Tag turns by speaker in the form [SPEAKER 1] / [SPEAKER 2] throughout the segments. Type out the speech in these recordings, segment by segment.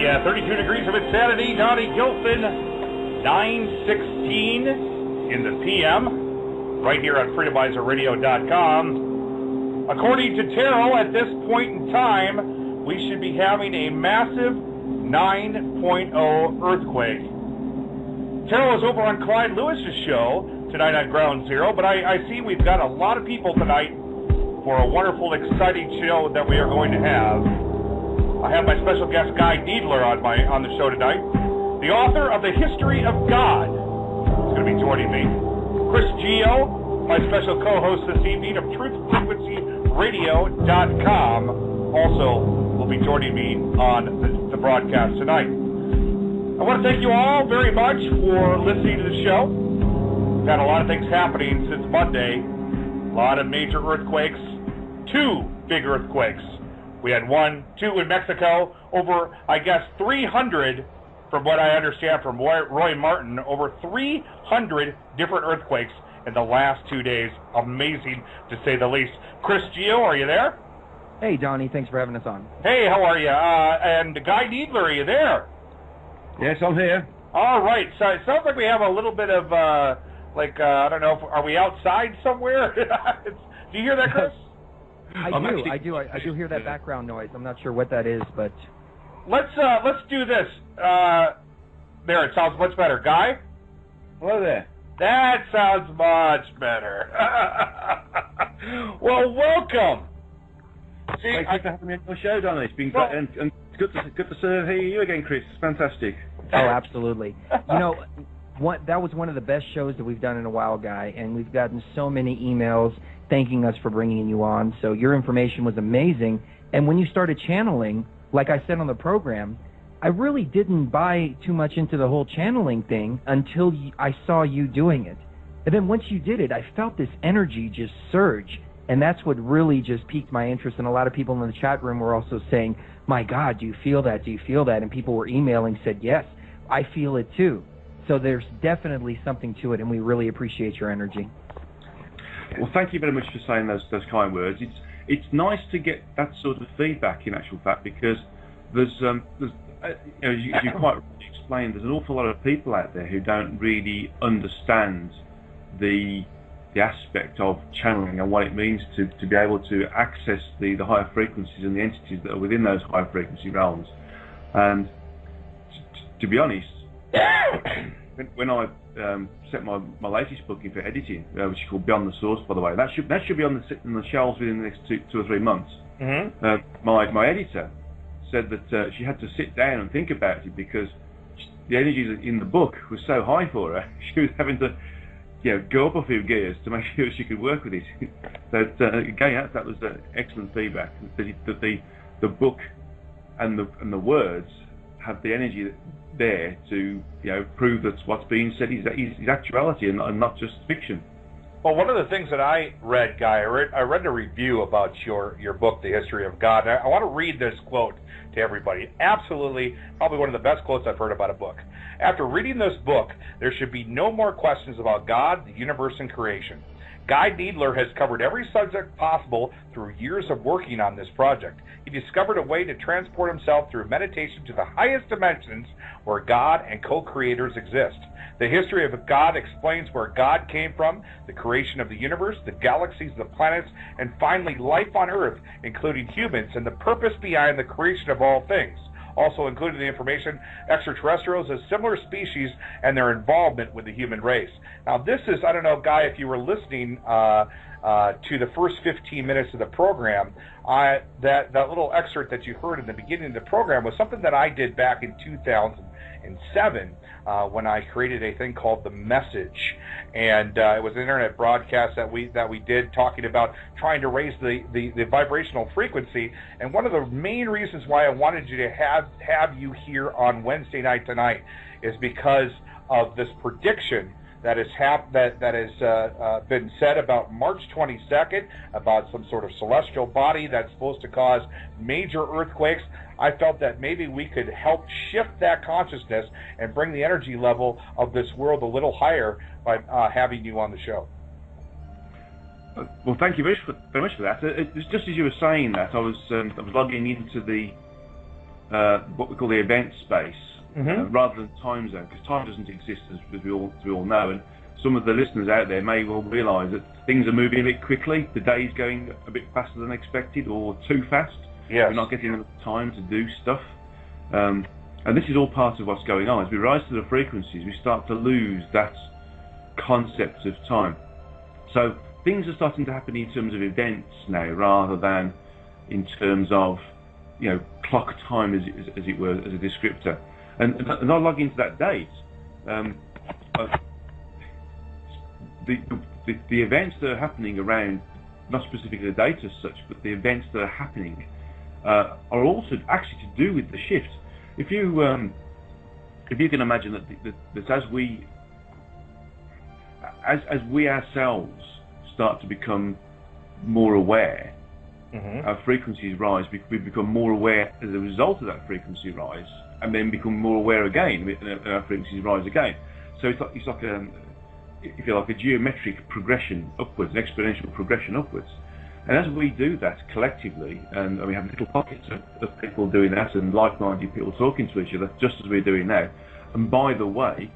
[SPEAKER 1] yeah, 32 degrees of insanity. Donnie Gilson, 916 in the PM, right here on freedomizerradio.com. According to Terrell, at this point in time, we should be having a massive 9.0 earthquake. Terrell is over on Clyde Lewis's show tonight on Ground Zero, but I, I see we've got a lot of people tonight for a wonderful, exciting show that we are going to have. I have my special guest Guy Needler on my on the show tonight, the author of The History of God. Is going to be joining me. Chris Geo, my special co-host this evening of TruthFrequencyRadio.com, also will be joining me on the, the broadcast tonight. I want to thank you all very much for listening to the show. We've had a lot of things happening since Monday. A lot of major earthquakes, two big earthquakes. We had one, two in Mexico, over, I guess, 300, from what I understand from Roy, Roy Martin, over 300 different earthquakes in the last two days. Amazing, to say the least. Chris Geo, are you there?
[SPEAKER 2] Hey, Donnie, thanks for having us on.
[SPEAKER 1] Hey, how are you? Uh, and Guy Needler, are you there?
[SPEAKER 3] Yes, I'm here.
[SPEAKER 1] All right. So it sounds like we have a little bit of, uh, like, uh, I don't know, if, are we outside somewhere? do you hear that, Chris?
[SPEAKER 2] I do,
[SPEAKER 3] actually-
[SPEAKER 2] I do, I, I do hear that background noise. I'm not sure what that is, but
[SPEAKER 1] Let's uh, let's do this. Uh, there, it sounds much better. Guy,
[SPEAKER 3] Hello there.
[SPEAKER 1] that sounds much better. well, welcome. See,
[SPEAKER 3] Thank
[SPEAKER 1] I,
[SPEAKER 3] you for having me on your show, Donny. It's been
[SPEAKER 1] Well-
[SPEAKER 3] great, and, and it's good to good to serve hear you again, Chris. It's fantastic.
[SPEAKER 2] oh, absolutely. You know, what that was one of the best shows that we've done in a while, guy, and we've gotten so many emails thanking us for bringing you on. So your information was amazing, and when you started channeling, like I said on the program, I really didn't buy too much into the whole channeling thing until I saw you doing it. And then once you did it, I felt this energy just surge. And that's what really just piqued my interest. And a lot of people in the chat room were also saying, My God, do you feel that? Do you feel that? And people were emailing, said, Yes, I feel it too. So there's definitely something to it, and we really appreciate your energy.
[SPEAKER 3] Well, thank you very much for saying those those kind words. It's it's nice to get that sort of feedback in actual fact because there's um there's uh, you know as you, as you quite rightly explained there's an awful lot of people out there who don't really understand the the aspect of channeling and what it means to, to be able to access the, the higher frequencies and the entities that are within those higher frequency realms. And t- t- to be honest, when, when I um, set my, my latest book in for editing, uh, which is called Beyond the Source, by the way, that should that should be on the on the shelves within the next two, two or three months.
[SPEAKER 1] Mhm.
[SPEAKER 3] Uh, my my editor said that uh, she had to sit down and think about it because the energies in the book was so high for her. She was having to, you know, go up a few gears to make sure she could work with it. so uh, again, that, that was uh, excellent feedback. That, that the the book and the and the words have the energy there to you know prove that what's being said is, is, is actuality and, and not just fiction.
[SPEAKER 1] Well, one of the things that I read, Guy, I read, I read a review about your, your book, The History of God. I, I want to read this quote to everybody. Absolutely, probably one of the best quotes I've heard about a book. After reading this book, there should be no more questions about God, the universe, and creation. Guy Needler has covered every subject possible through years of working on this project. He discovered a way to transport himself through meditation to the highest dimensions where God and co creators exist. The history of God explains where God came from, the creation of the universe, the galaxies, the planets, and finally life on Earth, including humans, and the purpose behind the creation of all things. Also including the information extraterrestrials as similar species and their involvement with the human race. Now, this is, I don't know, Guy, if you were listening uh, uh, to the first 15 minutes of the program, I, that, that little excerpt that you heard in the beginning of the program was something that I did back in 2007 uh, when I created a thing called The Message. And uh, it was an internet broadcast that we that we did talking about trying to raise the, the, the vibrational frequency. And one of the main reasons why I wanted you to have have you here on Wednesday night tonight is because of this prediction that has hap- that that has uh, uh, been said about March 22nd about some sort of celestial body that's supposed to cause major earthquakes. I felt that maybe we could help shift that consciousness and bring the energy level of this world a little higher by uh, having you on the show.
[SPEAKER 3] Uh, Well, thank you very, much for- very much for that. Uh, It, just as you were saying that, I was um, I was logging into the uh, what we call the event space
[SPEAKER 1] Mm-hmm.
[SPEAKER 3] uh, rather than time zone, because time doesn't exist as, as we all as we all know. And some of the listeners out there may well realise that things are moving a bit quickly. The day's going a bit faster than expected, or too fast.
[SPEAKER 1] Yes.
[SPEAKER 3] We're not getting enough time to do stuff. Um, and this is all part of what's going on. As we rise to the frequencies, we start to lose that concept of time. So things are starting to happen in terms of events now, rather than in terms of you know clock time, as, as, as it were, as a descriptor. And, and I log into that date. Um, the, the the events that are happening around, not specifically the date as such, but the events that are happening uh, are also actually to do with the shift. If you um, if you can imagine that, that, that as we as as we ourselves start to become more aware,
[SPEAKER 1] Mm-hmm.
[SPEAKER 3] our frequencies rise. We, we become more aware as a result of that frequency rise, and then become more aware again, and our frequencies rise again. So it's like it's like a if you like a geometric progression upwards, an exponential progression upwards. And as we do that collectively, and we have little pockets of, of people doing that, and like-minded people talking to each other, just as we're doing now. And by the way,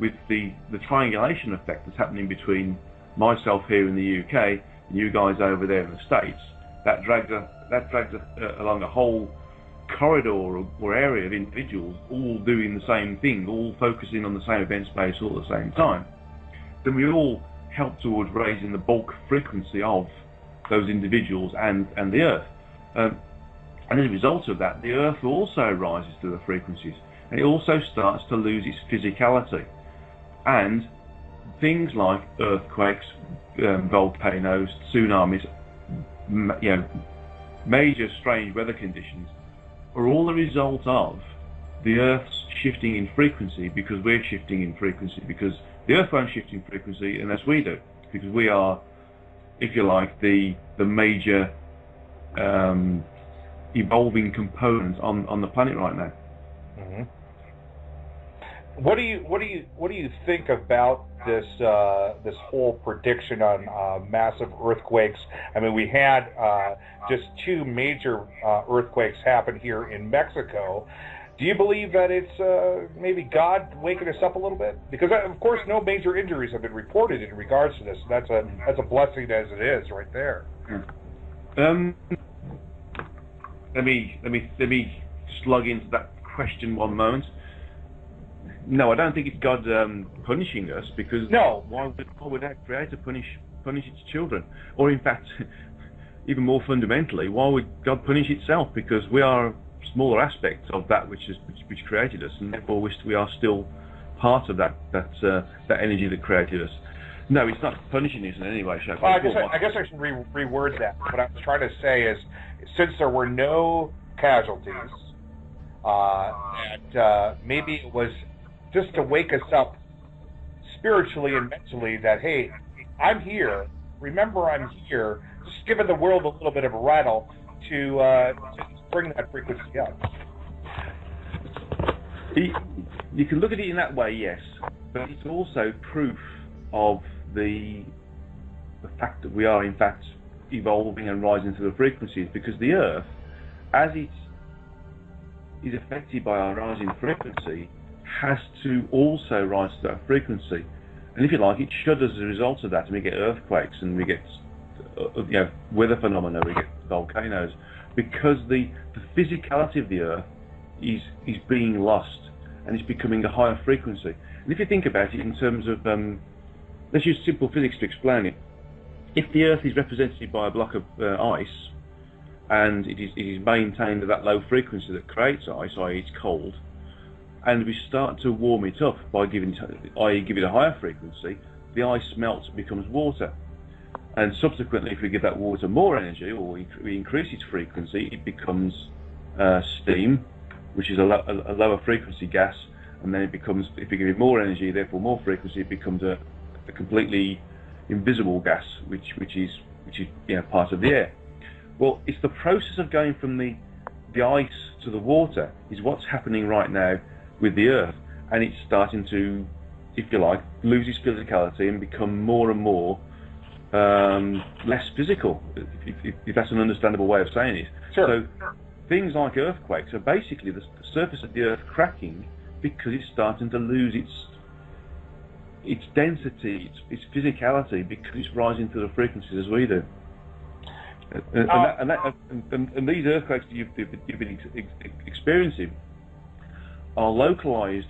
[SPEAKER 3] with the the triangulation effect that's happening between myself here in the UK and you guys over there in the States, that drags a, that drags a, uh, along a whole corridor or, or area of individuals all doing the same thing, all focusing on the same event space all at the same time. Then we all help towards raising the bulk frequency of those individuals and, and the Earth. Um, and as a result of that, the Earth also rises to the frequencies, and it also starts to lose its physicality. And things like earthquakes, um, volcanoes, tsunamis, you know, major strange weather conditions are all the result of the Earth's shifting in frequency because we're shifting in frequency because the Earth won't shift in frequency unless we do because we are, if you like, the the major um, evolving component on, on the planet right now.
[SPEAKER 1] Mm-hmm. What do you what do you what do you think about this uh, this whole prediction on uh, massive earthquakes? I mean, we had uh, just two major uh, earthquakes happen here in Mexico. Do you believe that it's uh, maybe God waking us up a little bit? Because uh, of course, no major injuries have been reported in regards to this. That's a that's a blessing as it is, right there.
[SPEAKER 3] Um, let me let me let me slug into that question one moment. No, I don't think it's God um, punishing us because
[SPEAKER 1] No.
[SPEAKER 3] why would why would that creator punish punish its children? Or in fact, even more fundamentally, why would God punish itself? Because we are smaller aspects of that which is which, which created us, and therefore we, we are still part of that that uh, that energy that created us. No, it's not punishing us in any way, shape,
[SPEAKER 1] Well, I guess. I, I guess I should re- reword that. What I was trying to say is, since there were no casualties, uh, that uh, maybe it was just to wake us up spiritually and mentally that hey, I'm here. Remember, I'm here. Just giving the world a little bit of a rattle to, uh, to bring that frequency up.
[SPEAKER 3] You, can look at it in that way, yes, but it's also proof of the the fact that we are in fact evolving and rising to the frequencies because the Earth, as it is affected by our rising frequency, has to also rise to that frequency. And if you like, it should as a result of that, and we get earthquakes and we get uh, you know weather phenomena, we get volcanoes, because the, the physicality of the Earth is is being lost and it's becoming a higher frequency. And if you think about it in terms of, um, let's use simple physics to explain it. If the Earth is represented by a block of uh, ice, and it is, it is maintained at that low frequency that creates ice, i.e. it's cold, and we start to warm it up by giving i.e. give it a higher frequency, the ice melts becomes water. And subsequently, if we give that water more energy, or we, we increase its frequency, it becomes uh, steam, which is a, lo- a lower frequency gas, and then it becomes, if we give it more energy, therefore more frequency, it becomes a, a completely invisible gas, which which is which is you know, part of the air. Well, it's the process of going from the the ice to the water is what's happening right now with the Earth, and it's starting to, if you like, lose its physicality and become more and more um, less physical. If, if, if that's an understandable way of saying it.
[SPEAKER 1] Sure.
[SPEAKER 3] So things like earthquakes are basically the surface of the Earth cracking because it's starting to lose its its density, its, its physicality, because it's rising to the frequencies as we do. And,
[SPEAKER 1] Uh,
[SPEAKER 3] that, and, that, and, and, these earthquakes that you've, you've been ex experiencing are localized.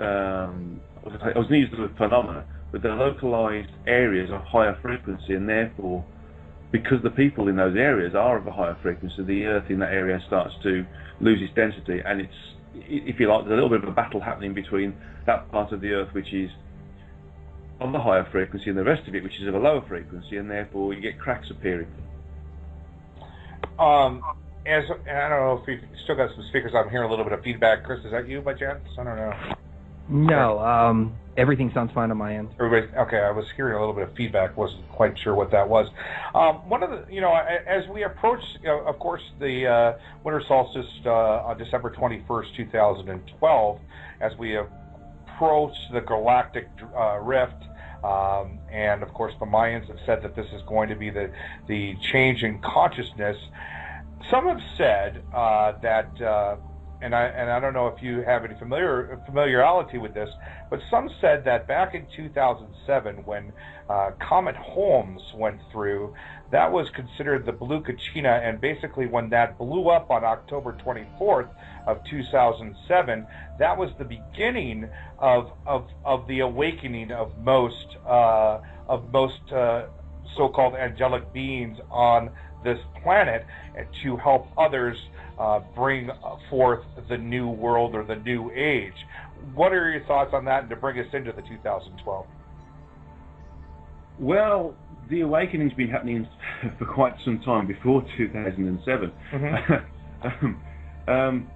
[SPEAKER 3] Um, I was going to use the word phenomena, but they're localized areas of higher frequency, and therefore, because the people in those areas are of a higher frequency, the Earth in that area starts to lose its density, and it's, if you like, there's a little bit of a battle happening between that part of the Earth which is on the higher frequency and the rest of it which is of a lower frequency, and therefore you get cracks appearing.
[SPEAKER 1] Um, as and I don't know if we've still got some speakers. I'm hearing a little bit of feedback. Chris, is that you by chance? I don't know.
[SPEAKER 2] No, um, everything sounds fine on my end.
[SPEAKER 1] Everybody, okay. I was hearing a little bit of feedback. wasn't quite sure what that was. Um, one of the, you know, as we approach, you know, of course, the uh, winter solstice uh, on December 21st, 2012, as we approach the galactic uh, rift. Um, and of course, the Mayans have said that this is going to be the the change in consciousness. Some have said uh, that, uh, and I and I don't know if you have any familiar familiarity with this, but some said that back in 2007, when uh, Comet Holmes went through, that was considered the Blue Kachina, and basically when that blew up on October 24th of 2007, that was the beginning of of, of the awakening of most uh, of most uh, so-called angelic beings on this planet to help others uh, bring forth the new world or the new age. What are your thoughts on that and to bring us into the 2012?
[SPEAKER 3] Well, the awakening's been happening for quite some time before 2007. um, um,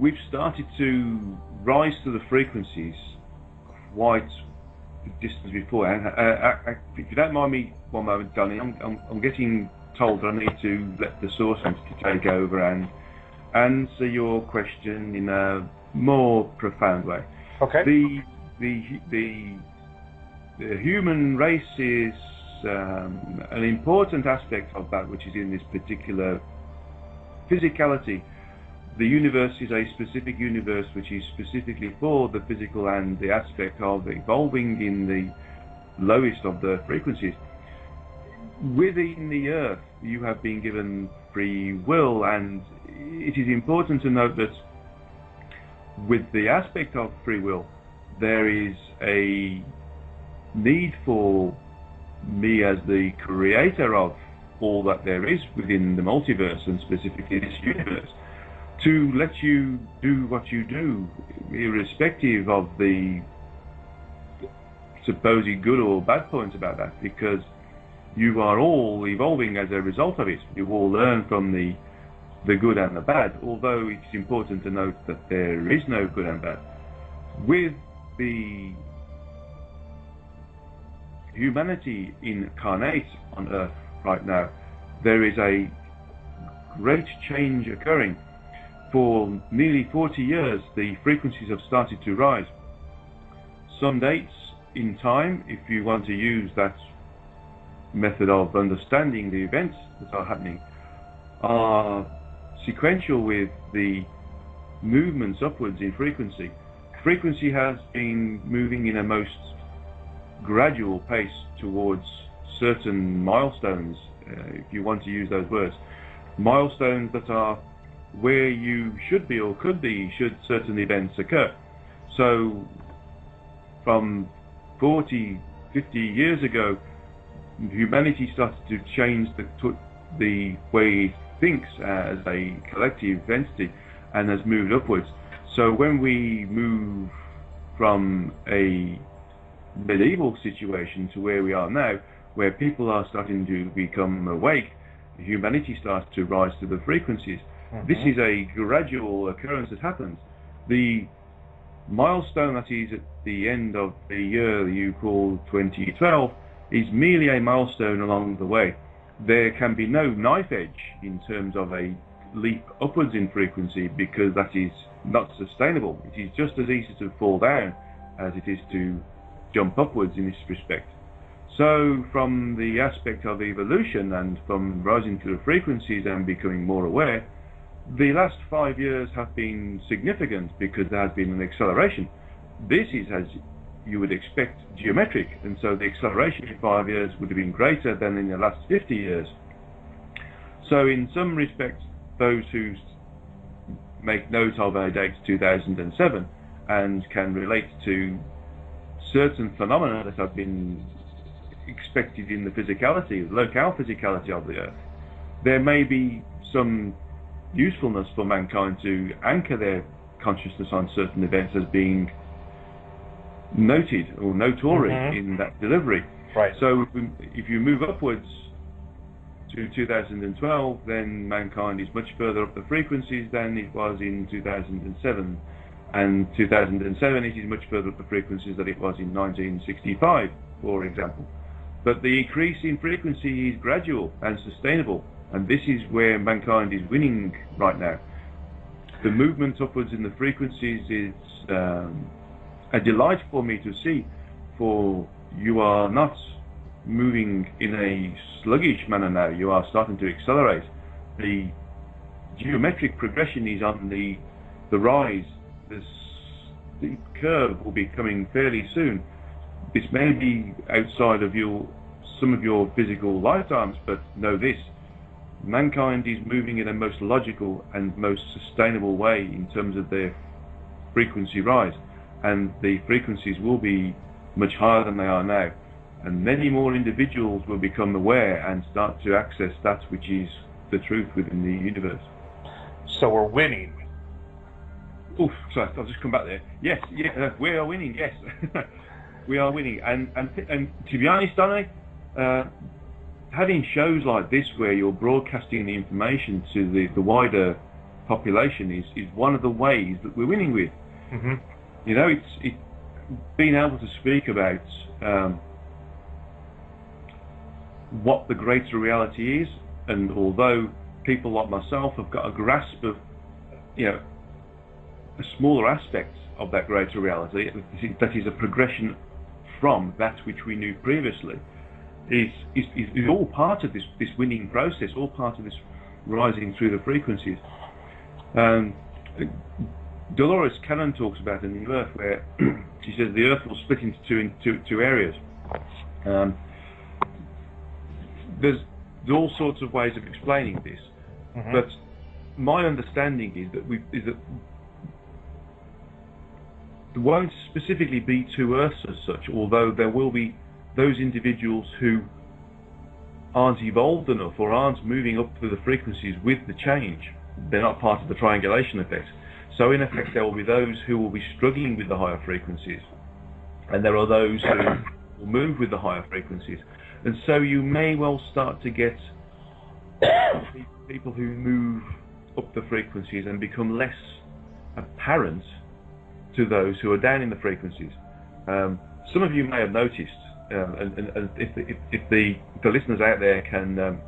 [SPEAKER 3] we've started to rise to the frequencies quite a distance before. And uh, uh, if you don't mind me one moment, Donny, I'm, I'm, I'm getting told I need to let the source entity take over and answer your question in a more profound way.
[SPEAKER 1] Okay.
[SPEAKER 3] The the the the human race is um, an important aspect of that which is in this particular physicality. The universe is a specific universe which is specifically for the physical and the aspect of evolving in the lowest of the frequencies. Within the earth, you have been given free will, and it is important to note that with the aspect of free will, there is a need for me as the creator of all that there is within the multiverse and specifically this universe to let you do what you do irrespective of the supposed good or bad points about that. Because you are all evolving as a result of it you all learn from the the good and the bad although it's important to note that there is no good and bad with the humanity incarnate on Earth right now, there is a great change occurring. For nearly 40 years, the frequencies have started to rise. Some dates in time, if you want to use that method of understanding the events that are happening, are sequential with the movements upwards in frequency. Frequency has been moving in a most gradual pace towards certain milestones, uh, if you want to use those words. Milestones that are where you should be or could be should certain events occur. So, from 40, 50 years ago, humanity started to change the, the way it thinks as a collective entity and has moved upwards. So, when we move from a medieval situation to where we are now, where people are starting to become awake, humanity starts to rise to the frequencies. Mm-hmm. This is a gradual occurrence that happens. The milestone that is at the end of the year you call 2012 is merely a milestone along the way. There can be no knife edge in terms of a leap upwards in frequency because that is not sustainable. It is just as easy to fall down as it is to jump upwards in this respect. So, from the aspect of evolution and from rising to the frequencies and becoming more aware, The last five years have been significant because there has been an acceleration. This is, as you would expect, geometric, and so the acceleration in five years would have been greater than in the last 50 years. So in some respects, those who make note of a date 2007 and can relate to certain phenomena that have been expected in the physicality, the locale physicality of the Earth, there may be some usefulness for mankind to anchor their consciousness on certain events as being noted or notory
[SPEAKER 1] Mhm.
[SPEAKER 3] in that delivery.
[SPEAKER 1] Right.
[SPEAKER 3] So if, if you move upwards to 2012, then mankind is much further up the frequencies than it was in 2007. And 2007, it is much further up the frequencies than it was in 1965, for example. But the increase in frequency is gradual and sustainable, and this is where mankind is winning right now. The movement upwards in the frequencies is um, a delight for me to see, for you are not moving in a sluggish manner now. You are starting to accelerate. The geometric progression is on the the rise. This the curve will be coming fairly soon. This may be outside of your some of your physical lifetimes, but know this: mankind is moving in a most logical and most sustainable way in terms of their frequency rise, and the frequencies will be much higher than they are now and many more individuals will become aware and start to access that which is the truth within the universe.
[SPEAKER 1] So we're winning.
[SPEAKER 3] Oof, sorry, I'll just come back there. Yes, yeah, uh, we are winning. Yes, we are winning. And and and to be honest, Donny, uh, having shows like this where you're broadcasting the information to the, the wider population is, is one of the ways that we're winning with.
[SPEAKER 1] hmm
[SPEAKER 3] You know, it's it, being able to speak about um, what the greater reality is, and although people like myself have got a grasp of, you know, a smaller aspect of that greater reality, that is a progression from that which we knew previously, is, is, is all part of this, this winning process, all part of this rising through the frequencies. Um, Dolores Cannon talks about in the Earth, where she says the Earth will split into two, into two areas. Um, there's, all sorts of ways of explaining this,
[SPEAKER 1] Mhm.
[SPEAKER 3] but my understanding is that we is that there won't specifically be two Earths as such, although there will be those individuals who aren't evolved enough or aren't moving up through the frequencies with the change. They're not part of the triangulation effect. So in effect, there will be those who will be struggling with the higher frequencies, and there are those who will move with the higher frequencies. And so you may well start to get people who move up the frequencies and become less apparent to those who are down in the frequencies. Um, some of you may have noticed, um, and, and, and if, the, if, if the, if the listeners out there can um,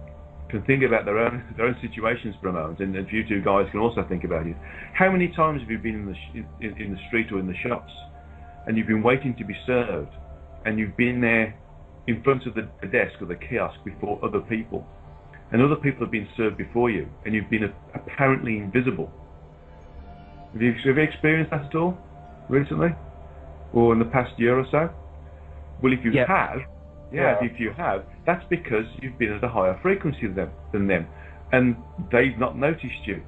[SPEAKER 3] can think about their own their own situations for a moment, and if you two guys can also think about it, how many times have you been in the in, in the street or in the shops, and you've been waiting to be served, and you've been there in front of the, the desk or the kiosk before other people, and other people have been served before you, and you've been a- apparently invisible. Have you, have you experienced that at all recently, or in the past year or so? Well, if you
[SPEAKER 2] Yeah.
[SPEAKER 3] have, yeah,
[SPEAKER 1] Yeah.
[SPEAKER 3] if you have, that's because you've been at a higher frequency than them, than them, and they've not noticed you.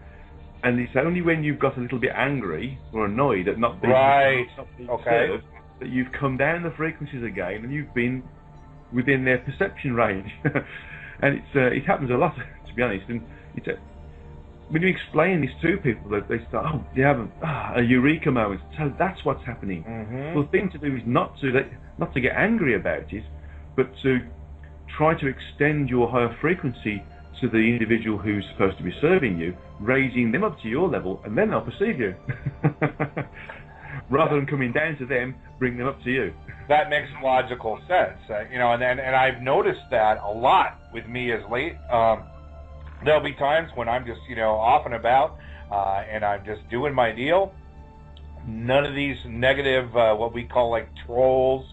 [SPEAKER 3] And it's only when you've got a little bit angry or annoyed at not being,
[SPEAKER 1] Right.
[SPEAKER 3] not being
[SPEAKER 1] Okay.
[SPEAKER 3] served that you've come down the frequencies again and you've been within their perception range. and it's uh, it happens a lot, to be honest. And it's a, when you explain this to people, that they start, oh, you have a, ah, a eureka moment. So that's what's happening.
[SPEAKER 1] Mhm.
[SPEAKER 3] Well, the thing to do is not to let, not to get angry about it, but to try to extend your higher frequency to the individual who's supposed to be serving you, raising them up to your level, and then they'll perceive you. Rather than coming down to them, bring them up to you.
[SPEAKER 1] that makes logical sense. Uh, you know, and, and and I've noticed that a lot with me as late. Um, there'll be times when I'm just you know off and about, uh, and I'm just doing my deal. None of these negative, uh, what we call like trolls.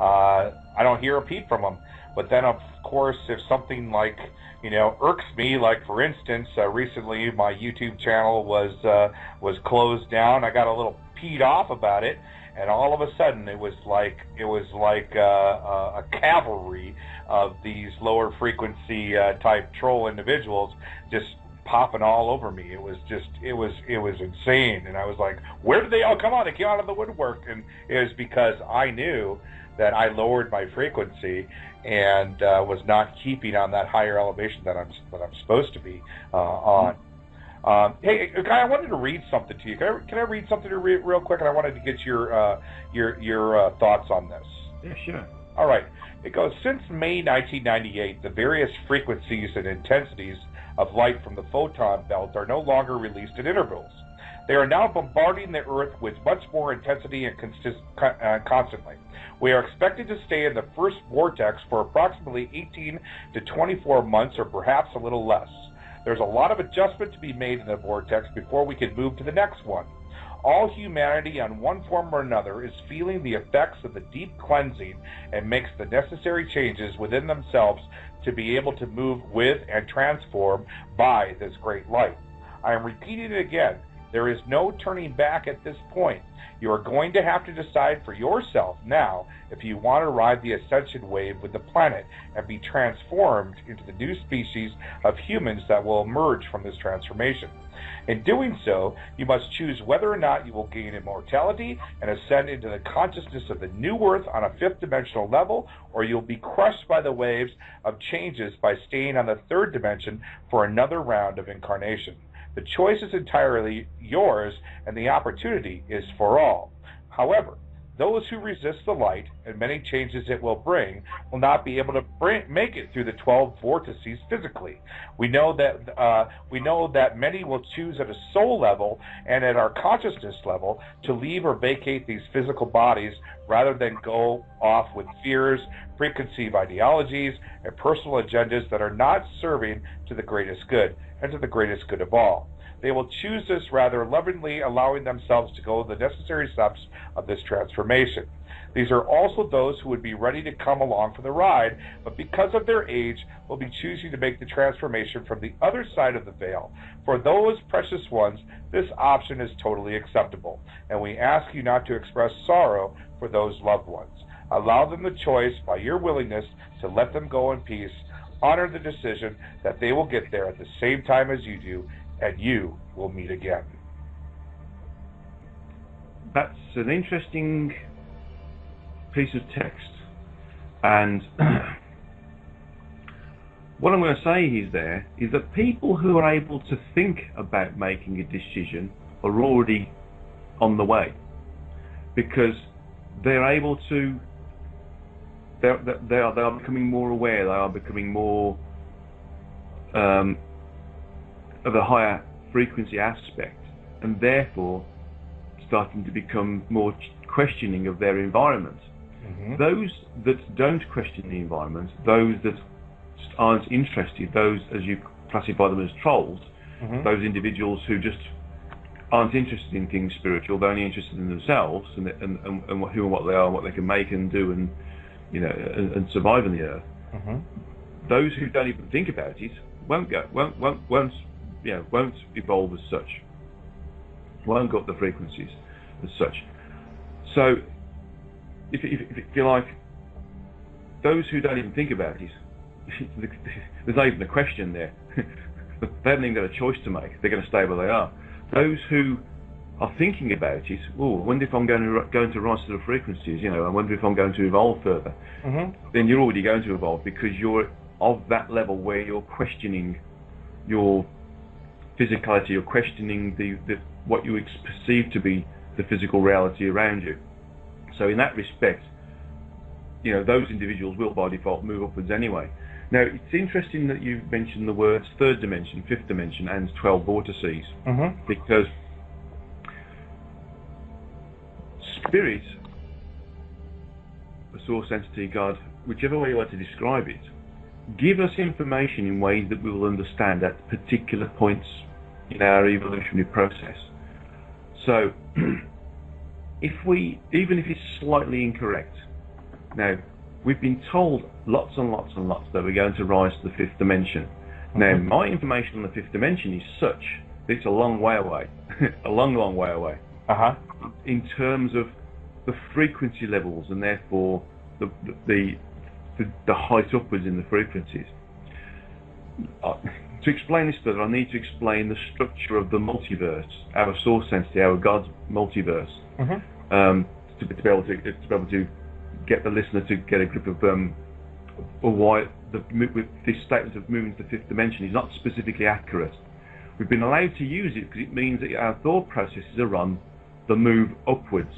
[SPEAKER 1] Uh, I don't hear a peep from them. But then, of course, if something like you know irks me, like for instance, uh, recently my YouTube channel was uh, was closed down. I got a little peed off about it, and all of a sudden it was like it was like uh, a, cavalry of these lower frequency uh, type troll individuals just popping all over me. It was just it was it was insane, and I was like, where did they all come out? They came out of the woodwork, and it was because I knew that I lowered my frequency and uh, was not keeping on that higher elevation that I'm that I'm supposed to be uh, on. Um, hey, guy, I wanted to read something to you. Can I, can I read something to re- real quick? And I wanted to get your uh, your your uh, thoughts on this.
[SPEAKER 3] Yeah, sure.
[SPEAKER 1] All right. It goes since May 1998, the various frequencies and intensities of light from the photon belt are no longer released at intervals. They are now bombarding the Earth with much more intensity and consist- uh, constantly. We are expected to stay in the first vortex for approximately 18 to 24 months, or perhaps a little less. There's a lot of adjustment to be made in the vortex before we can move to the next one. All humanity, on one form or another, is feeling the effects of the deep cleansing and makes the necessary changes within themselves to be able to move with and transform by this great light. I am repeating it again. There is no turning back at this point. You are going to have to decide for yourself now if you want to ride the ascension wave with the planet and be transformed into the new species of humans that will emerge from this transformation. In doing so, you must choose whether or not you will gain immortality and ascend into the consciousness of the new earth on a fifth dimensional level, or you'll be crushed by the waves of changes by staying on the third dimension for another round of incarnation. The choice is entirely yours, and the opportunity is for all. However, those who resist the light and many changes it will bring will not be able to bring, make it through the 12 vortices physically. We know that uh, we know that many will choose at a soul level and at our consciousness level to leave or vacate these physical bodies rather than go off with fears, preconceived ideologies, and personal agendas that are not serving to the greatest good and to the greatest good of all. They will choose this rather lovingly, allowing themselves to go the necessary steps of this transformation. These are also those who would be ready to come along for the ride, but because of their age, will be choosing to make the transformation from the other side of the veil. For those precious ones, this option is totally acceptable, and we ask you not to express sorrow for those loved ones. Allow them the choice by your willingness to let them go in peace. Honor the decision that they will get there at the same time as you do, and you will meet again.
[SPEAKER 3] That's an interesting piece of text. And what I'm going to say is there is that people who are able to think about making a decision are already on the way because they're able to they're, they are they are becoming more aware they are becoming more um, of a higher frequency aspect and therefore starting to become more questioning of their environment. Mm-hmm. Those that don't question the environment, those that aren't interested, those as you classify them as trolls, mm-hmm. those individuals who just aren't interested in things spiritual, they're only interested in themselves and, and, and, and who and what they are, and what they can make and do, and you know, and, and survive on the earth. Mm-hmm. Those who don't even think about it won't go, won't, won't, won't you know, won't evolve as such, won't go up the frequencies as such. So, if, if, if you like, those who don't even think about it, there's not even a question there. they haven't even got a choice to make. They're going to stay where they are. Those who are thinking about it, oh, I wonder if I'm going to going to rise to the frequencies, you know, I wonder if I'm going to evolve further. Mm-hmm. Then you're already going to evolve because you're of that level where you're questioning your physicality, you're questioning the, the what you perceive to be the physical reality around you. So in that respect, you know, those individuals will by default move upwards anyway. Now, it's interesting that you mentioned the words third dimension, fifth dimension, and 12 vortices, mm-hmm. because spirit, the source entity, God, whichever way you want to describe it, give us information in ways that we will understand at particular points in our evolutionary process. So, if we, even if it's slightly incorrect, now, we've been told lots and lots and lots that we're going to rise to the fifth dimension. Now,
[SPEAKER 1] Mhm.
[SPEAKER 3] my information on the fifth dimension is such that it's a long way away, a long, long way away,
[SPEAKER 1] Uh huh.
[SPEAKER 3] in terms of the frequency levels and therefore the the the, the height upwards in the frequencies. Uh, to explain this further, I need to explain the structure of the multiverse, our source entity, our God's multiverse
[SPEAKER 1] Mm-hmm.
[SPEAKER 3] um, to, to be able to to be able to get the listener to get a grip of um, why the with this statement of moving to the fifth dimension is not specifically accurate. We've been allowed to use it because it means that our thought processes are on the move upwards.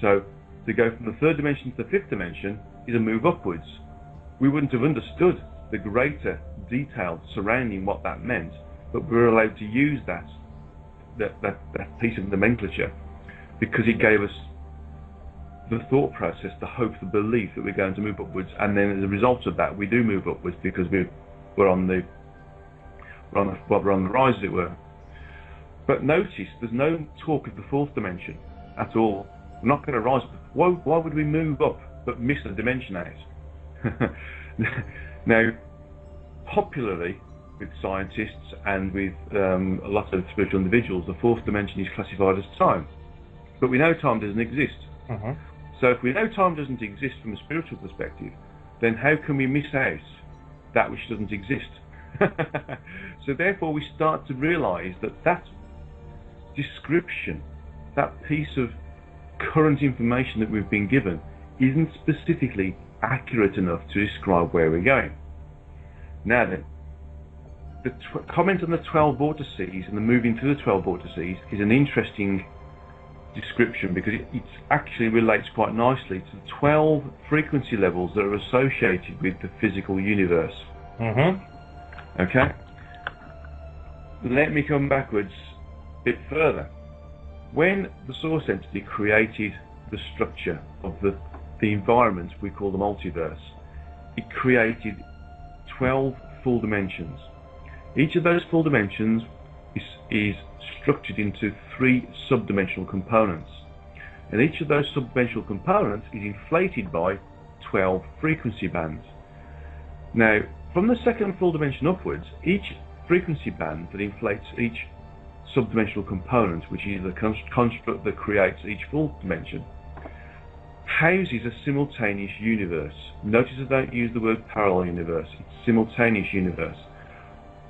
[SPEAKER 3] So to go from the third dimension to the fifth dimension is a move upwards. We wouldn't have understood the greater detail surrounding what that meant, but we were allowed to use that that, that, that piece of nomenclature because it gave us the thought process, the hope, the belief that we're going to move upwards, and then as a result of that, we do move upwards because we're we're on the we're on the, well, we're on the rise, as it were. But notice there's no talk of the fourth dimension at all. We're not going to rise. Why, why would we move up but miss the dimension out? now, popularly with scientists and with um, a lot of spiritual individuals, the fourth dimension is classified as time. But we know time doesn't exist.
[SPEAKER 1] Mm-hmm.
[SPEAKER 3] So if we know time doesn't exist from a spiritual perspective, then how can we miss out that which doesn't exist? so therefore we start to realize that that description, that piece of current information that we've been given isn't specifically accurate enough to describe where we're going. Now then, the tw- comment on the 12 vortices and the moving through the 12 vortices is an interesting description because it, it actually relates quite nicely to the 12 frequency levels that are associated with the physical universe.
[SPEAKER 1] Mm-hmm.
[SPEAKER 3] Okay? Let me come backwards a bit further. When the source entity created the structure of the, the environment we call the multiverse, it created 12 full dimensions. Each of those full dimensions is, is structured into three subdimensional components. And each of those subdimensional components is inflated by 12 frequency bands. Now, from the second full dimension upwards, each frequency band that inflates each subdimensional component, which is the construct that creates each full dimension, houses a simultaneous universe. Notice I don't use the word parallel universe, it's simultaneous universe.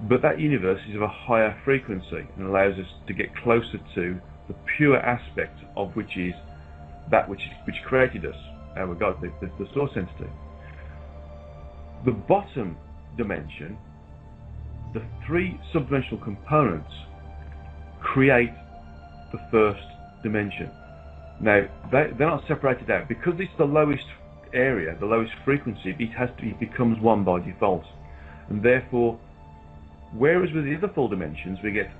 [SPEAKER 3] But that universe is of a higher frequency and allows us to get closer to the pure aspect of which is that which, which created us, our God, the, the, the source entity. The bottom dimension, the three subdimensional components create the first dimension. Now, they, they're not separated out. Because it's the lowest area, the lowest frequency, it has to it becomes one by default. And therefore, whereas with the other full dimensions, we get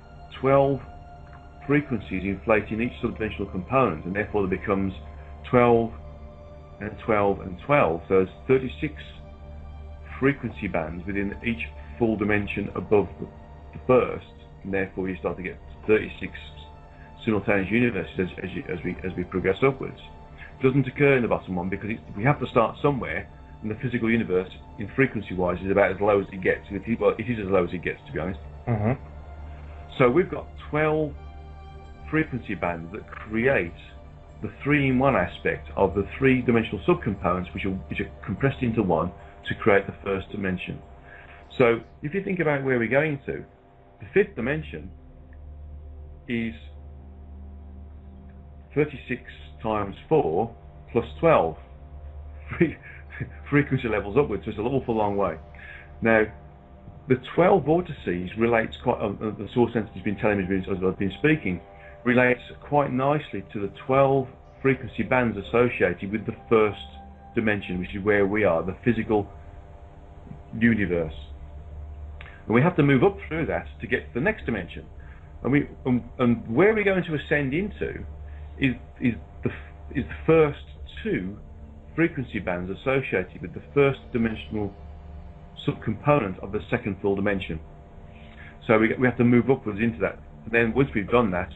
[SPEAKER 3] 12 frequencies inflating each subdimensional component, and therefore there becomes 12 and 12 and 12. So there's 36 frequency bands within each full dimension above the, the first, and therefore you start to get 36 simultaneous universes as, as, you, as we as we progress upwards. It doesn't occur in the bottom one because we have to start somewhere, and the physical universe, in frequency-wise, is about as low as it gets. Well, it is as low as it gets, to be honest.
[SPEAKER 1] Mm-hmm.
[SPEAKER 3] So we've got 12 frequency bands that create the three-in-one aspect of the three-dimensional subcomponents, which are, which are compressed into one to create the first dimension. So if you think about where we're going to, the fifth dimension is 36 times 4 plus 12 frequency levels upwards, so it's an awful long way. Now, the 12 vortices relates quite, uh, uh, the source entity has been telling me as I've been speaking, relates quite nicely to the 12 frequency bands associated with the first dimension, which is where we are, the physical universe. And we have to move up through that to get to the next dimension. And we and, and where we're going to ascend into is is the is the first two frequency bands associated with the first dimensional subcomponent of the second full dimension. So we, we have to move upwards into that. And then once we've done that,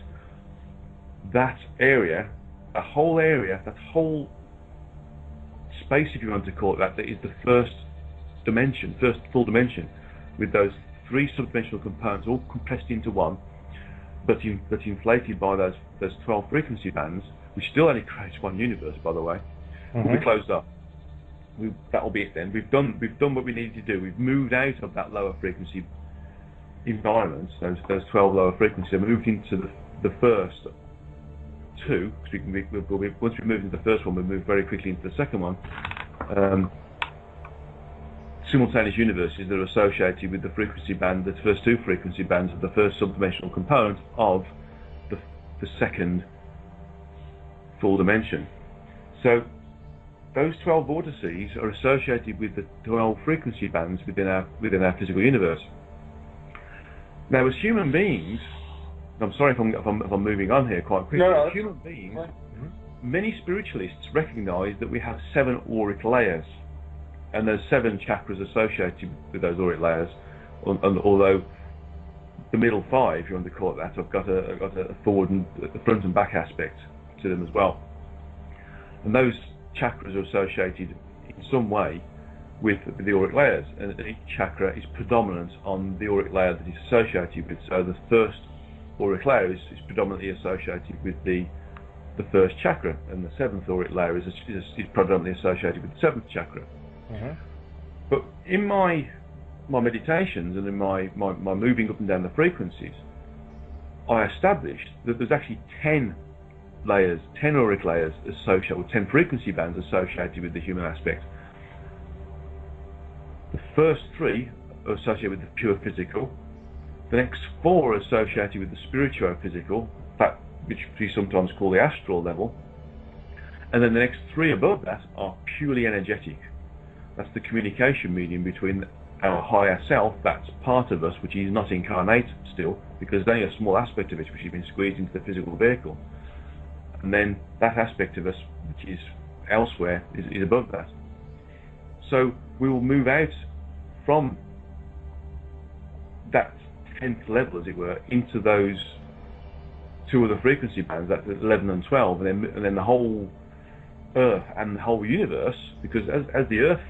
[SPEAKER 3] that area, a whole area, that whole space, if you want to call it that, that is the first dimension, first full dimension, with those three subdimensional components all compressed into one, but, in, but inflated by those those 12 frequency bands, which still only creates one universe, by the way, will be closed up. We, that will be it then. We've done we've done what we needed to do. We've moved out of that lower frequency environment, those those 12 lower frequencies, and moved into the the first two. Because we can we, we'll be, once we move into the first one, we'll move very quickly into the second one. Um, simultaneous universes that are associated with the frequency band, the first two frequency bands of the first subdimensional component of the, the second full dimension. So those 12 vortices are associated with the 12 frequency bands within our within our physical universe. Now, as human beings, I'm sorry if I'm, if I'm, if I'm moving on here quite quickly.
[SPEAKER 1] No,
[SPEAKER 3] as human beings, mm-hmm. many spiritualists recognise that we have seven auric layers, and there's seven chakras associated with those auric layers. And, although the middle five, if you want to call it that, have got a, have got a forward and a front and back aspect to them as well. And those chakras are associated in some way with, with the auric layers, and each chakra is predominant on the auric layer that is associated with. So the first auric layer is, is predominantly associated with the the first chakra, and the seventh auric layer is, is, is predominantly associated with the seventh chakra. Mm-hmm. But in my my meditations and in my, my, my moving up and down the frequencies, I established that there's actually 10 layers, 10 auric layers associated, or 10 frequency bands associated with the human aspect. The first three are associated with the pure physical. The next four are associated with the spiritual physical, that which we sometimes call the astral level. And then the next three above that are purely energetic. That's the communication medium between our higher self, that's part of us, which is not incarnate still, because only a small aspect of it which has been squeezed into the physical vehicle. And then that aspect of us, which is elsewhere, is, is above that. So we will move out from that 10th level, as it were, into those two other frequency bands, that's 11 and 12, and then, and then the whole Earth and the whole universe, because as, as the Earth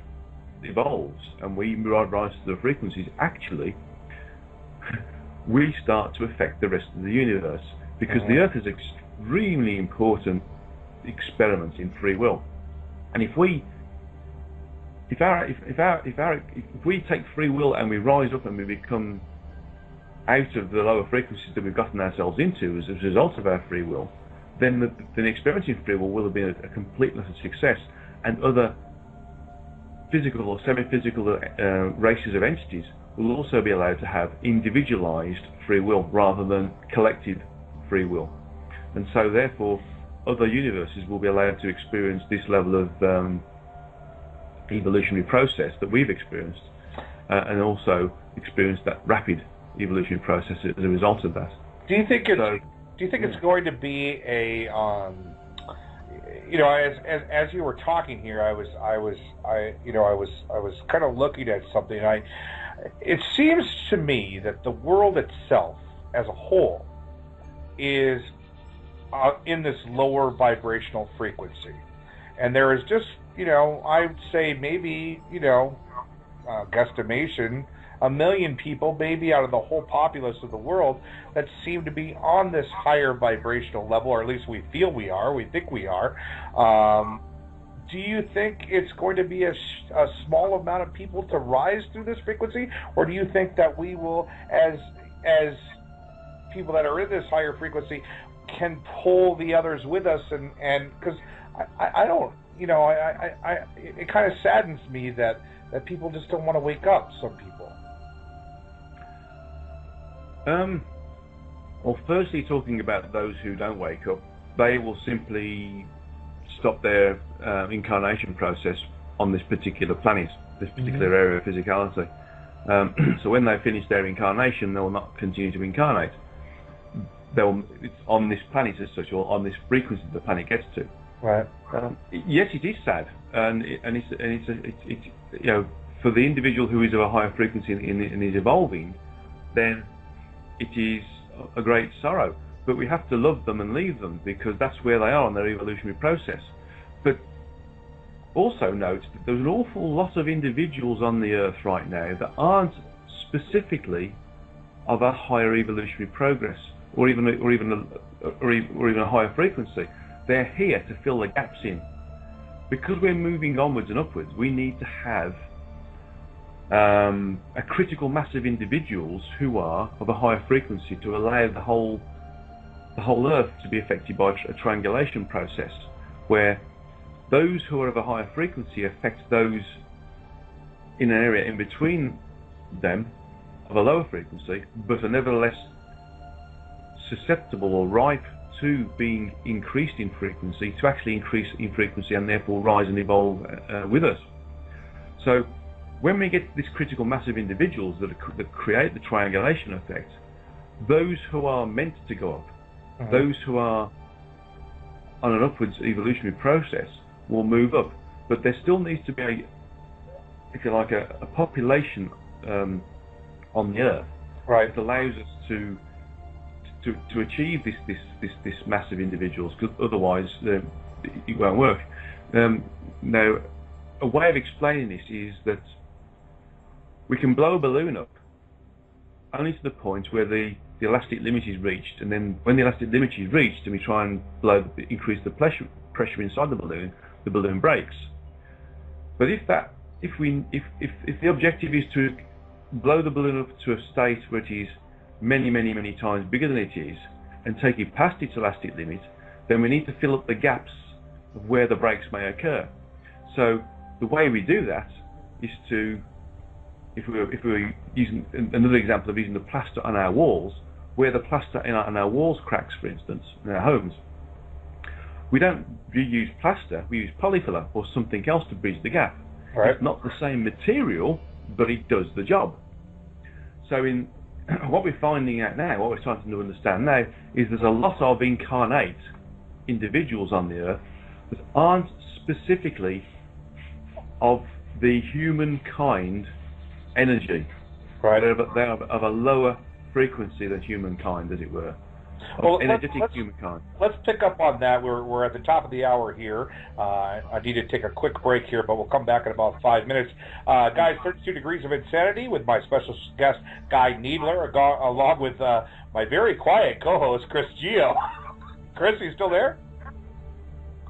[SPEAKER 3] evolves and we rise to the frequencies, actually, we start to affect the rest of the universe because the mm-hmm. Earth is an extremely important experiment in free will. And if we if our if, if our if our if we take free will and we rise up and we become out of the lower frequencies that we've gotten ourselves into as a result of our free will, then the, the experiencing free will will have been a, a complete and utter success, and other physical or semi-physical uh, races of entities will also be allowed to have individualized free will rather than collective free will. And so therefore other universes will be allowed to experience this level of um, evolutionary process that we've experienced uh, and also experience that rapid evolutionary process as a result of that.
[SPEAKER 1] Do you think it's
[SPEAKER 3] So-
[SPEAKER 1] Do you think it's going to be a um, you know as, as as you were talking here, I was I was I you know I was I was kind of looking at something. I it seems to me that the world itself as a whole is uh, in this lower vibrational frequency, and there is just you know I'd say maybe you know uh, guesstimation a million people, maybe out of the whole populace of the world, that seem to be on this higher vibrational level, or at least we feel we are, we think we are. Um, do you think it's going to be a, a small amount of people to rise through this frequency, or do you think that we will, as as people that are in this higher frequency, can pull the others with us? And and because I, I, don't, you know, I, I, I it, it kind of saddens me that that people just don't want to wake up. Some people.
[SPEAKER 3] Um, well, firstly, talking about those who don't wake up, they will simply stop their uh, incarnation process on this particular planet, this particular area of physicality. Um, so when they finish their incarnation, they will not continue to incarnate. They'll it's on this planet as such, or on this frequency the planet gets to.
[SPEAKER 1] Right.
[SPEAKER 3] Um, yes, it is sad, and it, and it's and it's, a, it's it's you know for the individual who is of a higher frequency and, and is evolving, then it is a great sorrow. But we have to love them and leave them because that's where they are in their evolutionary process. But also note that there's an awful lot of individuals on the Earth right now that aren't specifically of a higher evolutionary progress or even or even a, or even a higher frequency. They're here to fill the gaps in. Because we're moving onwards and upwards, we need to have um, a critical mass of individuals who are of a higher frequency to allow the whole the whole Earth to be affected by a triangulation process, where those who are of a higher frequency affect those in an area in between them of a lower frequency, but are nevertheless susceptible or ripe to being increased in frequency, to actually increase in frequency and therefore rise and evolve uh, with us. So when we get this critical mass of individuals that, are, that create the triangulation effect, those who are meant to go up, mm-hmm. those who are on an upwards evolutionary process will move up. But there still needs to be a, if you like, a, a population um, on the Earth
[SPEAKER 1] right.
[SPEAKER 3] that allows us to to, to achieve this this this, this massive individuals. Because otherwise, uh, it won't work. Um, now, a way of explaining this is that we can blow a balloon up only to the point where the, the elastic limit is reached, and then when the elastic limit is reached, and we try and blow increase the pressure pressure inside the balloon, the balloon breaks. But if that if we if, if, if the objective is to blow the balloon up to a state where it is many, many, many times bigger than it is and take it past its elastic limit, then we need to fill up the gaps of where the breaks may occur. So the way we do that is to if we were, if we were using another example of using the plaster on our walls, where the plaster in our, on our walls cracks, for instance, in our homes, we don't use plaster, we use Polyfilla or something else to bridge the gap.
[SPEAKER 1] Right.
[SPEAKER 3] It's not the same material, but it does the job. So in what we're finding out now, what we're starting to understand now, is there's a lot of incarnate individuals on the earth that aren't specifically of the humankind energy.
[SPEAKER 1] Right.
[SPEAKER 3] They're, they're of a lower frequency than humankind, as it were.
[SPEAKER 1] Well,
[SPEAKER 3] energetic
[SPEAKER 1] let's,
[SPEAKER 3] humankind.
[SPEAKER 1] Let's pick up on that. We're, we're at the top of the hour here. Uh, I need to take a quick break here, but we'll come back in about five minutes. Uh, guys, 32 Degrees of Insanity with my special guest, Guy Needler, along with uh, my very quiet co host, Chris Geo. Chris, you still there?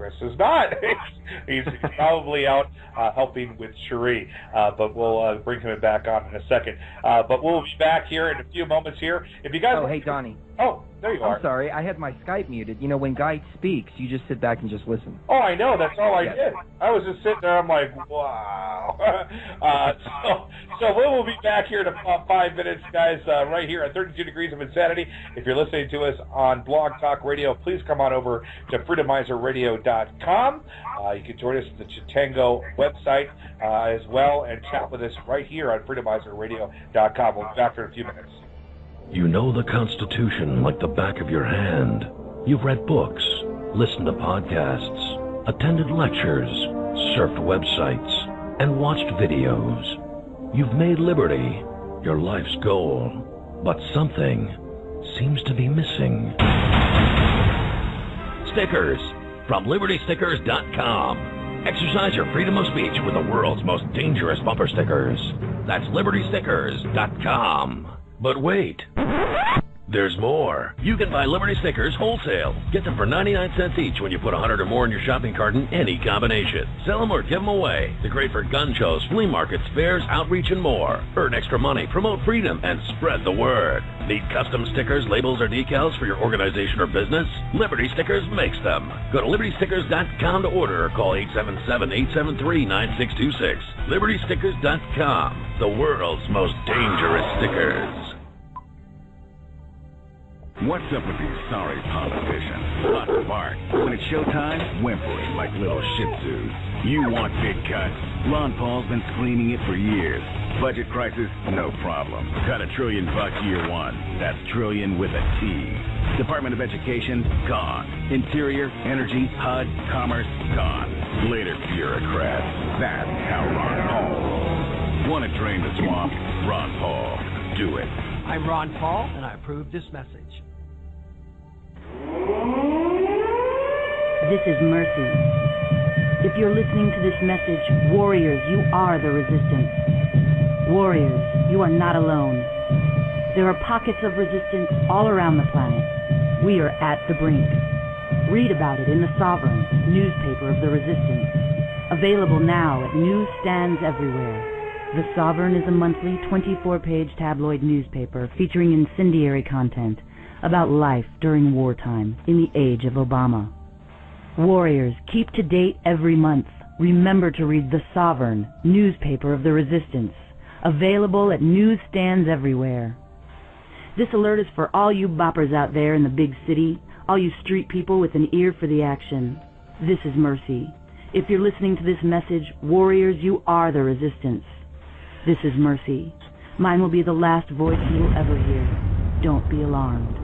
[SPEAKER 1] Chris is not. he's, probably out uh, helping with Cherie, uh, but we'll uh, bring him back on in a second. Uh, but we'll be back here in a few moments here. If you guys,
[SPEAKER 2] oh hey Donnie.
[SPEAKER 1] Oh, there you
[SPEAKER 2] are. I'm sorry, I had my Skype muted. You know, when Guy speaks, you just sit back and just listen.
[SPEAKER 1] Oh, I know. That's all I did. I was just sitting there. I'm like, wow. uh, so, so we will be back here in about five minutes, guys, uh, right here at 32 Degrees of Insanity. If you're listening to us on Blog Talk Radio, please come on over to freedomizerradio.com. Uh, you can join us at the Chatango website uh, as well and chat with us right here on freedomizerradio.com. We'll be back in a few minutes.
[SPEAKER 4] You know the Constitution like the back of your hand. You've read books, listened to podcasts, attended lectures, surfed websites, and watched videos. You've made liberty your life's goal, but something seems to be missing. Stickers from LibertyStickers.com. Exercise your freedom of speech with the world's most dangerous bumper stickers. That's LibertyStickers.com. But wait. There's more. You can buy Liberty stickers wholesale. Get them for 99 cents each when you put 100 or more in your shopping cart in any combination. Sell them or give them away. They're great for gun shows, flea markets, fairs, outreach, and more. Earn extra money, promote freedom, and spread the word. Need custom stickers, labels, or decals for your organization or business? Liberty Stickers makes them. Go to libertystickers.com to order or call 877-873-9626. libertystickers.com, the world's most dangerous stickers.
[SPEAKER 5] What's up with these sorry politicians? Lots of bark. When it's showtime, whimpering like little shih tzus. You want big cuts. Ron Paul's been screaming it for years. Budget crisis? No problem. Cut a trillion bucks year one. That's trillion with a T. Department of Education? Gone. Interior, Energy, HUD, Commerce? Gone. Later, bureaucrats. That's how Ron Paul. Want to drain the swamp? Ron Paul. Do it.
[SPEAKER 6] I'm Ron Paul, and I approve this message.
[SPEAKER 7] This is Mercy. If you're listening to this message, warriors, you are the resistance. Warriors, you are not alone. There are pockets of resistance all around the planet. We are at the brink. Read about it in The Sovereign, newspaper of the resistance. Available now at newsstands everywhere. The Sovereign is a monthly 24 page tabloid newspaper featuring incendiary content about life during wartime in the age of Obama. Warriors, keep to date every month. Remember to read The Sovereign, newspaper of the resistance. Available at newsstands everywhere. This alert is for all you boppers out there in the big city, all you street people with an ear for the action. This is Mercy. If you're listening to this message, warriors, you are the resistance. This is Mercy. Mine will be the last voice you will ever hear. Don't be alarmed.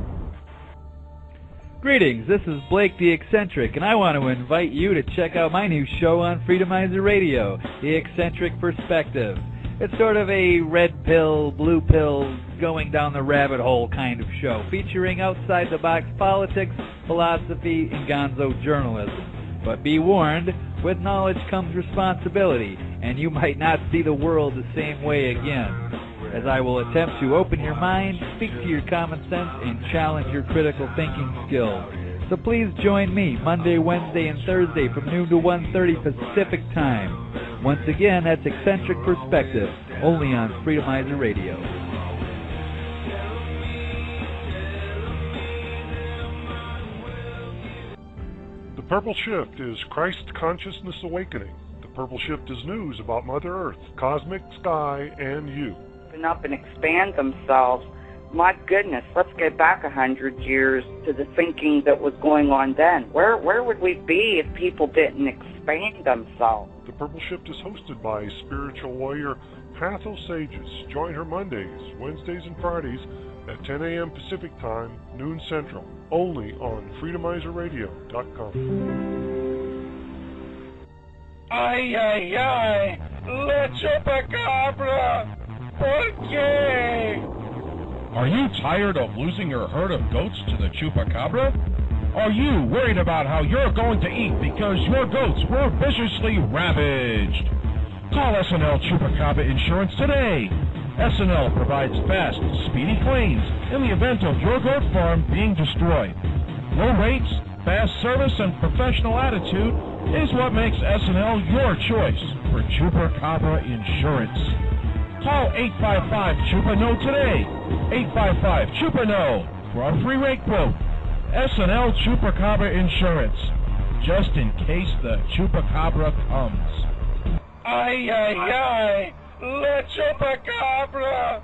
[SPEAKER 8] Greetings, this is Blake the Eccentric, and I want to invite you to check out my new show on Freedomizer Radio, The Eccentric Perspective. It's sort of a red pill, blue pill, going down the rabbit hole kind of show, featuring outside the box politics, philosophy, and gonzo journalism. But be warned, with knowledge comes responsibility, and you might not see the world the same way again as I will attempt to open your mind, speak to your common sense, and challenge your critical thinking skills. So please join me Monday, Wednesday, and Thursday from noon to 1.30 Pacific Time. Once again, that's Eccentric Perspective, only on Freedomizer Radio.
[SPEAKER 9] The Purple Shift is Christ Consciousness Awakening. The Purple Shift is news about Mother Earth, cosmic sky, and you
[SPEAKER 10] open up and expand themselves. My goodness, let's get back a hundred years to the thinking that was going on then. Where where would we be if people didn't expand themselves?
[SPEAKER 9] The Purple Shift is hosted by spiritual warrior Path Sages. Join her Mondays, Wednesdays, and Fridays at 10 a.m. Pacific Time, noon Central, only on FreedomizerRadio.com.
[SPEAKER 11] Ay, ay, ay, la chupacabra! Okay.
[SPEAKER 12] Are you tired of losing your herd of goats to the chupacabra? Are you worried about how you're going to eat because your goats were viciously ravaged? Call SNL Chupacabra Insurance today. SNL provides fast, speedy claims in the event of your goat farm being destroyed. Low rates, fast service, and professional attitude is what makes SNL your choice for Chupacabra Insurance. Call 855 Chupa No today. 855 Chupa No for our free rate quote. SNL Chupacabra Insurance. Just in case the Chupacabra comes.
[SPEAKER 11] Ay, ay, ay! La Chupacabra!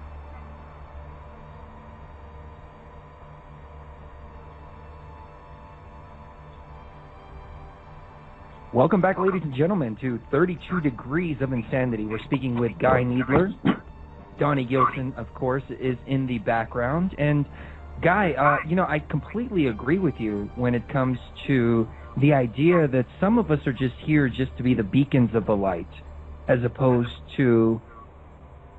[SPEAKER 2] Welcome back, ladies and gentlemen, to 32 Degrees of Insanity. We're speaking with Guy Needler. Donnie Gilson, of course, is in the background. And, Guy, uh, you know, I completely agree with you when it comes to the idea that some of us are just here just to be the beacons of the light, as opposed to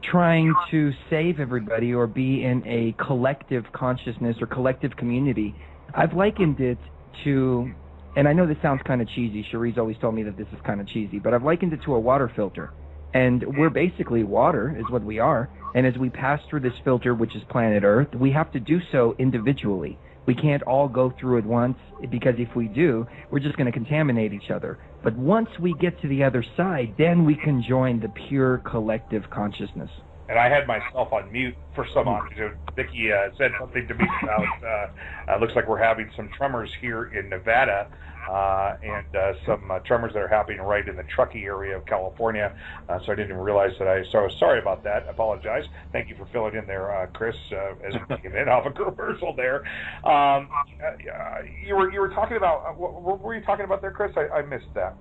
[SPEAKER 2] trying to save everybody or be in a collective consciousness or collective community. I've likened it to and I know this sounds kind of cheesy. Cherie's always told me that this is kind of cheesy, but I've likened it to a water filter. And we're basically water, is what we are. And as we pass through this filter, which is planet Earth, we have to do so individually. We can't all go through at once because if we do, we're just going to contaminate each other. But once we get to the other side, then we can join the pure collective consciousness
[SPEAKER 1] and I had myself on mute for some odd Vicki uh, said something to me about uh, uh, looks like we're having some tremors here in Nevada, uh, and uh, some uh, tremors that are happening right in the Truckee area of California. Uh, so I didn't even realize that I. So sorry about that. I apologize. Thank you for filling in there, uh, Chris, uh, as we came in off a commercial there. Um, uh, you were you were talking about uh, what, what were you talking about there, Chris? I, I missed that.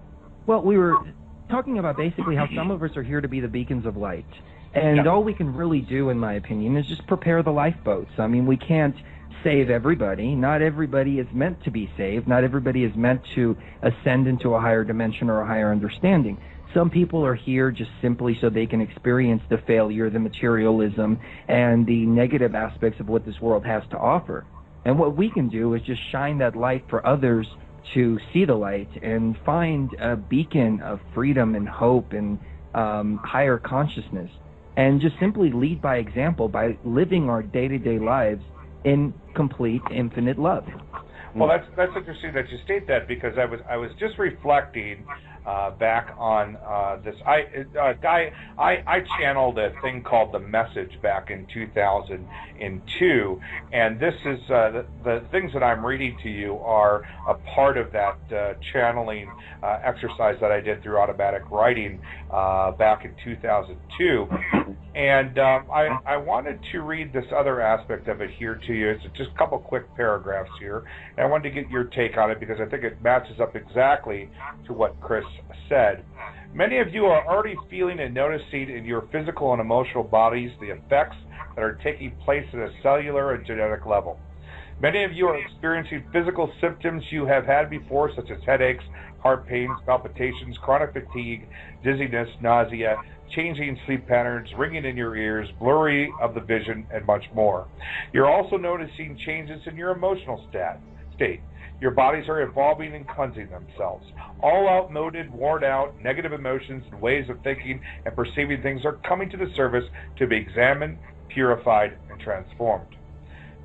[SPEAKER 2] Well, we were talking about basically how some of us are here to be the beacons of light. And yeah. all we can really do, in my opinion, is just prepare the lifeboats. I mean, we can't save everybody. Not everybody is meant to be saved. Not everybody is meant to ascend into a higher dimension or a higher understanding. Some people are here just simply so they can experience the failure, the materialism, and the negative aspects of what this world has to offer. And what we can do is just shine that light for others to see the light and find a beacon of freedom and hope and um, higher consciousness, and just simply lead by example by living our day-to-day lives in complete infinite love.
[SPEAKER 1] Well, that's that's interesting that you state that because I was I was just reflecting uh, back on uh, this. I uh, I, I channeled a thing called the Message back in 2002, and this is uh, the, the things that I'm reading to you are a part of that uh, channeling exercise that I did through automatic writing back in 2002. And um, I, I wanted to read this other aspect of it here to you. It's just a couple quick paragraphs here. And I wanted to get your take on it because I think it matches up exactly to what Chris said. Many of you are already feeling and noticing in your physical and emotional bodies the effects that are taking place at a cellular and genetic level. Many of you are experiencing physical symptoms you have had before, such as headaches, heart pains, palpitations, chronic fatigue, dizziness, nausea, changing sleep patterns, ringing in your ears, blurry of the vision, and much more. You're also noticing changes in your emotional stat, state. Your bodies are evolving and cleansing themselves. All outmoded, worn out, negative emotions and ways of thinking and perceiving things are coming to the surface to be examined, purified, and transformed.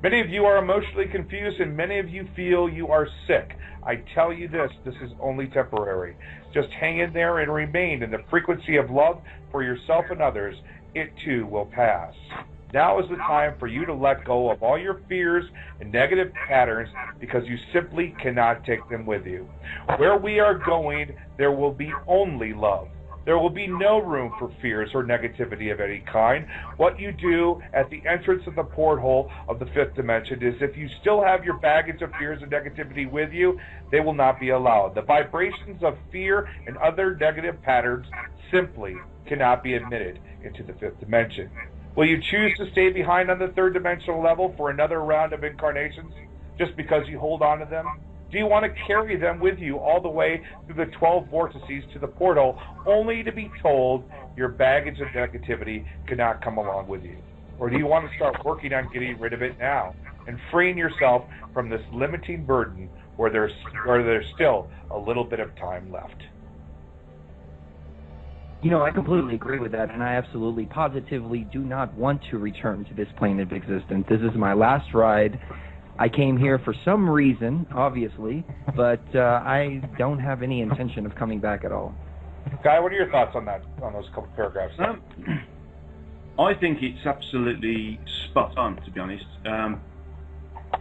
[SPEAKER 1] Many of you are emotionally confused and many of you feel you are sick. I tell you this, this is only temporary. Just hang in there and remain in the frequency of love for yourself and others. It too will pass. Now is the time for you to let go of all your fears and negative patterns because you simply cannot take them with you. Where we are going, there will be only love. There will be no room for fears or negativity of any kind. What you do at the entrance of the porthole of the fifth dimension is if you still have your baggage of fears and negativity with you, they will not be allowed. The vibrations of fear and other negative patterns simply cannot be admitted into the fifth dimension. Will you choose to stay behind on the third dimensional level for another round of incarnations just because you hold on to them? Do you want to carry them with you all the way through the 12 vortices to the portal, only to be told your baggage of negativity cannot come along with you? Or do you want to start working on getting rid of it now and freeing yourself from this limiting burden where there's, where there's still a little bit of time left?
[SPEAKER 2] You know, I completely agree with that, and I absolutely, positively do not want to return to this plane of existence. This is my last ride. I came here for some reason, obviously, but uh, I don't have any intention of coming back at all.
[SPEAKER 1] Guy, what are your thoughts on that, on those couple paragraphs?
[SPEAKER 3] Um, I think it's absolutely spot on, to be honest. Um,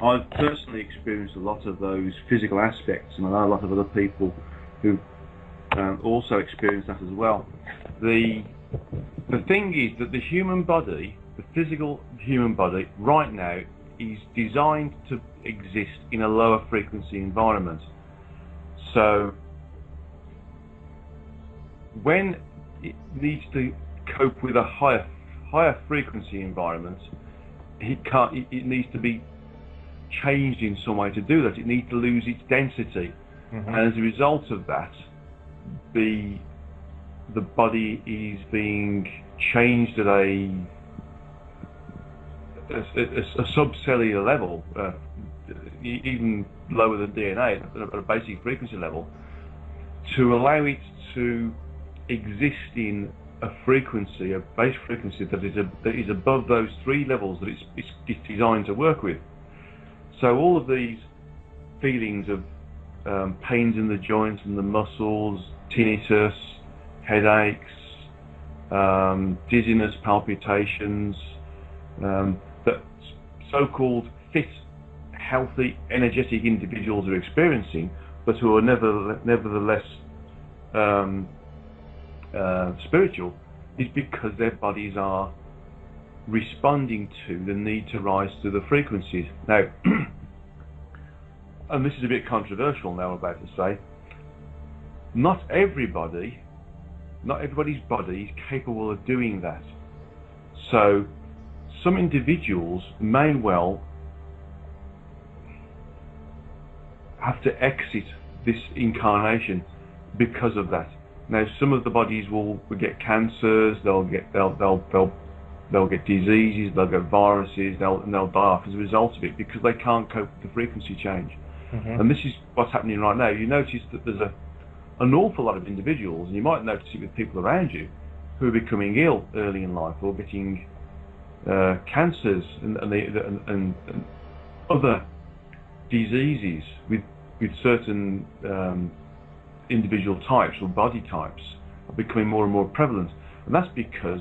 [SPEAKER 3] I've personally experienced a lot of those physical aspects, and I know a lot of other people who um, also experience that as well. The the thing is that the human body, the physical human body, right now is designed to exist in a lower frequency environment. So when it needs to cope with a higher higher frequency environment, it can't. It, it needs to be changed in some way to do that. It needs to lose its density,
[SPEAKER 1] Mhm.
[SPEAKER 3] and as a result of that, the the body is being changed at a a, a, a subcellular level, uh, even lower than DNA, at a, at a basic frequency level, to allow it to exist in a frequency, a base frequency that is a, that is above those three levels that it's, it's, it's designed to work with. So all of these feelings of um, pains in the joints and the muscles, tinnitus, headaches, um, dizziness, palpitations, um, that so-called fit, healthy, energetic individuals are experiencing, but who are never, nevertheless um, uh, spiritual, is because their bodies are responding to the need to rise to the frequencies. Now, and this is a bit controversial now, I'm about to say, not everybody, not everybody's body is capable of doing that. So, some individuals may well have to exit this incarnation because of that. Now, some of the bodies will, will get cancers, they'll get they'll they'll they'll they'll get diseases, they'll get viruses, they'll and they'll die off as a result of it because they can't cope with the frequency change.
[SPEAKER 1] Mhm.
[SPEAKER 3] And this is what's happening right now. You notice that there's a an awful lot of individuals, and you might notice it with people around you, who are becoming ill early in life or getting uh, cancers and, and, and, and, other diseases with with certain um, individual types or body types are becoming more and more prevalent, and that's because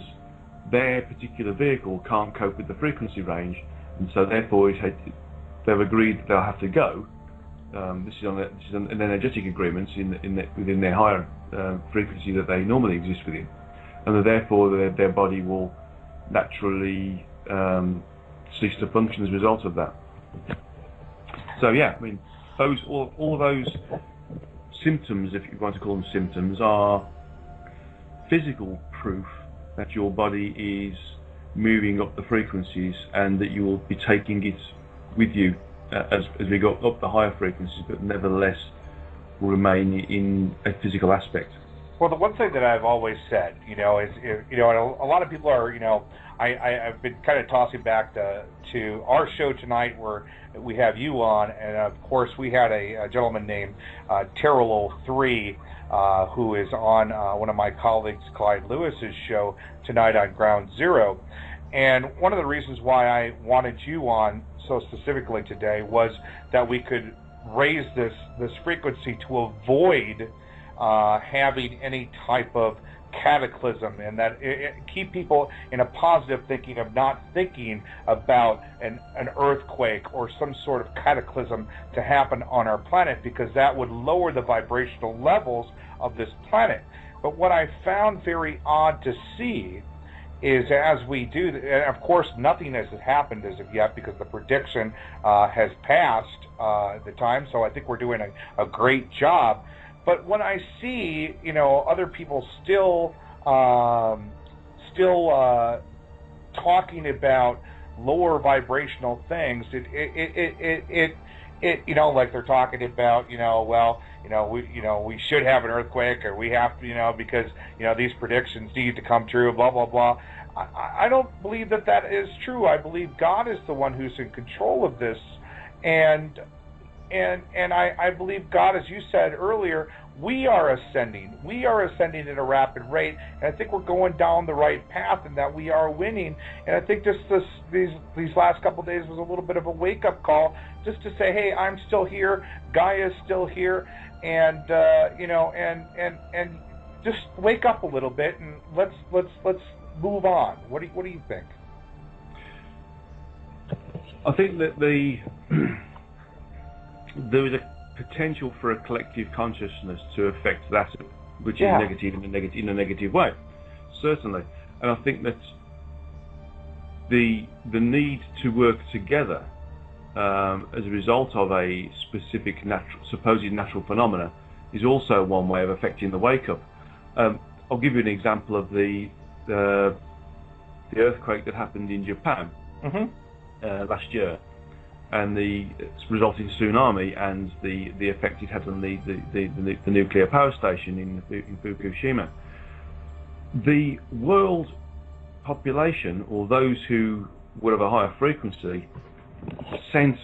[SPEAKER 3] their particular vehicle can't cope with the frequency range, and so therefore they've agreed that they'll have to go. Um, this is on this is an an energetic agreement in, in the, within their higher uh, frequency that they normally exist within, and that therefore their, their body will naturally um, cease to function as a result of that. So yeah, I mean, those all, all those symptoms, if you want to call them symptoms, are physical proof that your body is moving up the frequencies and that you will be taking it with you as, as we go up the higher frequencies, but nevertheless remain in a physical aspect.
[SPEAKER 1] Well, the one thing that I've always said, you know, is you know, a, lot of people are, you know, I, I I've been kind of tossing back to to our show tonight where we have you on, and of course we had a, a gentleman named uh, Terrell Three, uh, who is on uh, one of my colleagues, Clyde Lewis's show tonight on Ground Zero, and one of the reasons why I wanted you on so specifically today was that we could raise this this frequency to avoid uh, having any type of cataclysm and that it, it keep people in a positive thinking of not thinking about an, an earthquake or some sort of cataclysm to happen on our planet because that would lower the vibrational levels of this planet. But what I found very odd to see is as we do, and of course, nothing has happened as of yet because the prediction uh, has passed uh, the time. So I think we're doing a, a great job. But when I see, you know, other people still, um, still uh, talking about lower vibrational things, it, it, it, it, it, it, you know, like they're talking about, you know, well, you know, we, you know, we should have an earthquake, or we have to, you know, because you know these predictions need to come true, blah blah blah. I, I don't believe that that is true. I believe God is the one who's in control of this, and and and I, I believe God, as you said earlier, we are ascending. We are ascending at a rapid rate, and I think we're going down the right path, and that we are winning. And I think just this these these last couple days was a little bit of a wake up call, just to say, hey, I'm still here. Gaia's still here, and uh, you know, and and and just wake up a little bit, and let's let's let's move on. What do you, what do you think?
[SPEAKER 3] I think that the there is a potential for a collective consciousness to affect that, which
[SPEAKER 1] Yeah.
[SPEAKER 3] is negative in a negative in a negative way, certainly. And I think that the the need to work together um, as a result of a specific natural, supposed natural phenomena is also one way of affecting the wake up. Um, I'll give you an example of the the, the earthquake that happened in Japan
[SPEAKER 1] Mm-hmm.
[SPEAKER 3] uh, last year, and the resulting tsunami and the, the effect it had on the, the, the, the, the nuclear power station in, in Fukushima. The world population, or those who were of a higher frequency, sent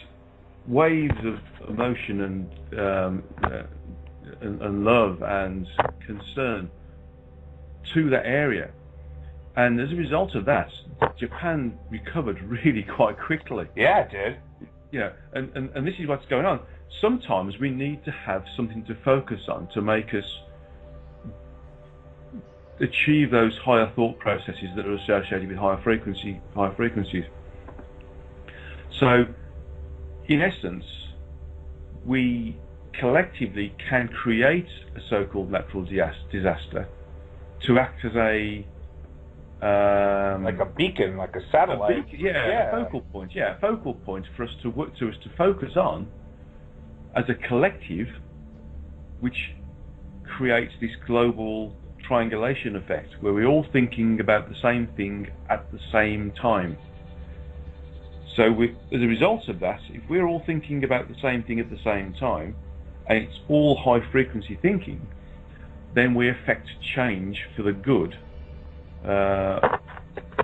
[SPEAKER 3] waves of emotion and, um, uh, and, and love and concern to that area. And as a result of that, Japan recovered really quite quickly.
[SPEAKER 1] Yeah, it did.
[SPEAKER 3] Yeah, and, and, and this is what's going on. Sometimes we need to have something to focus on to make us achieve those higher thought processes that are associated with higher frequency higher frequencies. So, in essence, we collectively can create a so-called natural disaster to act as a um,
[SPEAKER 1] Like a beacon, like a satellite.
[SPEAKER 3] a beacon, yeah,
[SPEAKER 1] Yeah.
[SPEAKER 3] a focal point. Yeah, a focal point for us to work to us to focus on as a collective, which creates this global triangulation effect where we're all thinking about the same thing at the same time. So, as a result of that, if we're all thinking about the same thing at the same time, and it's all high frequency thinking, then we affect change for the good, uh,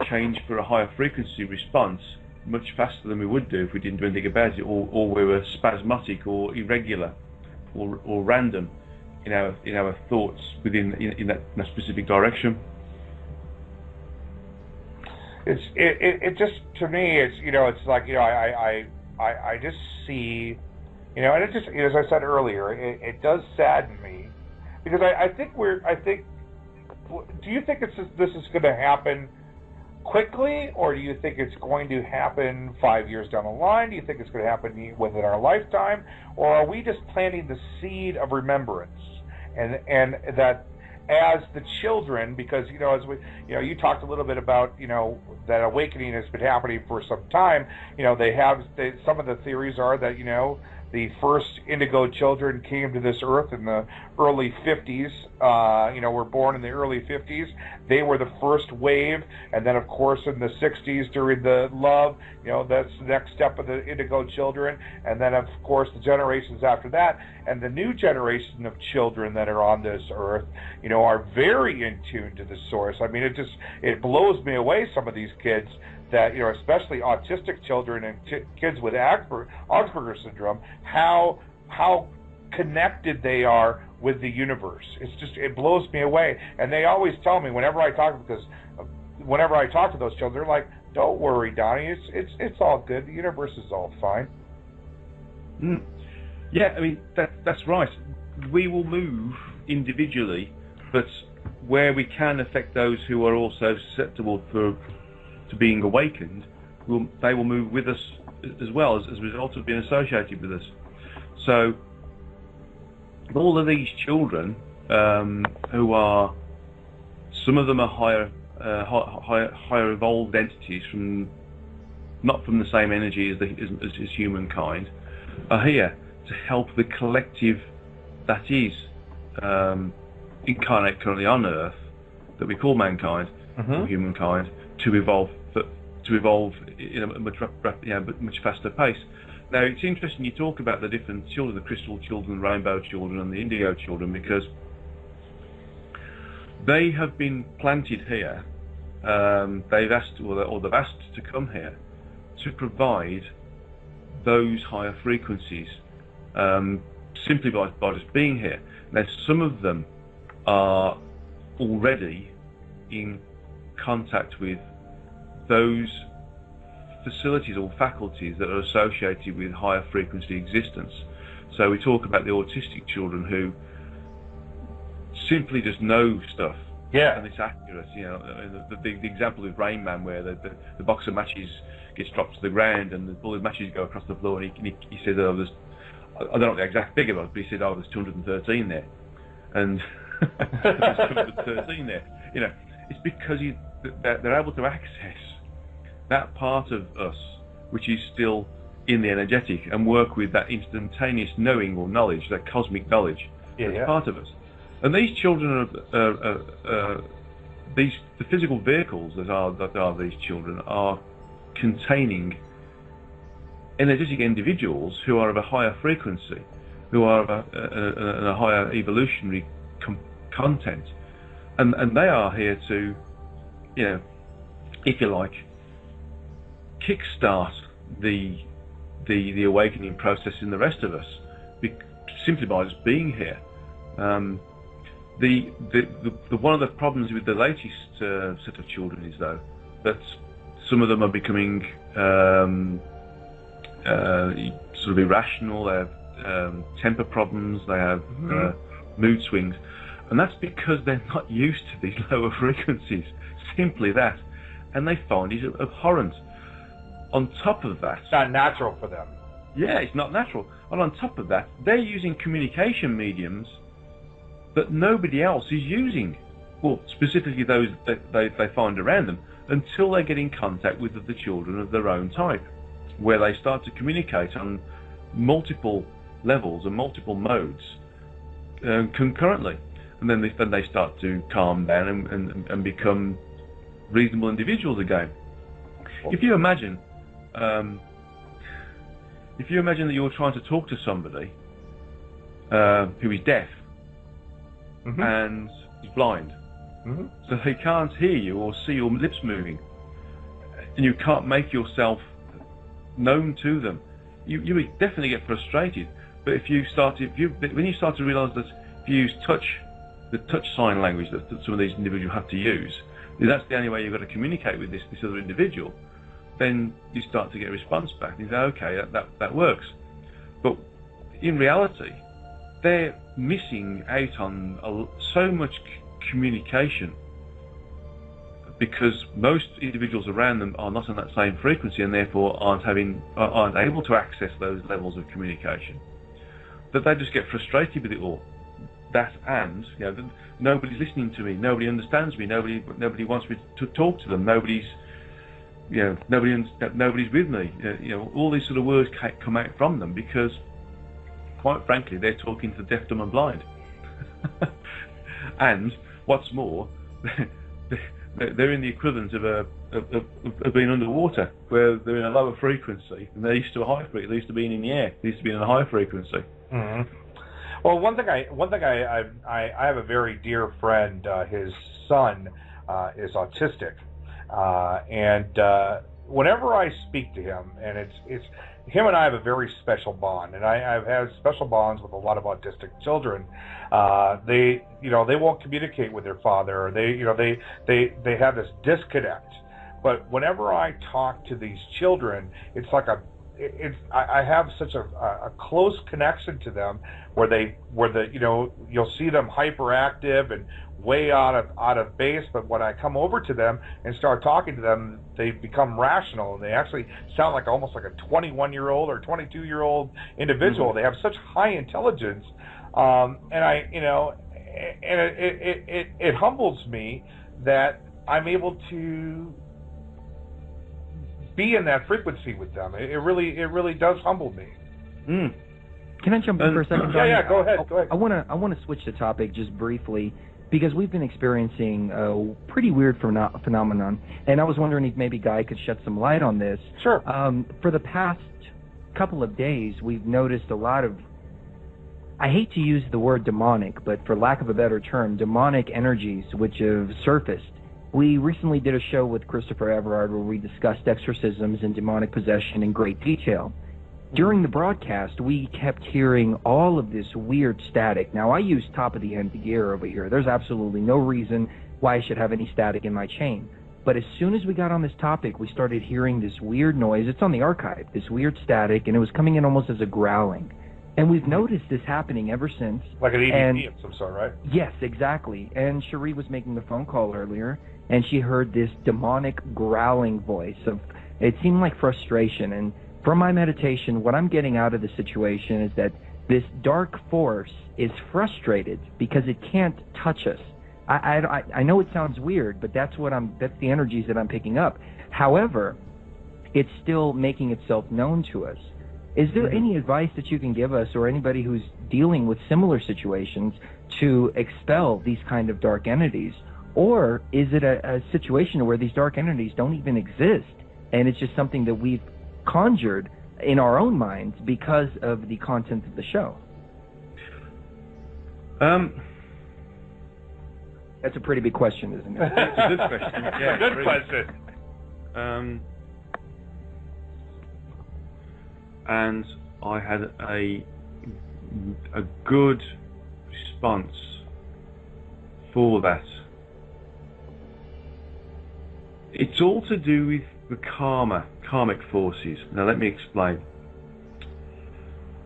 [SPEAKER 3] change for a higher frequency response much faster than we would do if we didn't do anything about it, or, or we were spasmodic or irregular or, or random in our in our thoughts within in, in, that, in that specific direction.
[SPEAKER 1] It's it, it, it just to me it's you know it's like you know I I I, I just see you know and it just as I said earlier it, it does sadden me. Because I, I think we're I think do you think it's this is going to happen quickly, or do you think it's going to happen five years down the line? Do you think it's going to happen within our lifetime, or are we just planting the seed of remembrance, and and that as the children, because you know, as we, you know, you talked a little bit about, you know, that awakening has been happening for some time. You know, they have they, some of the theories are that you know the first indigo children came to this earth in the early 50s. Uh, you know, were born in the early 50s. They were the first wave, and then of course in the 60s during the love, you know, that's the next step of the indigo children, and then of course the generations after that, and the new generation of children that are on this earth, you know, are very in tune to the source. I mean, it just it blows me away. Some of these kids that you know, especially autistic children and kids with Asperger syndrome, how how connected they are with the universe. It's just it blows me away. And they always tell me whenever I talk because whenever I talk to those children, they're like, "Don't worry, Donnie. It's it's it's all good. The universe is all fine."
[SPEAKER 3] Mm. Yeah, I mean that that's right. We will move individually, but where we can affect those who are also susceptible for to being awakened, will, they will move with us as well as, as a result of being associated with us. So, all of these children um, who are, some of them are higher, uh, higher, higher evolved entities from, not from the same energy as, the, as, as humankind, are here to help the collective that is um, incarnate currently on Earth, that we call mankind,
[SPEAKER 1] mm-hmm.
[SPEAKER 3] or humankind, to evolve to evolve in a much, much faster pace. Now, it's interesting you talk about the different children, the crystal children, rainbow children, and the indigo children, because they have been planted here. Um, they've asked, or they've asked to come here to provide those higher frequencies um, simply by, by just being here. Now, some of them are already in contact with those facilities or faculties that are associated with higher frequency existence. So we talk about the autistic children who simply just know stuff.
[SPEAKER 1] Yeah.
[SPEAKER 3] And it's accurate. You know, the, the, the example of Rain Man where the, the, the, box of matches gets dropped to the ground and the ball of matches go across the floor and he, he, he says, oh, there's, I don't know what the exact figure was, but he said, oh, there's 213 there. And there's 213 there. You know, it's because you, they're, they're able to access that part of us which is still in the energetic and work with that instantaneous knowing or knowledge, that cosmic knowledge
[SPEAKER 1] yeah,
[SPEAKER 3] that's
[SPEAKER 1] yeah.
[SPEAKER 3] part of us. And these children are, uh, uh, these the physical vehicles that are that are these children are containing energetic individuals who are of a higher frequency, who are of a, a, a, a higher evolutionary com- content, and and they are here to, you know, if you like, kickstart the the the awakening process in the rest of us, be, simply by just being here. Um, the, the, the, the, one of the problems with the latest uh, set of children is though that some of them are becoming um, uh, sort of irrational. They have um, temper problems. They have
[SPEAKER 1] Mm-hmm.
[SPEAKER 3] uh, mood swings, and that's because they're not used to these lower frequencies. Simply that, and they find it abhorrent. On top of that,
[SPEAKER 1] It's not natural for them.
[SPEAKER 3] yeah, it's not natural. And on top of that, they're using communication mediums that nobody else is using. Well, specifically those that they, they find around them, until they get in contact with the children of their own type, where they start to communicate on multiple levels and multiple modes um, concurrently. And then they, then they start to calm down and, and, and become reasonable individuals again. If you imagine um, if you imagine that you're trying to talk to somebody uh, who is deaf
[SPEAKER 1] Mm-hmm.
[SPEAKER 3] and is blind,
[SPEAKER 1] Mhm.
[SPEAKER 3] so they can't hear you or see your lips moving, and you can't make yourself known to them, you you would definitely get frustrated. But if you start if you when you start to realise that if you use touch, the touch sign language that, that some of these individuals have to use, that's the only way you've got to communicate with this this other individual. Then you start to get a response back. And you say, okay, that, that, that works. But in reality, they're missing out on a, so much communication because most individuals around them are not on that same frequency and therefore aren't having aren't able to access those levels of communication. That they just get frustrated with it all. That and you know nobody's listening to me, nobody understands me, nobody nobody wants me to talk to them, nobody's you know nobody nobody's with me. You know all these sort of words come out from them because quite frankly they're talking to the deaf, dumb and blind. and what's more. they're in the equivalent of a of, of, of, being underwater, where they're in a lower frequency and they're used to a high frequency. They're used to being in the air. They're used to being in a high frequency.
[SPEAKER 1] Mm-hmm. Well, one thing I one thing I I, I have a very dear friend. Uh, his son uh, is autistic, uh, and uh, whenever I speak to him, and it's it's him and I have a very special bond, and I, I've had special bonds with a lot of autistic children. Uh, they, you know, they won't communicate with their father, or they, you know, they they they have this disconnect. But whenever I talk to these children, it's like a it's I, I have such a, a close connection to them where they where the you know you'll see them hyperactive and way out of out of base but when i come over to them and start talking to them they become rational and they actually sound like almost like a 21 year old or 22 year old individual mm-hmm. they have such high intelligence um, and i you know and it, it it it humbles me that i'm able to be in that frequency with them it, it really it really does humble me
[SPEAKER 3] mm.
[SPEAKER 2] Can I jump in for a second?
[SPEAKER 1] Yeah, yeah, go ahead.
[SPEAKER 2] Go
[SPEAKER 1] ahead.
[SPEAKER 2] I want to I want to switch the topic just briefly because we've been experiencing a pretty weird pheno- phenomenon, and I was wondering if maybe Guy could shed some light on this.
[SPEAKER 1] Sure.
[SPEAKER 2] Um, for the past couple of days, we've noticed a lot of. I hate to use the word demonic, but for lack of a better term, demonic energies which have surfaced. We recently did a show with Christopher Everard where we discussed exorcisms and demonic possession in great detail during the broadcast, we kept hearing all of this weird static. Now, I use top of the end gear over here. There's absolutely no reason why I should have any static in my chain. But as soon as we got on this topic, we started hearing this weird noise. It's on the archive, this weird static, and it was coming in almost as a growling. And we've noticed this happening ever since.
[SPEAKER 1] Like an
[SPEAKER 2] EVP
[SPEAKER 1] of some sort, right?
[SPEAKER 2] Yes, exactly. And Cherie was making the phone call earlier, and she heard this demonic growling voice of. It seemed like frustration, and from my meditation, what I'm getting out of the situation is that this dark force is frustrated because it can't touch us. I, I, I know it sounds weird, but that's what I'm. That's the energies that I'm picking up. However, it's still making itself known to us. Is there mm-hmm. any advice that you can give us, or anybody who's dealing with similar situations, to expel these kind of dark entities, or is it a, a situation where these dark entities don't even exist, and it's just something that we've conjured in our own minds because of the content of the show?
[SPEAKER 3] Um,
[SPEAKER 2] that's a pretty big question, isn't it?
[SPEAKER 3] it's a good question. Yeah,
[SPEAKER 1] good really. question.
[SPEAKER 3] Um, and I had a a good response for that. It's all to do with the karma karmic forces. Now let me explain.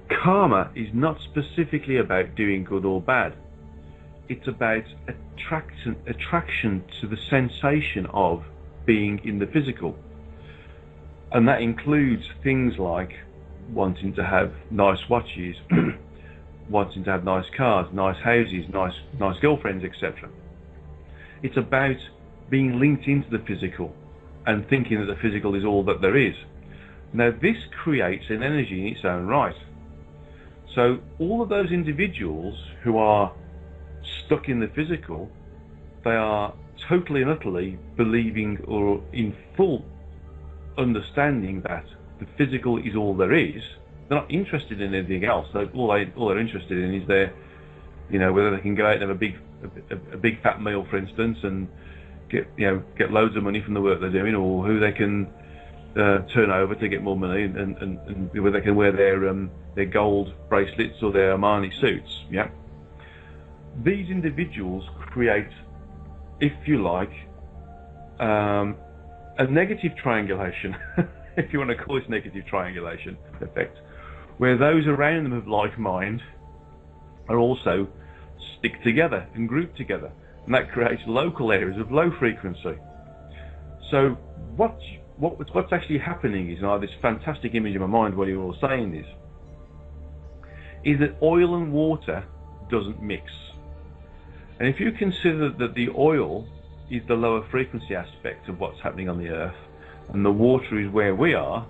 [SPEAKER 3] Karma is not specifically about doing good or bad. It's about attraction, attraction to the sensation of being in the physical. And that includes things like wanting to have nice watches, wanting to have nice cars, nice houses, nice nice girlfriends, etc. It's about being linked into the physical and thinking that the physical is all that there is. Now, this creates an energy in its own right. So, all of those individuals who are stuck in the physical, they are totally and utterly believing or in full understanding that the physical is all there is. They're not interested in anything else. All they all they're interested in is their, you know, whether they can go out and have a big a, a big fat meal, for instance, and get you know get loads of money from the work they're doing, or who they can uh, turn over to get more money and, and, and, where they can wear their um, their gold bracelets or their Armani suits. Yeah. These individuals create, if you like, um, a negative triangulation, if you want to call it negative triangulation effect, where those around them of like mind are also stick together and group together, and that creates local areas of low frequency. So what what what's actually happening is, and I have this fantastic image in my mind while you're all saying this, is that oil and water doesn't mix. And if you consider that the oil is the lower frequency aspect of what's happening on the earth, and the water is where we are,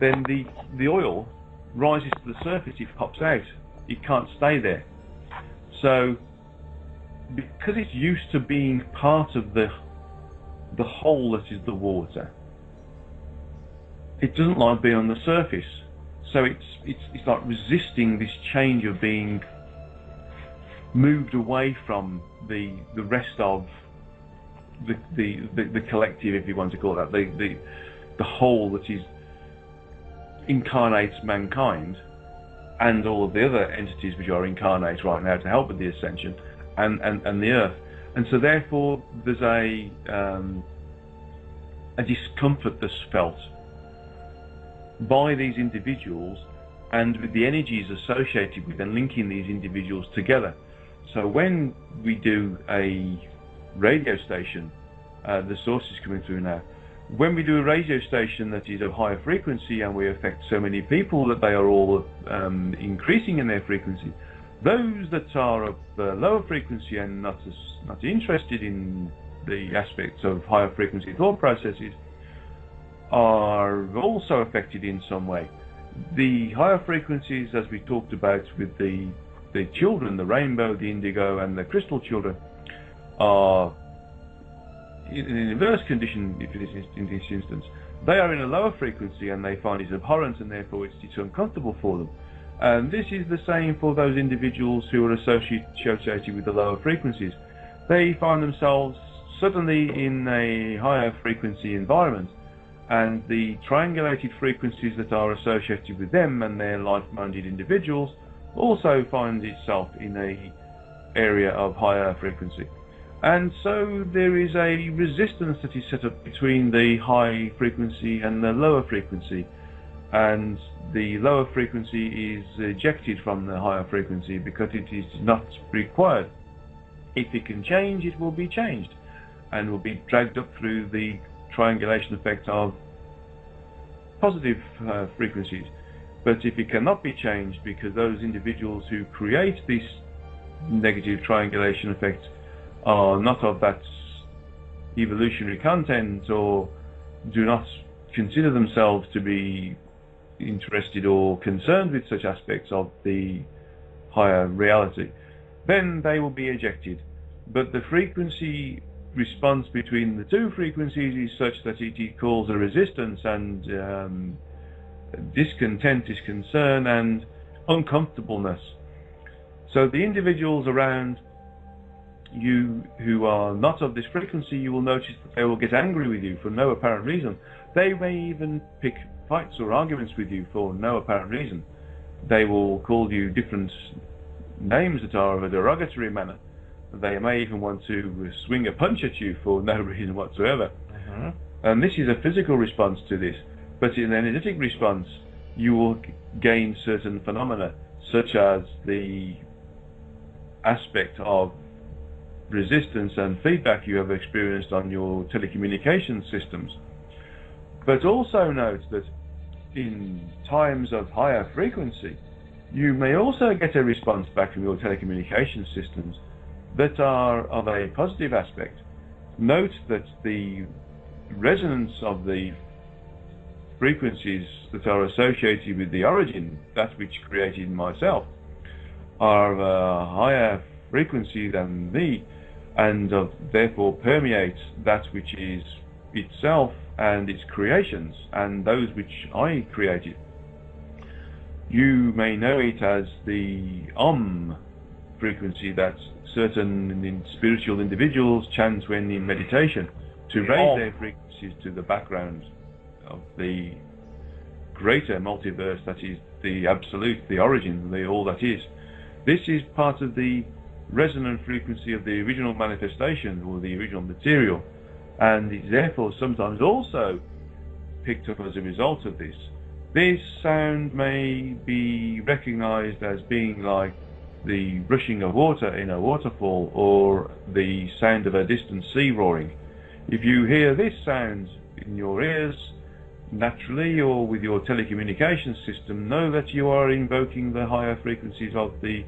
[SPEAKER 3] then the the oil rises to the surface, it pops out. It can't stay there. So because it's used to being part of the the whole that is the water, it doesn't like being on the surface. So it's it's it's like resisting this change of being moved away from the the rest of the the, the, the collective, if you want to call that, the, the the whole that is incarnates mankind and all of the other entities which are incarnate right now to help with the ascension and, and, and the earth. And so therefore there's a um, a discomfort that's felt by these individuals and with the energies associated with and linking these individuals together. So when we do a radio station, uh, the source is coming through now. When we do a radio station that is of higher frequency and we affect so many people that they are all um, increasing in their frequency, those that are of uh, lower frequency and not as not interested in the aspects of higher frequency thought processes are also affected in some way. The higher frequencies, as we talked about with the the children, the rainbow, the indigo, and the crystal children, are in an inverse condition in this instance. They are in a lower frequency and they find it abhorrent and therefore it's, it's uncomfortable for them. And this is the same for those individuals who are associated with the lower frequencies. They find themselves suddenly in a higher frequency environment and the triangulated frequencies that are associated with them and their like-minded individuals also find itself in a area of higher frequency. And so there is a resistance that is set up between the high frequency and the lower frequency. And the lower frequency is ejected from the higher frequency because it is not required. If it can change, it will be changed and will be dragged up through the triangulation effect of positive uh, frequencies. But if it cannot be changed because those individuals who create this negative triangulation effect are not of that evolutionary content or do not consider themselves to be interested or concerned with such aspects of the higher reality, then they will be ejected. But the frequency response between the two frequencies is such that it calls a resistance and um, discontent, disconcern, and uncomfortableness. So the individuals around you who are not of this frequency, you will notice that they will get angry with you for no apparent reason. They may even pick fights or arguments with you for no apparent reason. They will call you different names that are of a derogatory manner. They may even want to swing a punch at you for no reason whatsoever.
[SPEAKER 1] Mm-hmm.
[SPEAKER 3] And this is a physical response to this. But in an energetic response, you will gain certain phenomena, such as the aspect of resistance and feedback you have experienced on your telecommunication systems. But also note that in times of higher frequency, you may also get a response back from your telecommunication systems that are of a positive aspect. Note that the resonance of the frequencies that are associated with the origin, that which created myself, are of a higher frequency than me and of, therefore permeate that which is itself and its creations and those which I created. You may know it as the Om frequency that certain spiritual individuals chant when in meditation to raise
[SPEAKER 1] Om.
[SPEAKER 3] their frequencies to the background of the greater multiverse that is the absolute, the origin, the all that is. This is part of the resonant frequency of the original manifestation or the original material, and is therefore sometimes also picked up as a result of this. This sound may be recognized as being like the rushing of water in a waterfall or the sound of a distant sea roaring. If you hear this sound in your ears, naturally or with your telecommunications system, know that you are invoking the higher frequencies of the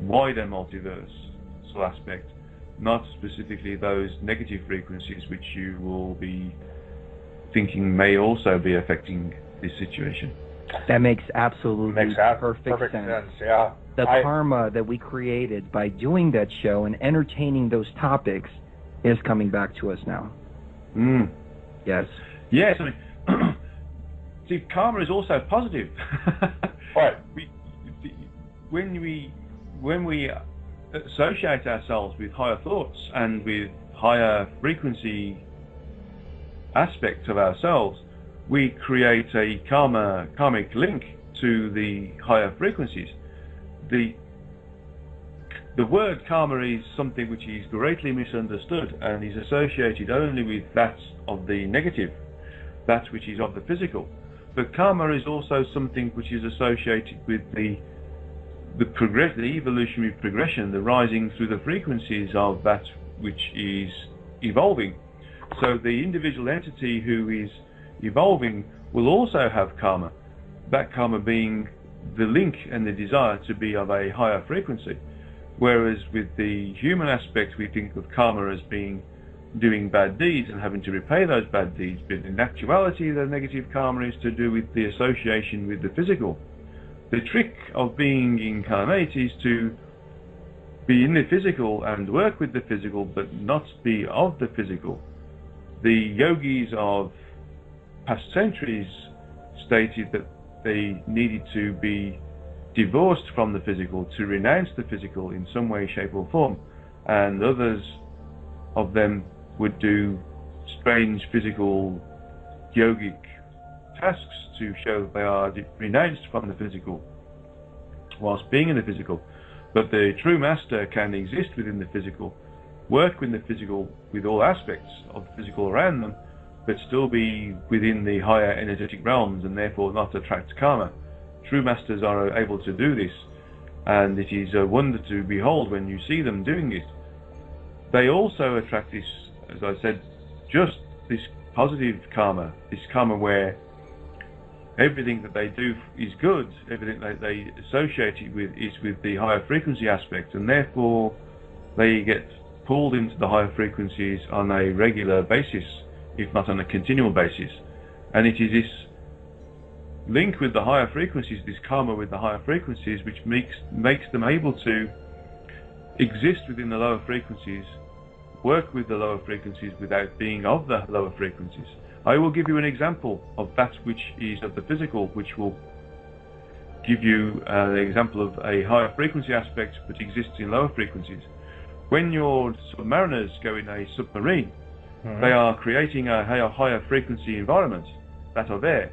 [SPEAKER 3] wider multiverse aspect, not specifically those negative frequencies which you will be thinking may also be affecting this situation.
[SPEAKER 2] That makes absolutely
[SPEAKER 1] Makes ab-
[SPEAKER 2] perfect,
[SPEAKER 1] perfect
[SPEAKER 2] sense.
[SPEAKER 1] sense, yeah.
[SPEAKER 2] The
[SPEAKER 1] I-
[SPEAKER 2] karma that we created by doing that show and entertaining those topics is coming back to us now.
[SPEAKER 3] Mm.
[SPEAKER 2] Yes.
[SPEAKER 3] Yes, I mean, see, karma is also positive.
[SPEAKER 1] right.
[SPEAKER 3] We, when we when we associate ourselves with higher thoughts and with higher frequency aspects of ourselves, we create a karma karmic link to the higher frequencies. The the word karma is something which is greatly misunderstood and is associated only with that of the negative, that which is of the physical. But karma is also something which is associated with the the progress, the evolutionary progression, the rising through the frequencies of that which is evolving. So the individual entity who is evolving will also have karma. That karma being the link and the desire to be of a higher frequency. Whereas with the human aspect, we think of karma as being doing bad deeds and having to repay those bad deeds. But in actuality, the negative karma is to do with the association with the physical. The trick of being incarnate is to be in the physical and work with the physical, but not be of the physical. The yogis of past centuries stated that they needed to be divorced from the physical, to renounce the physical in some way, shape, or form, and others of them would do strange physical yogic tasks to show that they are renounced from the physical whilst being in the physical. But the true master can exist within the physical, work with the physical, with all aspects of the physical around them, but still be within the higher energetic realms and therefore not attract karma. True masters are able to do this, and it is a wonder to behold when you see them doing it. They also attract this, as I said, just this positive karma, this karma where everything that they do is good, everything that they associate it with is with the higher frequency aspect, and therefore they get pulled into the higher frequencies on a regular basis, if not on a continual basis. And it is this link with the higher frequencies, this karma with the higher frequencies, which makes makes them able to exist within the lower frequencies, work with the lower frequencies without being of the lower frequencies. I will give you an example of that which is of the physical, which will give you uh, an example of a higher frequency aspect which exists in lower frequencies. When your submariners go in a submarine, they are creating a higher, higher frequency environment that are there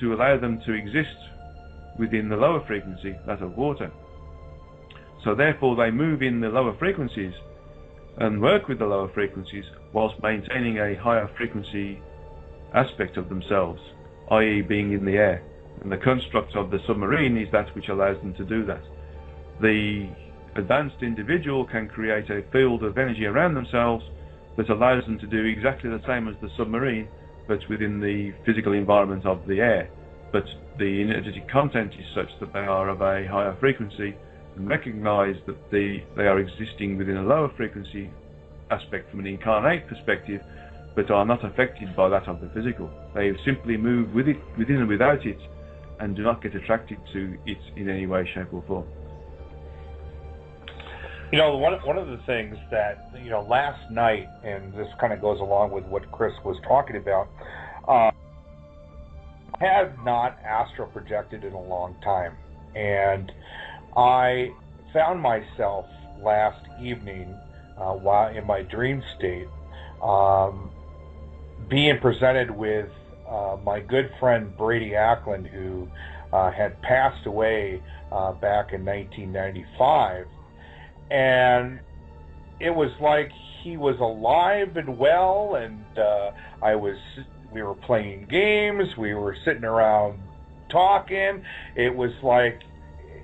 [SPEAKER 3] to allow them to exist within the lower frequency, that of water. So therefore they move in the lower frequencies and work with the lower frequencies whilst maintaining a higher frequency aspect of themselves, i.e. being in the air. And the construct of the submarine is that which allows them to do that. The advanced individual can create a field of energy around themselves that allows them to do exactly the same as the submarine, but within the physical environment of the air. But the energetic content is such that they are of a higher frequency and recognize that they, they are existing within a lower frequency aspect from an incarnate perspective, but are not affected by that of the physical. They simply move with it, within and without it, and do not get attracted to it in any way, shape, or form.
[SPEAKER 1] You know, one one of the things that you know last night, and this kind of goes along with what Chris was talking about. Uh, I had not astral projected in a long time, and I found myself last evening uh, while in my dream state um, being presented with uh, my good friend Brady Ackland, who uh, had passed away uh, back in 1995, and it was like he was alive and well, and uh, I was. We were playing games. We were sitting around talking. It was like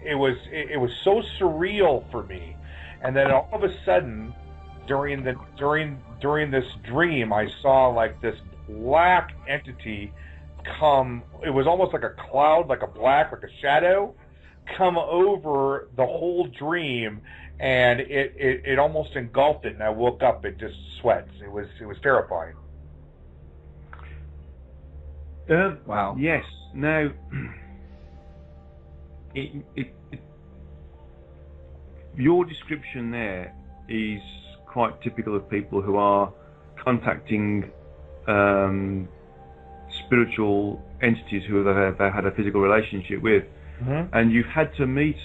[SPEAKER 1] it was it, it was so surreal for me. And then all of a sudden, during the during during this dream, I saw like this black entity come. It was almost like a cloud, like a black, like a shadow, come over the whole dream, and it it, it almost engulfed it. And I woke up, it just sweats. It was it was terrifying.
[SPEAKER 3] Um,
[SPEAKER 2] wow.
[SPEAKER 3] Yes. Now, it, it, it, your description there is quite typical of people who are contacting um, spiritual entities who they've, they've had a physical relationship with,
[SPEAKER 1] Mm-hmm.
[SPEAKER 3] and you've had to meet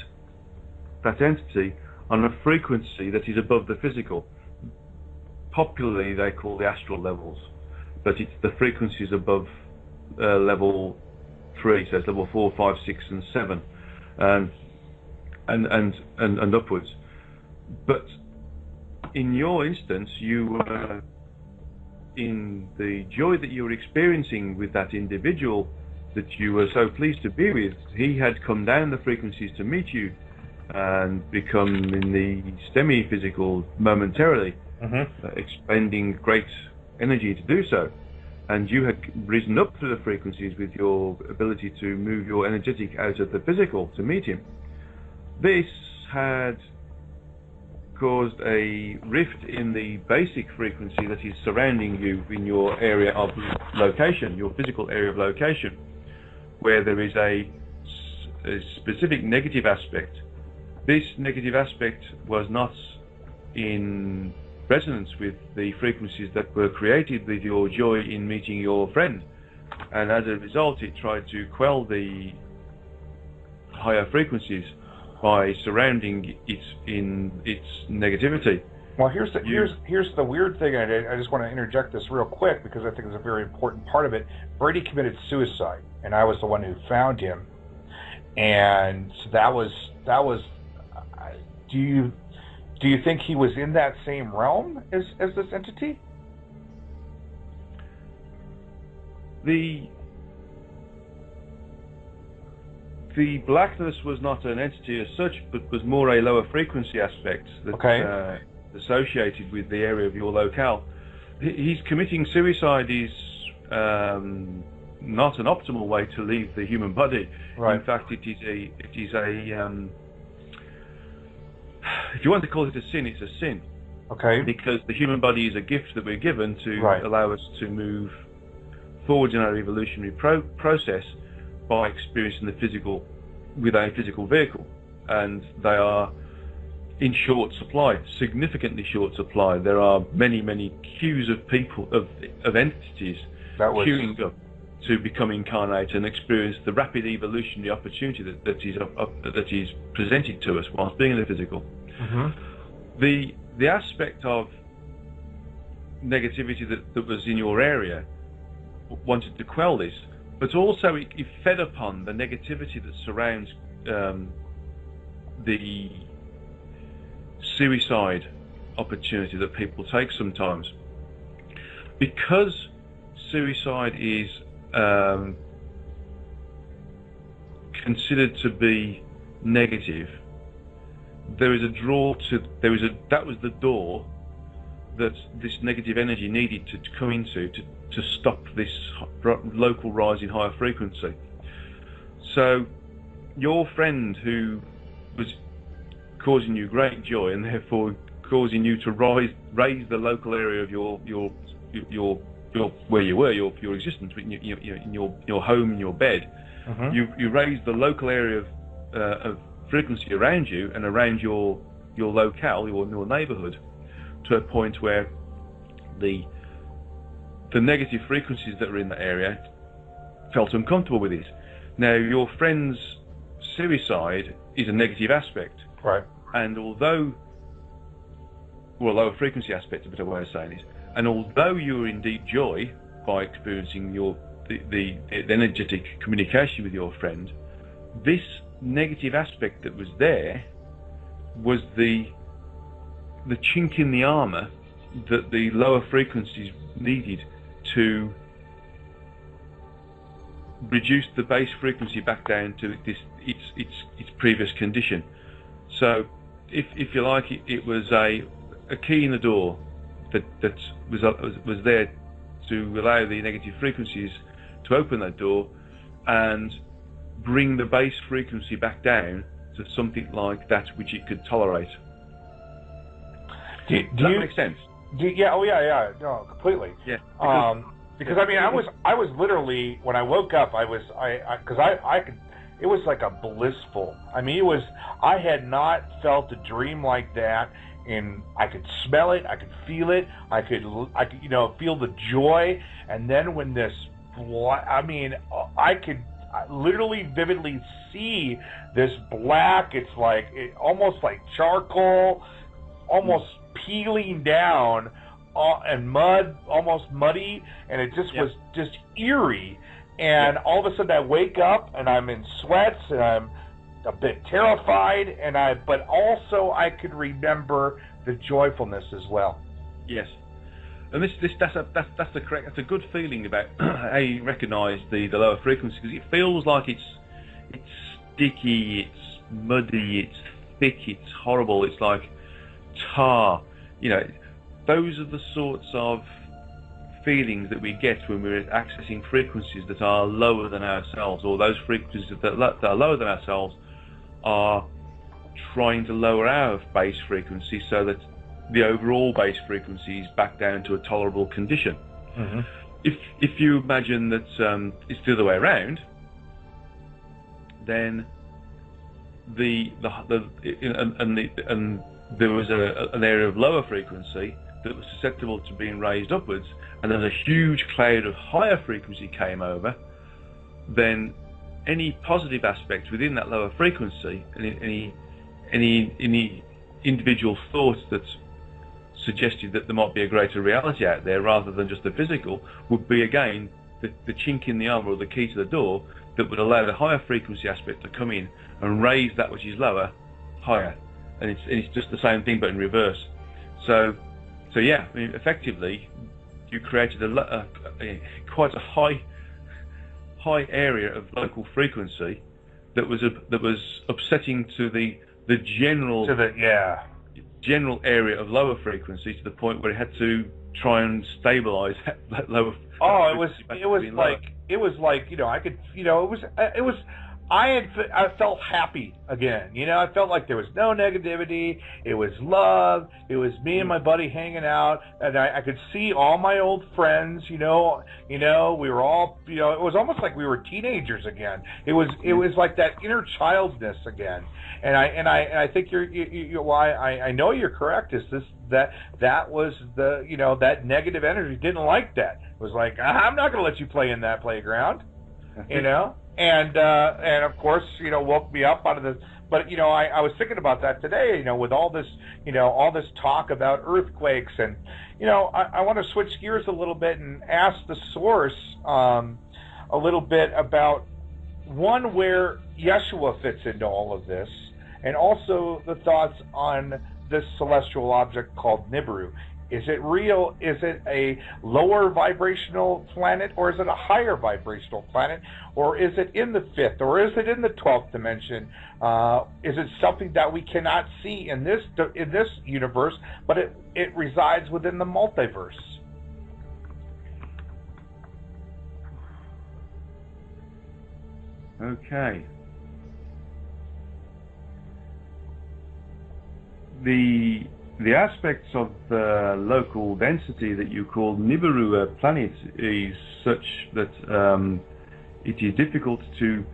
[SPEAKER 3] that entity on a frequency that is above the physical. Popularly, they call the astral levels, but it's the frequencies above uh, level three, so it's level four, five, six, and seven, um, and, and and and upwards. But in your instance, you were in the joy that you were experiencing with that individual that you were so pleased to be with. He had come down the frequencies to meet you and become in the semi-physical momentarily,
[SPEAKER 1] Mm-hmm.
[SPEAKER 3] uh, expending great energy to do so. And you had risen up through the frequencies with your ability to move your energetic out of the physical to meet him. This had caused a rift in the basic frequency that is surrounding you in your area of location, your physical area of location, where there is a specific negative aspect. This negative aspect was not in resonance with the frequencies that were created with your joy in meeting your friend. And as a result, it tried to quell the higher frequencies by surrounding it in its negativity.
[SPEAKER 1] Well, here's the here's here's the weird thing. and I, I just want to interject this real quick because I think it's a very important part of it. Brady committed suicide, and I was the one who found him. And so that was that was. Do you do you think he was in that same realm as as this entity?
[SPEAKER 3] The the blackness was not an entity as such, but was more a lower frequency aspect that
[SPEAKER 1] Okay.
[SPEAKER 3] uh, associated with the area of your locale. He's committing suicide is um, not an optimal way to leave the human body.
[SPEAKER 1] Right.
[SPEAKER 3] In fact, it is a it is a um, if you want to call it a sin, it's a sin.
[SPEAKER 1] Okay.
[SPEAKER 3] Because the human body is a gift that we're given to
[SPEAKER 1] Right.
[SPEAKER 3] allow us to move forward in our evolutionary pro- process by experiencing the physical with a physical vehicle, and they are in short supply, significantly short supply. There are many, many queues of people of of entities
[SPEAKER 1] That was
[SPEAKER 3] queuing up to become incarnate and experience the rapid evolutionary opportunity that, that is that is presented to us whilst being in the physical.
[SPEAKER 1] Mhm.
[SPEAKER 3] The the aspect of negativity that, that was in your area wanted to quell this, but also it, it fed upon the negativity that surrounds um, the suicide opportunity that people take sometimes. Because suicide is um, considered to be negative, there is a draw to there is a that was the door that this negative energy needed to, come into to, to stop this local rise in higher frequency. So your friend who was causing you great joy and therefore causing you to rise raise the local area of your your your your where you were your your existence in your your, in your, your home in your bed
[SPEAKER 1] Mhm.
[SPEAKER 3] you you raised the local area of uh, of frequency around you and around your your locale your your neighborhood to a point where the the negative frequencies that are in that area felt uncomfortable with it. Now your friend's suicide is a negative aspect.
[SPEAKER 1] Right.
[SPEAKER 3] And although well lower frequency aspect, a better way of saying it, and although you were in deep joy by experiencing your the, the, the energetic communication with your friend, this negative aspect that was there was the the chink in the armor that the lower frequencies needed to reduce the base frequency back down to this its its its previous condition. So, if if you like, it, it was a a key in the door that that was uh, was, was there to allow the negative frequencies to open that door and bring the base frequency back down to something like that which it could tolerate.
[SPEAKER 1] Do,
[SPEAKER 3] Does that
[SPEAKER 1] you,
[SPEAKER 3] make sense?
[SPEAKER 1] Yeah, oh yeah, yeah, no, completely.
[SPEAKER 3] Yeah.
[SPEAKER 1] Um, because I mean, I was, I was literally when I woke up, I was, I, because I, I, could, it was like a blissful. I mean, it was, I had not felt a dream like that, and I could smell it, I could feel it, I could, I could, you know, feel the joy, and then when this, I mean, I could literally vividly see this black. It's like it, almost like charcoal, almost peeling down, uh, and mud, almost muddy, and it just was just eerie. And all of a sudden, I wake up and I'm in sweats and I'm a bit terrified, and I but also I could remember the joyfulness as well.
[SPEAKER 3] Yes. And this, this, that's a, that's, that's the correct, that's a good feeling about how you recognise the, the lower frequency because it feels like it's, it's sticky, it's muddy, it's thick, it's horrible, it's like tar. You know, those are the sorts of feelings that we get when we're accessing frequencies that are lower than ourselves, or those frequencies that, that are lower than ourselves are trying to lower our base frequency so that the overall base frequency is back down to a tolerable condition.
[SPEAKER 1] Mm-hmm.
[SPEAKER 3] If if you imagine that um, it's the other way around, then the the, the and, and, the, and there was a, an area of lower frequency that was susceptible to being raised upwards, and then a huge cloud of higher frequency came over, then any positive aspect within that lower frequency, any any any, any individual thoughts that suggested that there might be a greater reality out there rather than just the physical would be again the, the chink in the armor or the key to the door that would allow the higher frequency aspect to come in and raise that which is lower higher and it's, and it's just the same thing but in reverse so so yeah I mean, effectively you created a, a, a quite a high high area of local frequency that was a, that was upsetting to the the general
[SPEAKER 1] To the yeah.
[SPEAKER 3] general area of lower frequency to the point where it had to try and stabilize that lower.
[SPEAKER 1] Oh, it was it was
[SPEAKER 3] being lower.
[SPEAKER 1] like it was like you know I could you know it was uh, it was I had I felt happy again. You know I felt like there was no negativity. It was love. It was me and my mm. buddy hanging out, and I, I could see all my old friends. You know, you know we were all you know it was almost like we were teenagers again. It was it mm. was like that inner childness again. And I and I and I think you're you, you, why I I know you're correct. Is this that that was the you know that negative energy didn't like that. It was like ah, I'm not going to let you play in that playground, you know. And uh, and of course you know woke me up out of the. But you know I, I was thinking about that today. You know with all this you know all this talk about earthquakes and you know I, I want to switch gears a little bit and ask the source um, a little bit about one where Yeshua fits into all of this, and also the thoughts on this celestial object called Nibiru. Is it real? Is it a lower vibrational planet, or is it a higher vibrational planet, or is it in the fifth, or is it in the twelfth dimension? Uh, is it something that we cannot see in this in this universe, but it it resides within the multiverse?
[SPEAKER 3] Okay. The the aspects of the local density that you call Nibiru a planet is such that um, it is difficult to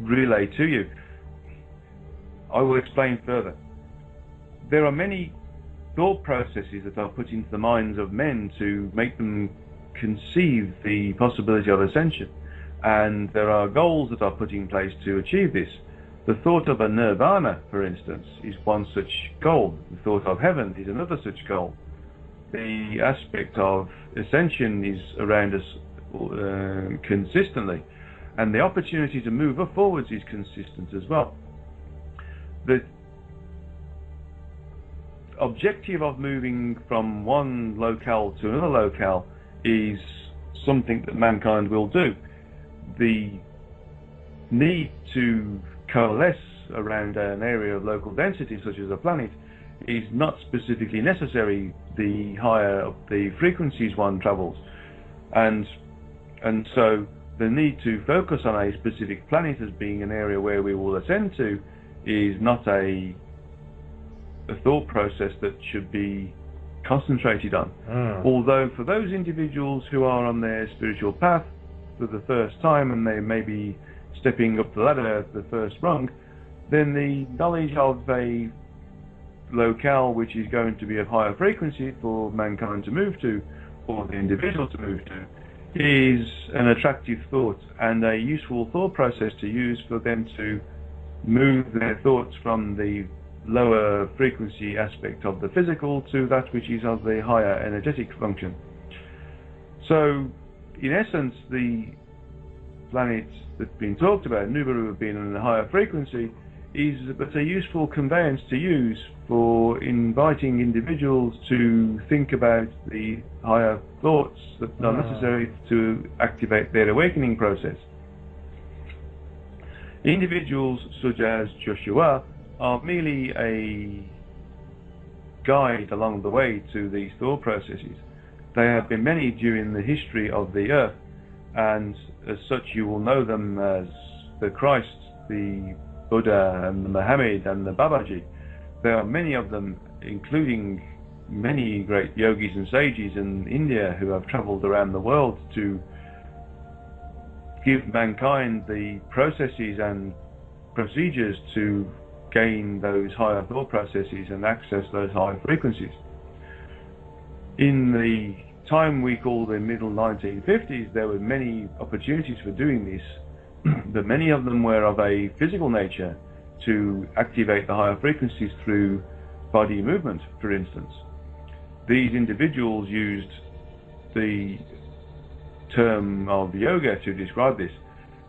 [SPEAKER 3] relay to you. I will explain further. There are many thought processes that are put into the minds of men to make them conceive the possibility of ascension, and there are goals that are put in place to achieve this. The thought of a nirvana, for instance, is one such goal. The thought of heaven is another such goal. The aspect of ascension is around us uh, consistently, and the opportunity to move forwards is consistent as well. The objective of moving from one locale to another locale is something that mankind will do. The need to coalesce around an area of local density, such as a planet, is not specifically necessary the higher up the frequencies one travels. And and so the need to focus on a specific planet as being an area where we will ascend to is not a a thought process that should be concentrated on.
[SPEAKER 1] Mm.
[SPEAKER 3] Although for those individuals who are on their spiritual path for the first time and they may be stepping up the ladder the first rung, then the knowledge of a locale which is going to be of higher frequency for mankind to move to, or the individual to move to, is an attractive thought and a useful thought process to use for them to move their thoughts from the lower frequency aspect of the physical to that which is of the higher energetic function. So, in essence, the planet that's been talked about, Nibiru being on a higher frequency, is but a useful conveyance to use for inviting individuals to think about the higher thoughts that are
[SPEAKER 1] Ah.
[SPEAKER 3] necessary to activate their awakening process. Individuals such as Joshua are merely a guide along the way to these thought processes. There have been many during the history of the earth, and as such you will know them as the Christ, the Buddha, and the Muhammad, and the Babaji. There are many of them, including many great yogis and sages in India who have traveled around the world to give mankind the processes and procedures to gain those higher thought processes and access those higher frequencies. In the time we call the middle 1950s, there were many opportunities for doing this, but many of them were of a physical nature to activate the higher frequencies through body movement, for instance. These individuals used the term of yoga to describe this,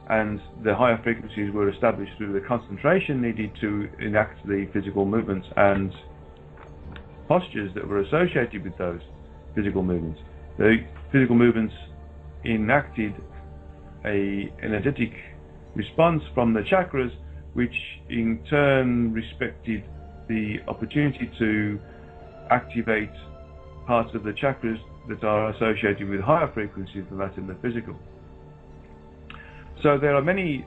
[SPEAKER 3] and the higher frequencies were established through the concentration needed to enact the physical movements and postures that were associated with those physical movements. The physical movements enacted a energetic response from the chakras, which in turn respected the opportunity to activate parts of the chakras that are associated with higher frequencies than that in the physical. So there are many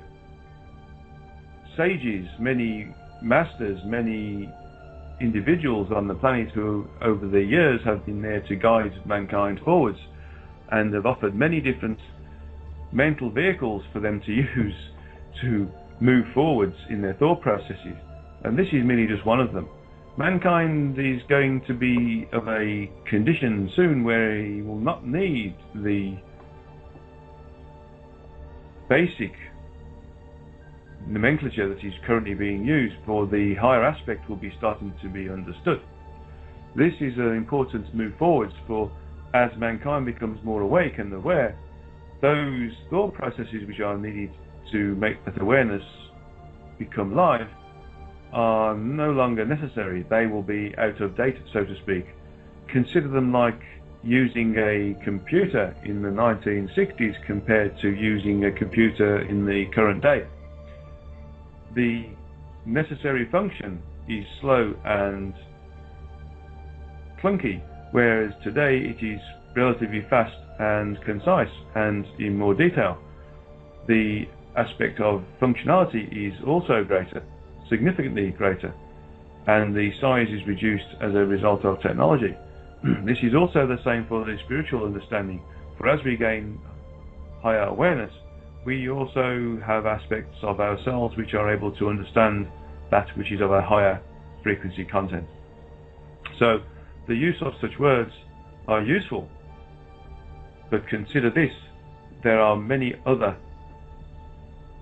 [SPEAKER 3] sages, many masters, many individuals on the planet who over the years have been there to guide mankind forwards and have offered many different mental vehicles for them to use to move forwards in their thought processes. And this is merely just one of them. Mankind is going to be of a condition soon where he will not need the basic nomenclature that is currently being used for the higher aspect will be starting to be understood. This is an important move forwards for as mankind becomes more awake and aware, those thought processes which are needed to make that awareness become live are no longer necessary. They will be out of date, so to speak. Consider them like using a computer in the 1960s compared to using a computer in the current day. The necessary function is slow and clunky, whereas today it is relatively fast and concise and in more detail. The aspect of functionality is also greater, significantly greater, and the size is reduced as a result of technology. this is also the same for the spiritual understanding, for as we gain higher awareness, we also have aspects of ourselves which are able to understand that which is of a higher frequency content. So the use of such words are useful, but consider this, there are many other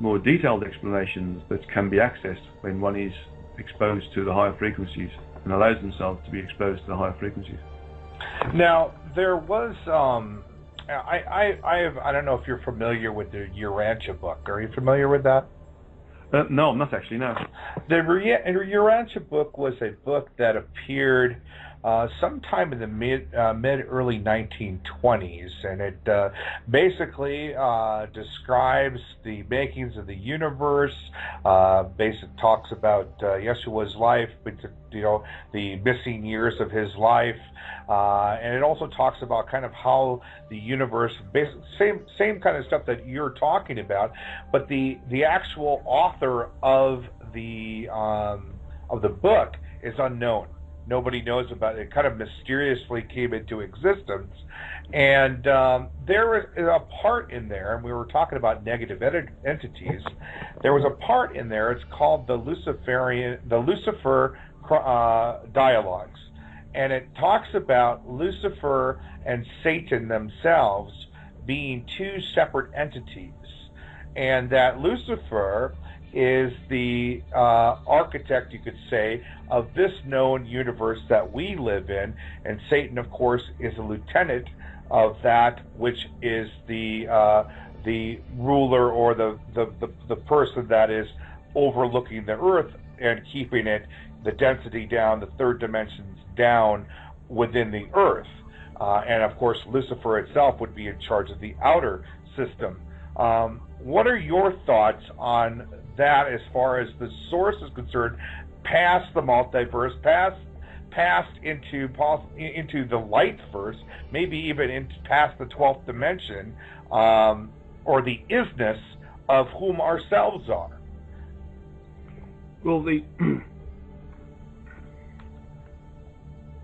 [SPEAKER 3] more detailed explanations that can be accessed when one is exposed to the higher frequencies and allows themselves to be exposed to the higher frequencies.
[SPEAKER 1] Now, there was um, I, I, I have. I don't know if you're familiar with the Urantia book. Are you familiar with that?
[SPEAKER 3] Uh, no, I'm not actually. No.
[SPEAKER 1] The Urantia book was a book that appeared uh, sometime in the mid uh, mid early 1920s, and it uh, basically uh, describes the makings of the universe. Uh, basic talks about uh, Yeshua's life, but you know the missing years of his life, and it also talks about kind of how the universe, same same kind of stuff that you're talking about, but the the actual author of the um, of the book is unknown nobody knows about it. It kind of mysteriously came into existence. And um, there was a part in there, and we were talking about negative ent- entities. There was a part in there. It's called the Luciferian, the Lucifer uh, dialogues, and it talks about Lucifer and Satan themselves being two separate entities, and that Lucifer is the uh, architect, you could say, of this known universe that we live in, and Satan, of course, is a lieutenant of that which is the uh, the ruler or the, the, the, the person that is overlooking the earth and keeping it the density down, the third dimensions down within the earth. Uh, and of course, Lucifer itself would be in charge of the outer system. Um, what are your thoughts on that as far as the source is concerned, past the multiverse, past past into into the light verse, maybe even into past the twelfth dimension, um, or the isness of whom ourselves are.
[SPEAKER 3] Well, the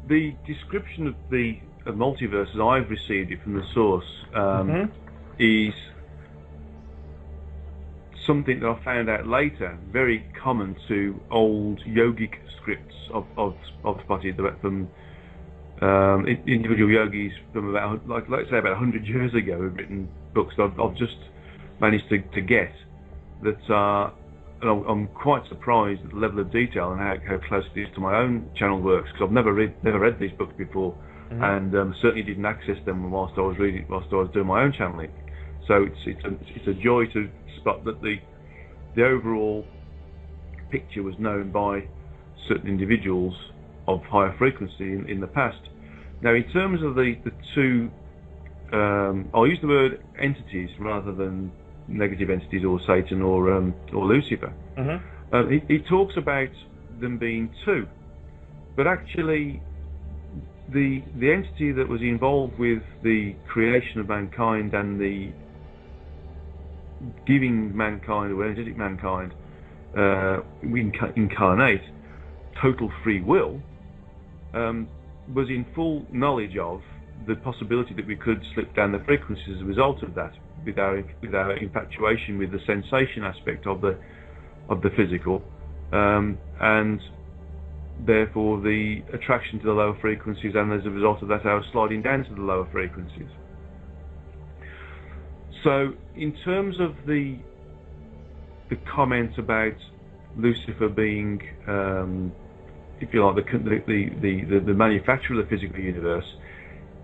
[SPEAKER 3] the description of the of multiverse as I've received it from the source um, mm-hmm. is something that I found out later, very common to old yogic scripts of of of Spotty from um, individual yogis from about like let's say about hundred years ago have written books that I've, I've just managed to, to get that are and I'm quite surprised at the level of detail and how, how close it is to my own channel works because I've never read never read these books before, mm-hmm. and um, certainly didn't access them whilst I was reading whilst I was doing my own channeling. So it's it's a it's a joy to spot that the the overall picture was known by certain individuals of higher frequency in, in the past. Now, in terms of the, the two, um, I'll use the word entities rather than negative entities or Satan or um, or Lucifer.
[SPEAKER 1] Mm-hmm.
[SPEAKER 3] Uh, he, he, talks about them being two, but actually, the the entity that was involved with the creation of mankind and the giving mankind or energetic mankind uh, incarnate total free will um, was in full knowledge of the possibility that we could slip down the frequencies as a result of that with our, with our infatuation with the sensation aspect of the of the physical um, and therefore the attraction to the lower frequencies and as a result of that our sliding down to the lower frequencies so, in terms of the the comment about Lucifer being, um, if you like, the, the the, the the manufacturer of the physical universe,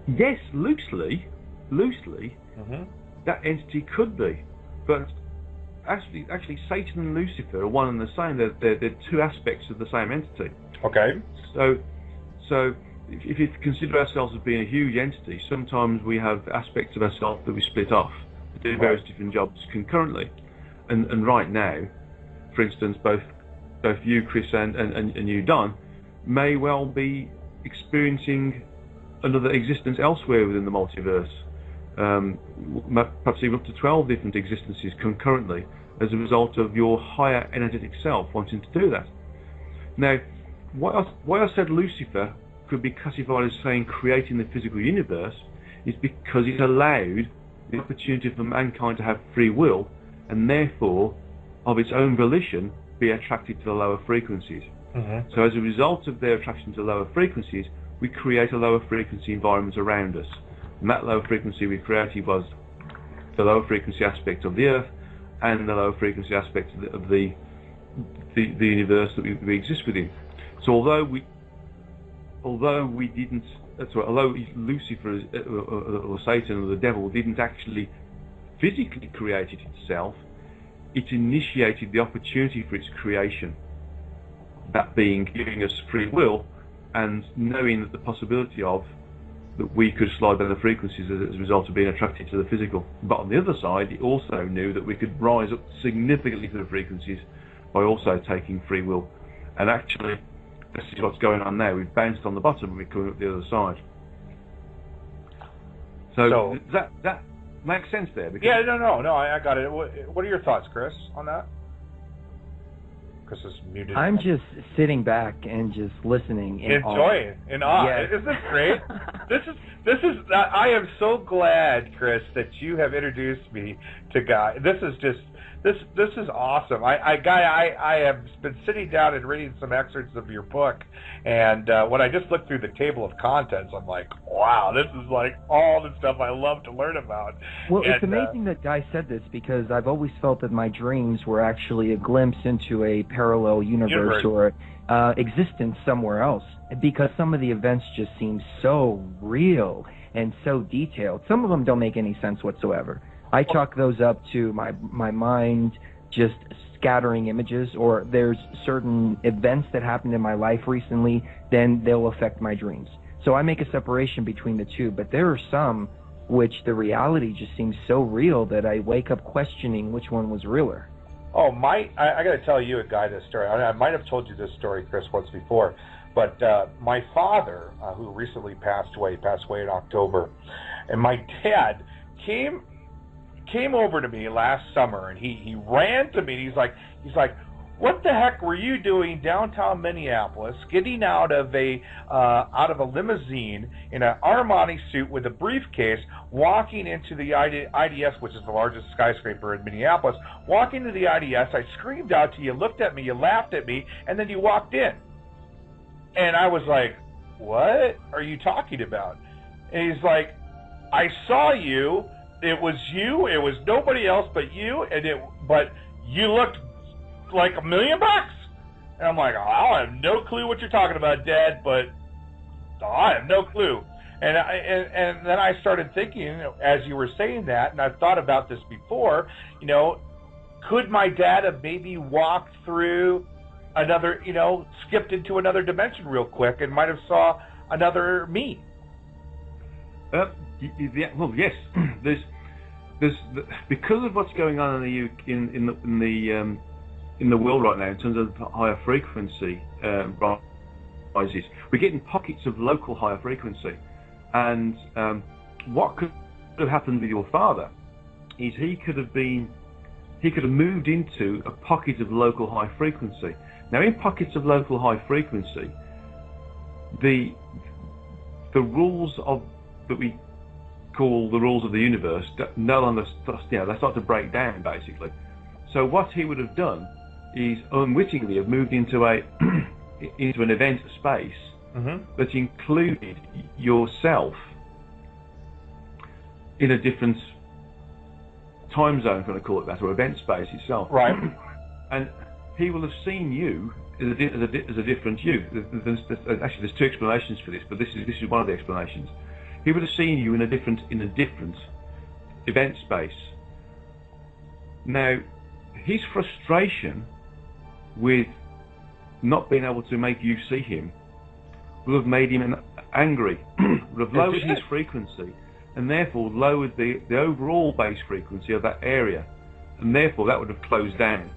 [SPEAKER 3] yes, loosely, loosely,
[SPEAKER 1] mm-hmm.
[SPEAKER 3] That entity could be, but actually, actually, Satan and Lucifer are one and the same. They're, they're, they're two aspects of the same entity.
[SPEAKER 1] Okay.
[SPEAKER 3] So, so if you consider ourselves as being a huge entity, sometimes we have aspects of ourselves that we split off to do various different jobs concurrently. And, and right now, for instance, both both you, Chris, and, and, and you, Don, may well be experiencing another existence elsewhere within the multiverse. Um, perhaps even up to 12 different existences concurrently as a result of your higher energetic self wanting to do that. Now, why I, why I said Lucifer could be classified as saying creating the physical universe is because it allowed the opportunity for mankind to have free will and therefore, of its own volition, be attracted to the lower frequencies.
[SPEAKER 1] Mm-hmm.
[SPEAKER 3] So, as a result of their attraction to lower frequencies, we create a lower frequency environment around us. And that low frequency we created was the low frequency aspect of the Earth and the low frequency aspect of the, of the, the, the, universe that we, we exist within. So, although we although we didn't right, although Lucifer uh, or Satan or the devil didn't actually physically create it itself, it initiated the opportunity for its creation. That being giving us free will and knowing that the possibility of that we could slide down the frequencies as a result of being attracted to the physical. But on the other side, it also knew that we could rise up significantly to the frequencies by also taking free will. And actually, this is what's going on now. We've bounced on the bottom and we're coming up the other side. So,
[SPEAKER 1] So-
[SPEAKER 3] that that makes sense there? Because
[SPEAKER 1] Yeah, no, no, no. I, I got it. What, what are your thoughts, Chris, on that? Chris is muted.
[SPEAKER 2] I'm just sitting back and just listening. In awe.
[SPEAKER 1] enjoying in awe.
[SPEAKER 2] Yes.
[SPEAKER 1] Isn't this great? this is this is. I am so glad, Chris, that you have introduced me to Guy. This is just this this is awesome. I, I Guy, I I have been sitting down and reading some excerpts of your book, and uh, when I just looked through the table of contents, I'm like, wow, this is like all the stuff I love to learn about.
[SPEAKER 2] Well, it's
[SPEAKER 1] And, uh,
[SPEAKER 2] amazing that Guy said this because I've always felt that my dreams were actually a glimpse into a parallel universe,
[SPEAKER 1] Universe.
[SPEAKER 2] or uh, existence somewhere else. Because some of the events just seem so real and so detailed. Some of them don't make any sense whatsoever. I chalk those up to my my mind just scattering images, or there's certain events that happened in my life recently, then they'll affect my dreams. So I make a separation between the two. But there are some which the reality just seems so real that I wake up questioning which one was realer.
[SPEAKER 1] Oh, my! I, I got to tell you a guy this story. I, I might have told you this story, Chris, once before, but uh, my father, uh, who recently passed away, passed away in October, and my dad came came over to me last summer, and he he ran to me. He's like, he's like, what the heck were you doing downtown Minneapolis, getting out of a uh, out of a limousine in an Armani suit with a briefcase, walking into the IDS, which is the largest skyscraper in Minneapolis, walking to the IDS. I screamed out to you, looked at me, you laughed at me, and then you walked in. And I was like, "What are you talking about?" And he's like, "I saw you. It was you. It was nobody else but you. And it, but you looked like a million bucks." And I'm like, oh, "I have no clue what you're talking about, Dad, but oh, I have no clue." And I and, and then I started thinking as you were saying that, and I've thought about this before. You know, could my dad have maybe walked through another, you know, skipped into another dimension real quick and might have saw another me?
[SPEAKER 3] Yeah, well, yes. there's, there's, the, because of what's going on in the in in the in the, um, in the world right now in terms of higher frequency um, rises, we're getting pockets of local higher frequency, and um, what could have happened with your father is he could have been he could have moved into a pocket of local high frequency. Now, in pockets of local high frequency, the the rules of that we call the rules of the universe no longer you know, they start to break down basically. So what he would have done is unwittingly have moved into a into an event space
[SPEAKER 1] Mm-hmm.
[SPEAKER 3] that included yourself in a different time zone, if you want to call it that, or event space itself.
[SPEAKER 1] Right.
[SPEAKER 3] And he will have seen you as a, as a, as a different you. There's, there's, actually, there's two explanations for this, but this is this is one of the explanations. He would have seen you in a different in a different event space. Now, his frustration with not being able to make you see him will have made him angry, would have lowered his frequency, and therefore lowered the, the overall base frequency of that area, and therefore that would have closed down.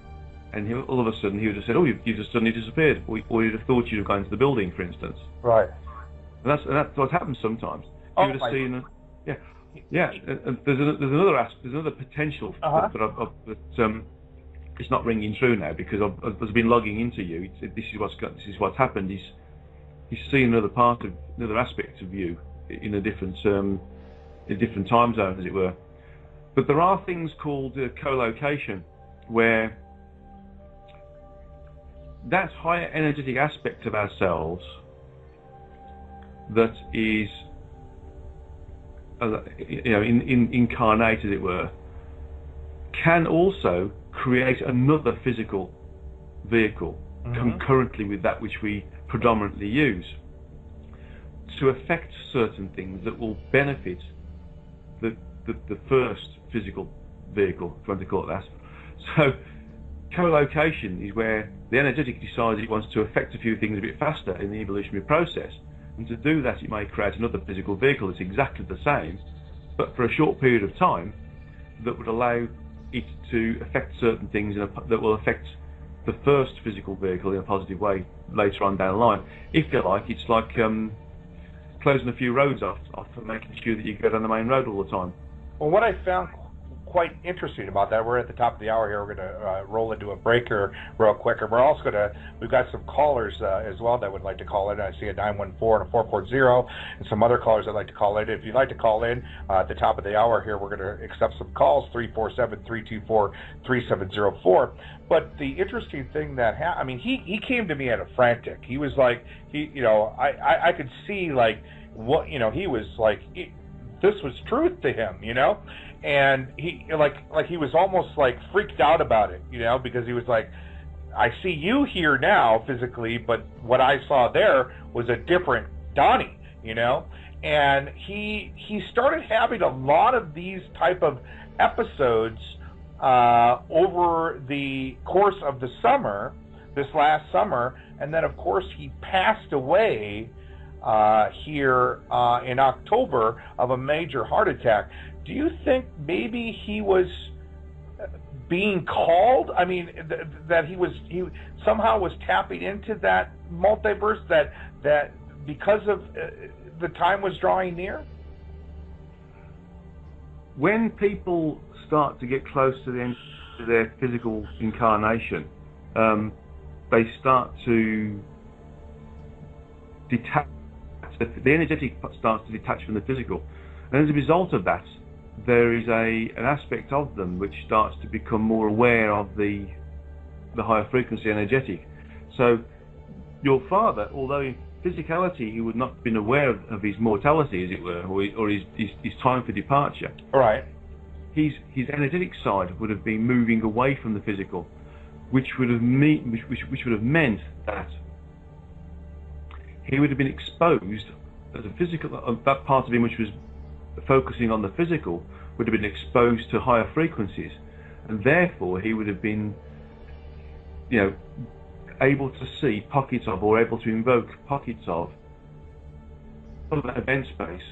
[SPEAKER 3] And he, all of a sudden he would have said, "Oh, you, you just suddenly disappeared," or, or you'd have thought you'd have gone into the building, for instance.
[SPEAKER 1] Right.
[SPEAKER 3] And that's and that's what happens sometimes. You would have seen, yeah, yeah. And, and there's a, there's another aspect, there's another potential
[SPEAKER 1] Uh-huh.
[SPEAKER 3] that, I've, that um, it's not ringing true now because I've, I've been logging into you. It's, this is what's got, this is what's happened. He's he's seen another part of another aspect of you in a different um, in a different time zone, as it were. But there are things called uh, co-location where that higher energetic aspect of ourselves that is uh, you know in, in, incarnate as it were can also create another physical vehicle
[SPEAKER 1] Mhm.
[SPEAKER 3] concurrently with that which we predominantly use to affect certain things that will benefit the, the, the first physical vehicle, if you want to call it that. So co-location is where the energetic decides it wants to affect a few things a bit faster in the evolutionary process. And to do that, it may create another physical vehicle that's exactly the same, but for a short period of time, that would allow it to affect certain things in a, that will affect the first physical vehicle in a positive way later on down the line. If you like, it's like um, closing a few roads off, off and making sure that you go down the main road all the time.
[SPEAKER 1] Well, what I found quite interesting about that. We're at the top of the hour here. We're going to uh, roll into a breaker real quick, and we're also going to. We've got some callers uh, as well that would like to call in. I see a 914 and a 440, and some other callers that like to call in. If you'd like to call in uh, at the top of the hour here, we're going to accept some calls 347-324-3704. But the interesting thing that ha- I mean, he he came to me at a frantic. He was like he, you know, I I, I could see like what you know he was like. It, this was truth to him, you know, and he like like he was almost like freaked out about it, you know, because he was like, I see you here now physically, but what I saw there was a different Donnie, you know, and he he started having a lot of these type of episodes uh, over the course of the summer, this last summer, and then of course he passed away. Uh, here uh, in October of a major heart attack do you think maybe he was being called? I mean, th- that he was he somehow was tapping into that multiverse that that because of uh, the time was drawing near.
[SPEAKER 3] When people start to get close to the end of their physical incarnation, um, they start to detach. The energetic starts to detach from the physical, and as a result of that, there is a an aspect of them which starts to become more aware of the the higher frequency energetic. So your father, although in physicality he would not have been aware of, of his mortality, as it were, or, or his, his, his time for departure.
[SPEAKER 1] Right.
[SPEAKER 3] His his energetic side would have been moving away from the physical, which would have me, which, which, which would have meant that he would have been exposed as a physical uh, that part of him which was focusing on the physical would have been exposed to higher frequencies, and therefore he would have been, you know, able to see pockets of or able to invoke pockets of that event space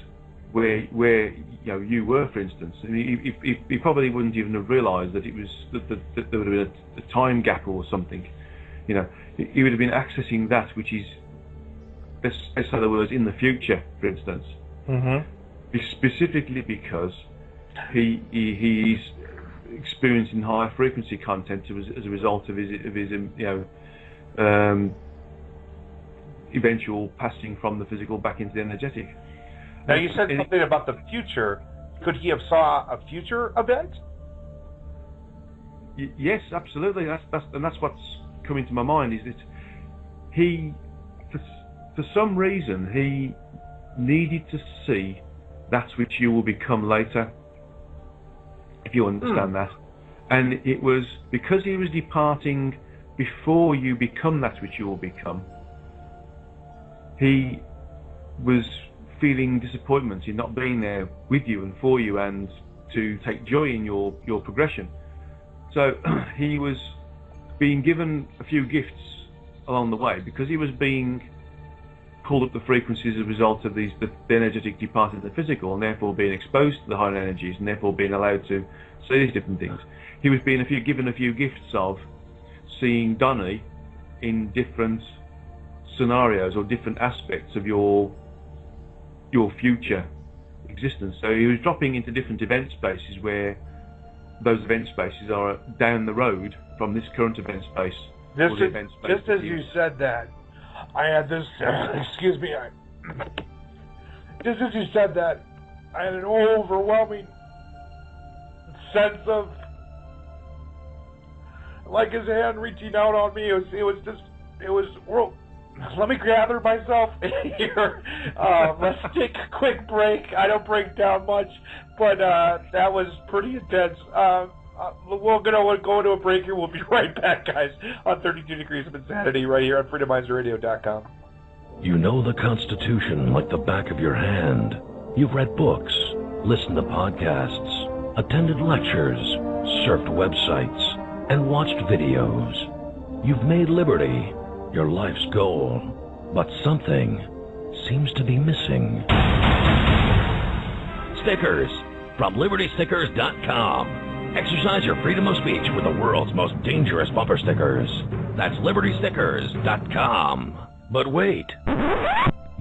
[SPEAKER 3] where where you know you were, for instance. And he, he, he probably wouldn't even have realised that it was that, that, that, there would have been a, a, time gap or something. You know, he would have been accessing that which is, let's, let's say the words, in the future, for instance.
[SPEAKER 1] Mm-hmm
[SPEAKER 3] specifically because he, he he's experiencing higher frequency content as, as a result of his of his um, you know um, eventual passing from the physical back into the energetic.
[SPEAKER 1] Now you said something about the future. Could he have saw a future event?
[SPEAKER 3] Y- yes, absolutely. That's that's and that's what's coming to my mind is that he, for, for some reason, he needed to see that which you will become later, if you understand mm. that. And it was because he was departing before you become that which you will become, he was feeling disappointment in not being there with you and for you and to take joy in your, your progression. So he was being given a few gifts along the way because he was being pulled up the frequencies as a result of these the, the energetic departing the physical and therefore being exposed to the higher energies and therefore being allowed to see these different things. He was being a few, given a few gifts of seeing Donny in different scenarios or different aspects of your your future existence. So he was dropping into different event spaces where those event spaces are down the road from this current event space.
[SPEAKER 1] Just, as, just as you said that, I had this, excuse me, I, just as you said that, I had an overwhelming sense of like his hand reaching out on me. It was, it was just, it was, well, let me gather myself here. Uh, let's take a quick break. I don't break down much, but uh, that was pretty intense. Uh, uh, we're gonna go into a break here. We'll be right back, guys, on 32 Degrees of Insanity right here on FreedomizerRadio.com.
[SPEAKER 4] You know the Constitution like the back of your hand. You've read books, listened to podcasts, attended lectures, surfed websites, and watched videos. You've made liberty your life's goal, but something seems to be missing. Stickers from LibertyStickers.com. Exercise your freedom of speech with the world's most dangerous bumper stickers. That's LibertyStickers.com. But wait.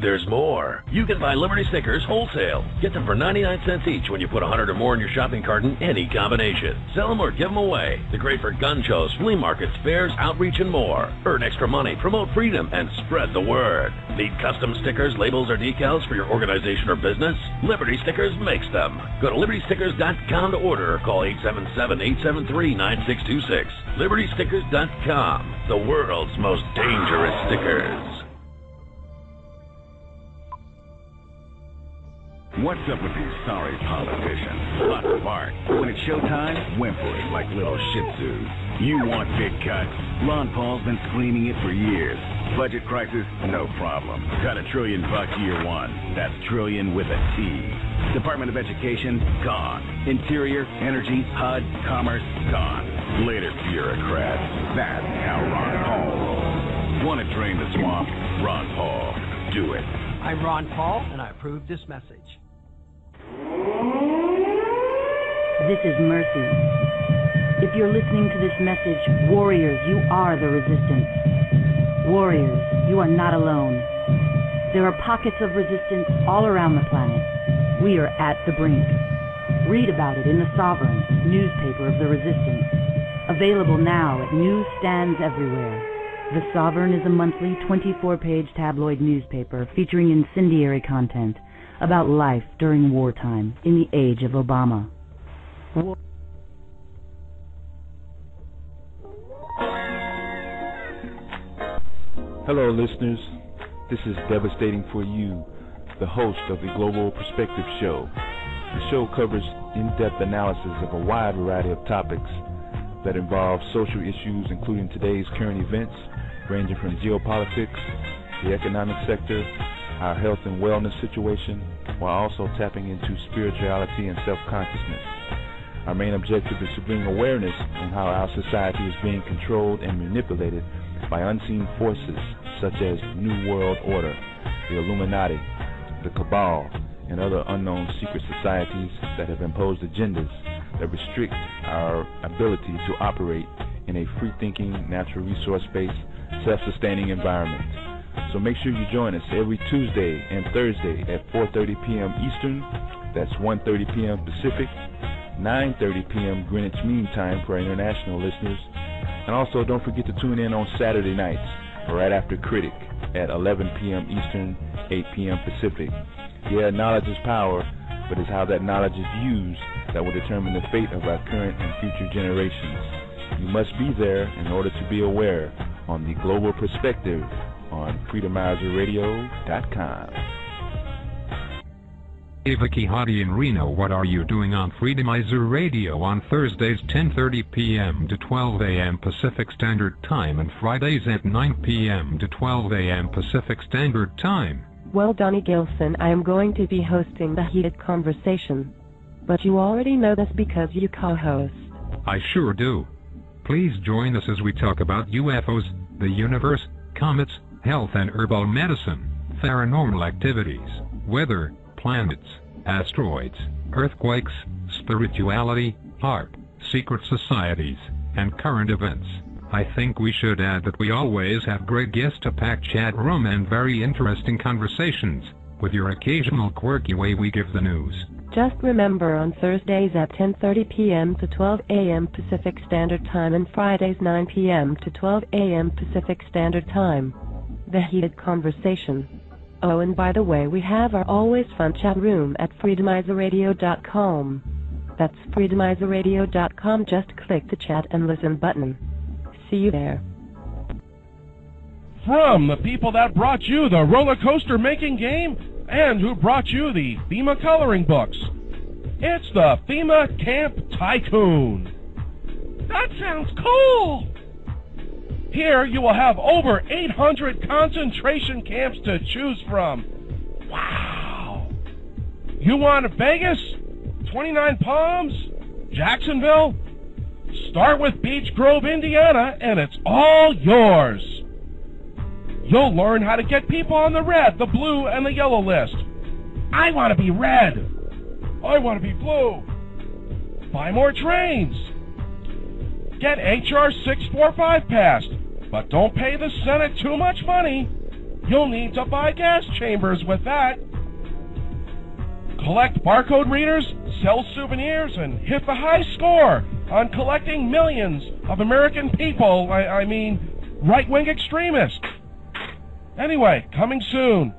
[SPEAKER 4] There's more. You can buy Liberty stickers wholesale. Get them for 99 cents each when you put 100 or more in your shopping cart in any combination. Sell them or give them away. They're great for gun shows, flea markets, fairs, outreach, and more. Earn extra money, promote freedom, and spread the word. Need custom stickers, labels, or decals for your organization or business? Liberty Stickers makes them. Go to libertystickers.com to order or call 877-873-9626. libertystickers.com, the world's most dangerous stickers.
[SPEAKER 5] What's up with these sorry politicians? Lots of bark. When it's showtime, whimpering like little shih tzus. You want big cuts? Ron Paul's been screaming it for years. Budget crisis? No problem. Got a trillion bucks year one. That's trillion with a T. Department of Education? Gone. Interior, Energy, HUD, Commerce? Gone. Later, bureaucrats. That's how Ron Paul rolls. Want to drain the swamp? Ron Paul. Do it.
[SPEAKER 6] I'm Ron Paul, and I approve this message.
[SPEAKER 7] This is Mercy. If you're listening to this message, warriors, you are the resistance. Warriors, you are not alone. There are pockets of resistance all around the planet. We are at the brink. Read about it in The Sovereign, newspaper of the resistance. Available now at newsstands everywhere. The Sovereign is a monthly 24 page tabloid newspaper featuring incendiary content about life during wartime in the age of Obama. War-
[SPEAKER 13] Hello, listeners. This is Devastating for You, the host of the Global Perspective Show. The show covers in depth analysis of a wide variety of topics that involve social issues, including today's current events, ranging from geopolitics, the economic sector, our health and wellness situation, while also tapping into spirituality and self consciousness. Our main objective is to bring awareness on how our society is being controlled and manipulated by unseen forces such as New World Order, the Illuminati, the Cabal, and other unknown secret societies that have imposed agendas that restrict our ability to operate in a free thinking, natural resource based, self sustaining environment. So make sure you join us every Tuesday and Thursday at 4:30 p.m. Eastern. That's 1:30 p.m. Pacific, 9:30 p.m. Greenwich Mean Time for international listeners. And also don't forget to tune in on Saturday nights right after Critic at 11 p.m. Eastern, 8 p.m. Pacific. Yeah, knowledge is power, but it's how that knowledge is used that will determine the fate of our current and future generations. You must be there in order to be aware on the global perspective on freedomizerradio.com.
[SPEAKER 14] Ava Kihati in Reno, what are you doing on Freedomizer Radio on Thursdays 10:30 p.m. to 12 a.m. Pacific Standard Time and Fridays at 9 p.m. to 12 a.m. Pacific Standard Time?
[SPEAKER 15] Well, Donnie Gilson, I am going to be hosting the heated conversation. But you already know this because you co-host.
[SPEAKER 14] I sure do. Please join us as we talk about UFOs, the universe, comets, health and herbal medicine, paranormal activities, weather, planets, asteroids, earthquakes, spirituality, art, secret societies, and current events. I think we should add that we always have great guests, to pack chat room, and very interesting conversations, with your occasional quirky way we give the news.
[SPEAKER 15] Just remember on Thursdays at 10:30 p.m. to 12 a.m. Pacific Standard Time and Fridays 9 p.m. to 12 a.m. Pacific Standard Time. The heated conversation. Oh, and by the way, we have our always fun chat room at freedomizerradio.com. That's freedomizerradio.com. Just click the chat and listen button. See you there.
[SPEAKER 12] From the people that brought you the roller coaster making game and who brought you the FEMA coloring books. It's the FEMA Camp Tycoon. That sounds cool! Here you will have over 800 concentration camps to choose from. Wow. You want Vegas? 29 Palms? Jacksonville? Start with Beech Grove, Indiana, and it's all yours. You'll learn how to get people on the red, the blue, and the yellow list. I want to be red. I want to be blue. Buy more trains. Get HR 645 passed, but don't pay the Senate too much money. You'll need to buy gas chambers with that. Collect barcode readers, sell souvenirs, and hit the high score on collecting millions of American people, I, I mean, right wing extremists. Anyway, coming soon.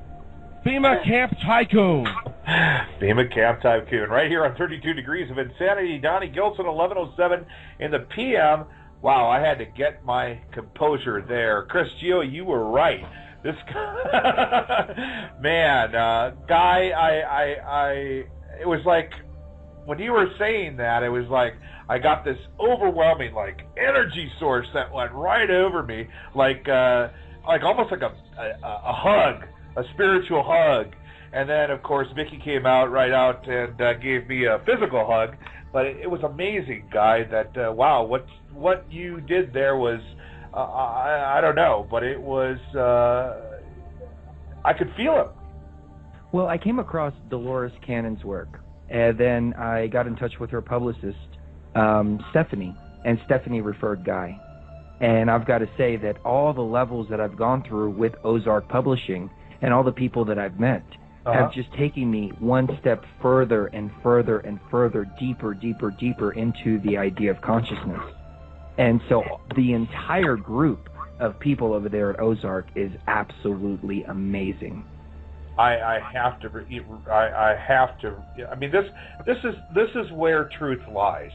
[SPEAKER 12] FEMA Camp Tycoon.
[SPEAKER 1] FEMA Camp Tycoon, right here on 32 Degrees of Insanity. Donnie Gilson, 1107 in the PM. Wow, I had to get my composure there. Chris Geo, you were right. This man, uh, guy, I, I, I, it was like when you were saying that, it was like I got this overwhelming like energy source that went right over me, like, uh, like almost like a, a, a hug, a spiritual hug. And then, of course, Mickey came out right out and uh, gave me a physical hug. But it, it was amazing, guy. That uh, wow, what what you did there was uh, I, I don't know, but it was uh, I could feel it.
[SPEAKER 2] Well, I came across Dolores Cannon's work, and then I got in touch with her publicist, um, Stephanie, and Stephanie referred Guy. And I've got to say that all the levels that I've gone through with Ozark Publishing and all the people that I've met
[SPEAKER 1] Uh-huh.
[SPEAKER 2] have just taken me one step further and further and further, deeper, deeper, deeper into the idea of consciousness. And so the entire group of people over there at Ozark is absolutely amazing.
[SPEAKER 1] I, I have to. I, I have to. I mean, this this is this is where truth lies.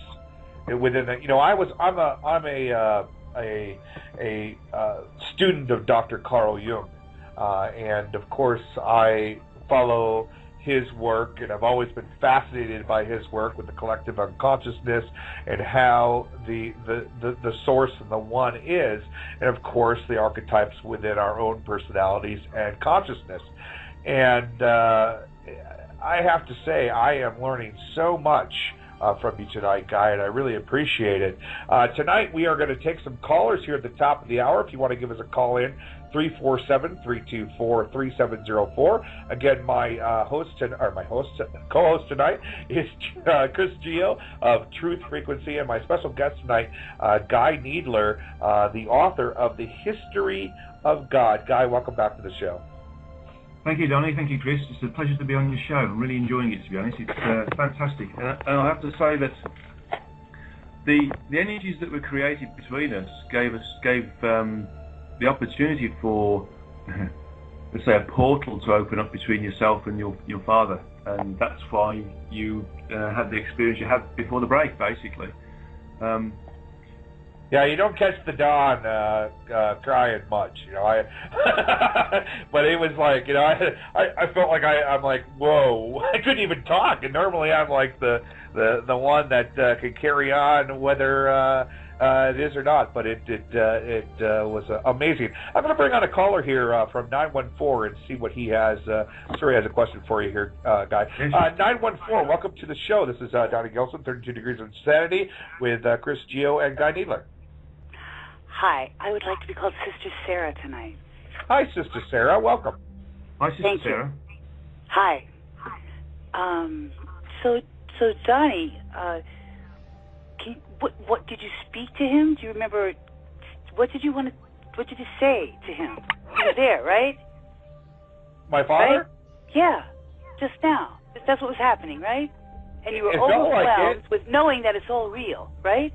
[SPEAKER 1] Within the, you know, I was I'm a I'm a uh, a a uh, student of Dr. Carl Jung, uh, and of course I follow his work, and I've always been fascinated by his work with the collective unconsciousness and how the the, the, the source and the one is, and of course the archetypes within our own personalities and consciousness. And uh, I have to say, I am learning so much uh, from you tonight, Guy, and I really appreciate it. Uh, tonight, we are going to take some callers here at the top of the hour. If you want to give us a call in, 347 324 3704. Again, my uh, host, ton- or my host, co host tonight is uh, Chris Geo of Truth Frequency, and my special guest tonight, uh, Guy Needler, uh, the author of The History of God. Guy, welcome back to the show.
[SPEAKER 3] Thank you, Donny. Thank you, Chris. It's a pleasure to be on your show. I'm really enjoying it, to be honest. It's uh, fantastic. And I, and I have to say that the the energies that were created between us gave us gave um, the opportunity for, let's say, a portal to open up between yourself and your your father, and that's why you uh, had the experience you had before the break, basically. Um,
[SPEAKER 1] Yeah, you don't catch the Don uh, uh, crying much, you know. I, but it was like, you know, I, I, I felt like I, I'm like, whoa, I couldn't even talk. And normally I'm like the, the, the one that uh, can carry on whether uh, uh, it is or not. But it, it, uh, it uh, was uh, amazing. I'm going to bring on a caller here uh, from 914 and see what he has. Uh, sorry, has a question for you here, uh, guy. Uh, 914, welcome to the show. This is uh, Donnie Gilson, 32 Degrees of Insanity, with uh, Chris Geo and Guy Needler.
[SPEAKER 16] Hi, I would like to be called Sister Sarah tonight.
[SPEAKER 1] Hi, Sister Sarah. Welcome.
[SPEAKER 3] Hi, Sister
[SPEAKER 16] Thank you.
[SPEAKER 3] Sarah.
[SPEAKER 16] Hi. Um. So, so Donnie, uh, can, what, what did you speak to him? Do you remember? What did you want to? What did you say to him? You were there, right?
[SPEAKER 1] My father?
[SPEAKER 16] Right? Yeah, just now. That's what was happening, right? And you were
[SPEAKER 1] It felt like
[SPEAKER 16] overwhelmed with knowing that it's all real, right?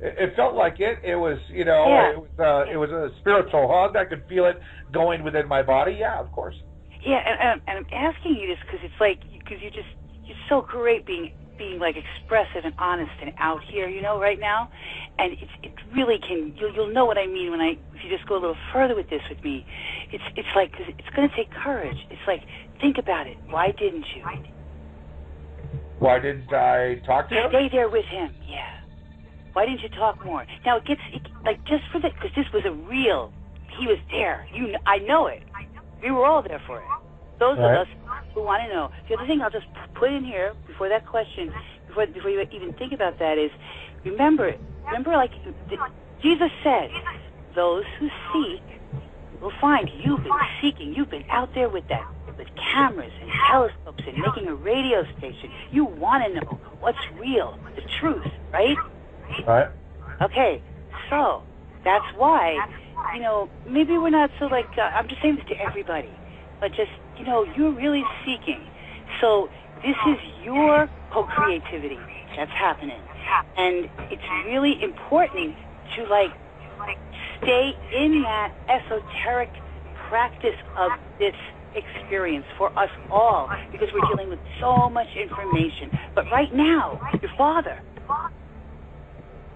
[SPEAKER 1] It, felt like it. It was, you know,
[SPEAKER 16] Yeah.
[SPEAKER 1] it was, uh, it was a spiritual hug. I could feel it going within my body. Yeah, of course.
[SPEAKER 16] Yeah, and, and, and I'm asking you this because it's like because you're just you're so great being being like expressive and honest and out here, you know, right now, and it's it really can you'll you'll know what I mean when I if you just go a little further with this with me, it's it's like cause it's going to take courage. It's like think about it. Why didn't you?
[SPEAKER 1] Why didn't I talk to him?
[SPEAKER 16] Stay there with him. Yeah. Why didn't you talk more? Now it gets it, like just for the because this was a real. He was there. You, I know it. We were all there for it. Those of us who want to know. The other thing I'll just put in here before that question, before before you even think about that is, remember, remember, like th- Jesus said, those who seek will find. You've been seeking. You've been out there with that, with cameras and telescopes and making a radio station. You want to know what's real, the truth, right?
[SPEAKER 1] Right.
[SPEAKER 16] Okay, so that's why, you know, maybe we're not so like, uh, I'm just saying this to everybody, but just, you know, you're really seeking. So this is your co creativity that's happening. And it's really important to, like, stay in that esoteric practice of this experience for us all because we're dealing with so much information. But right now, your father,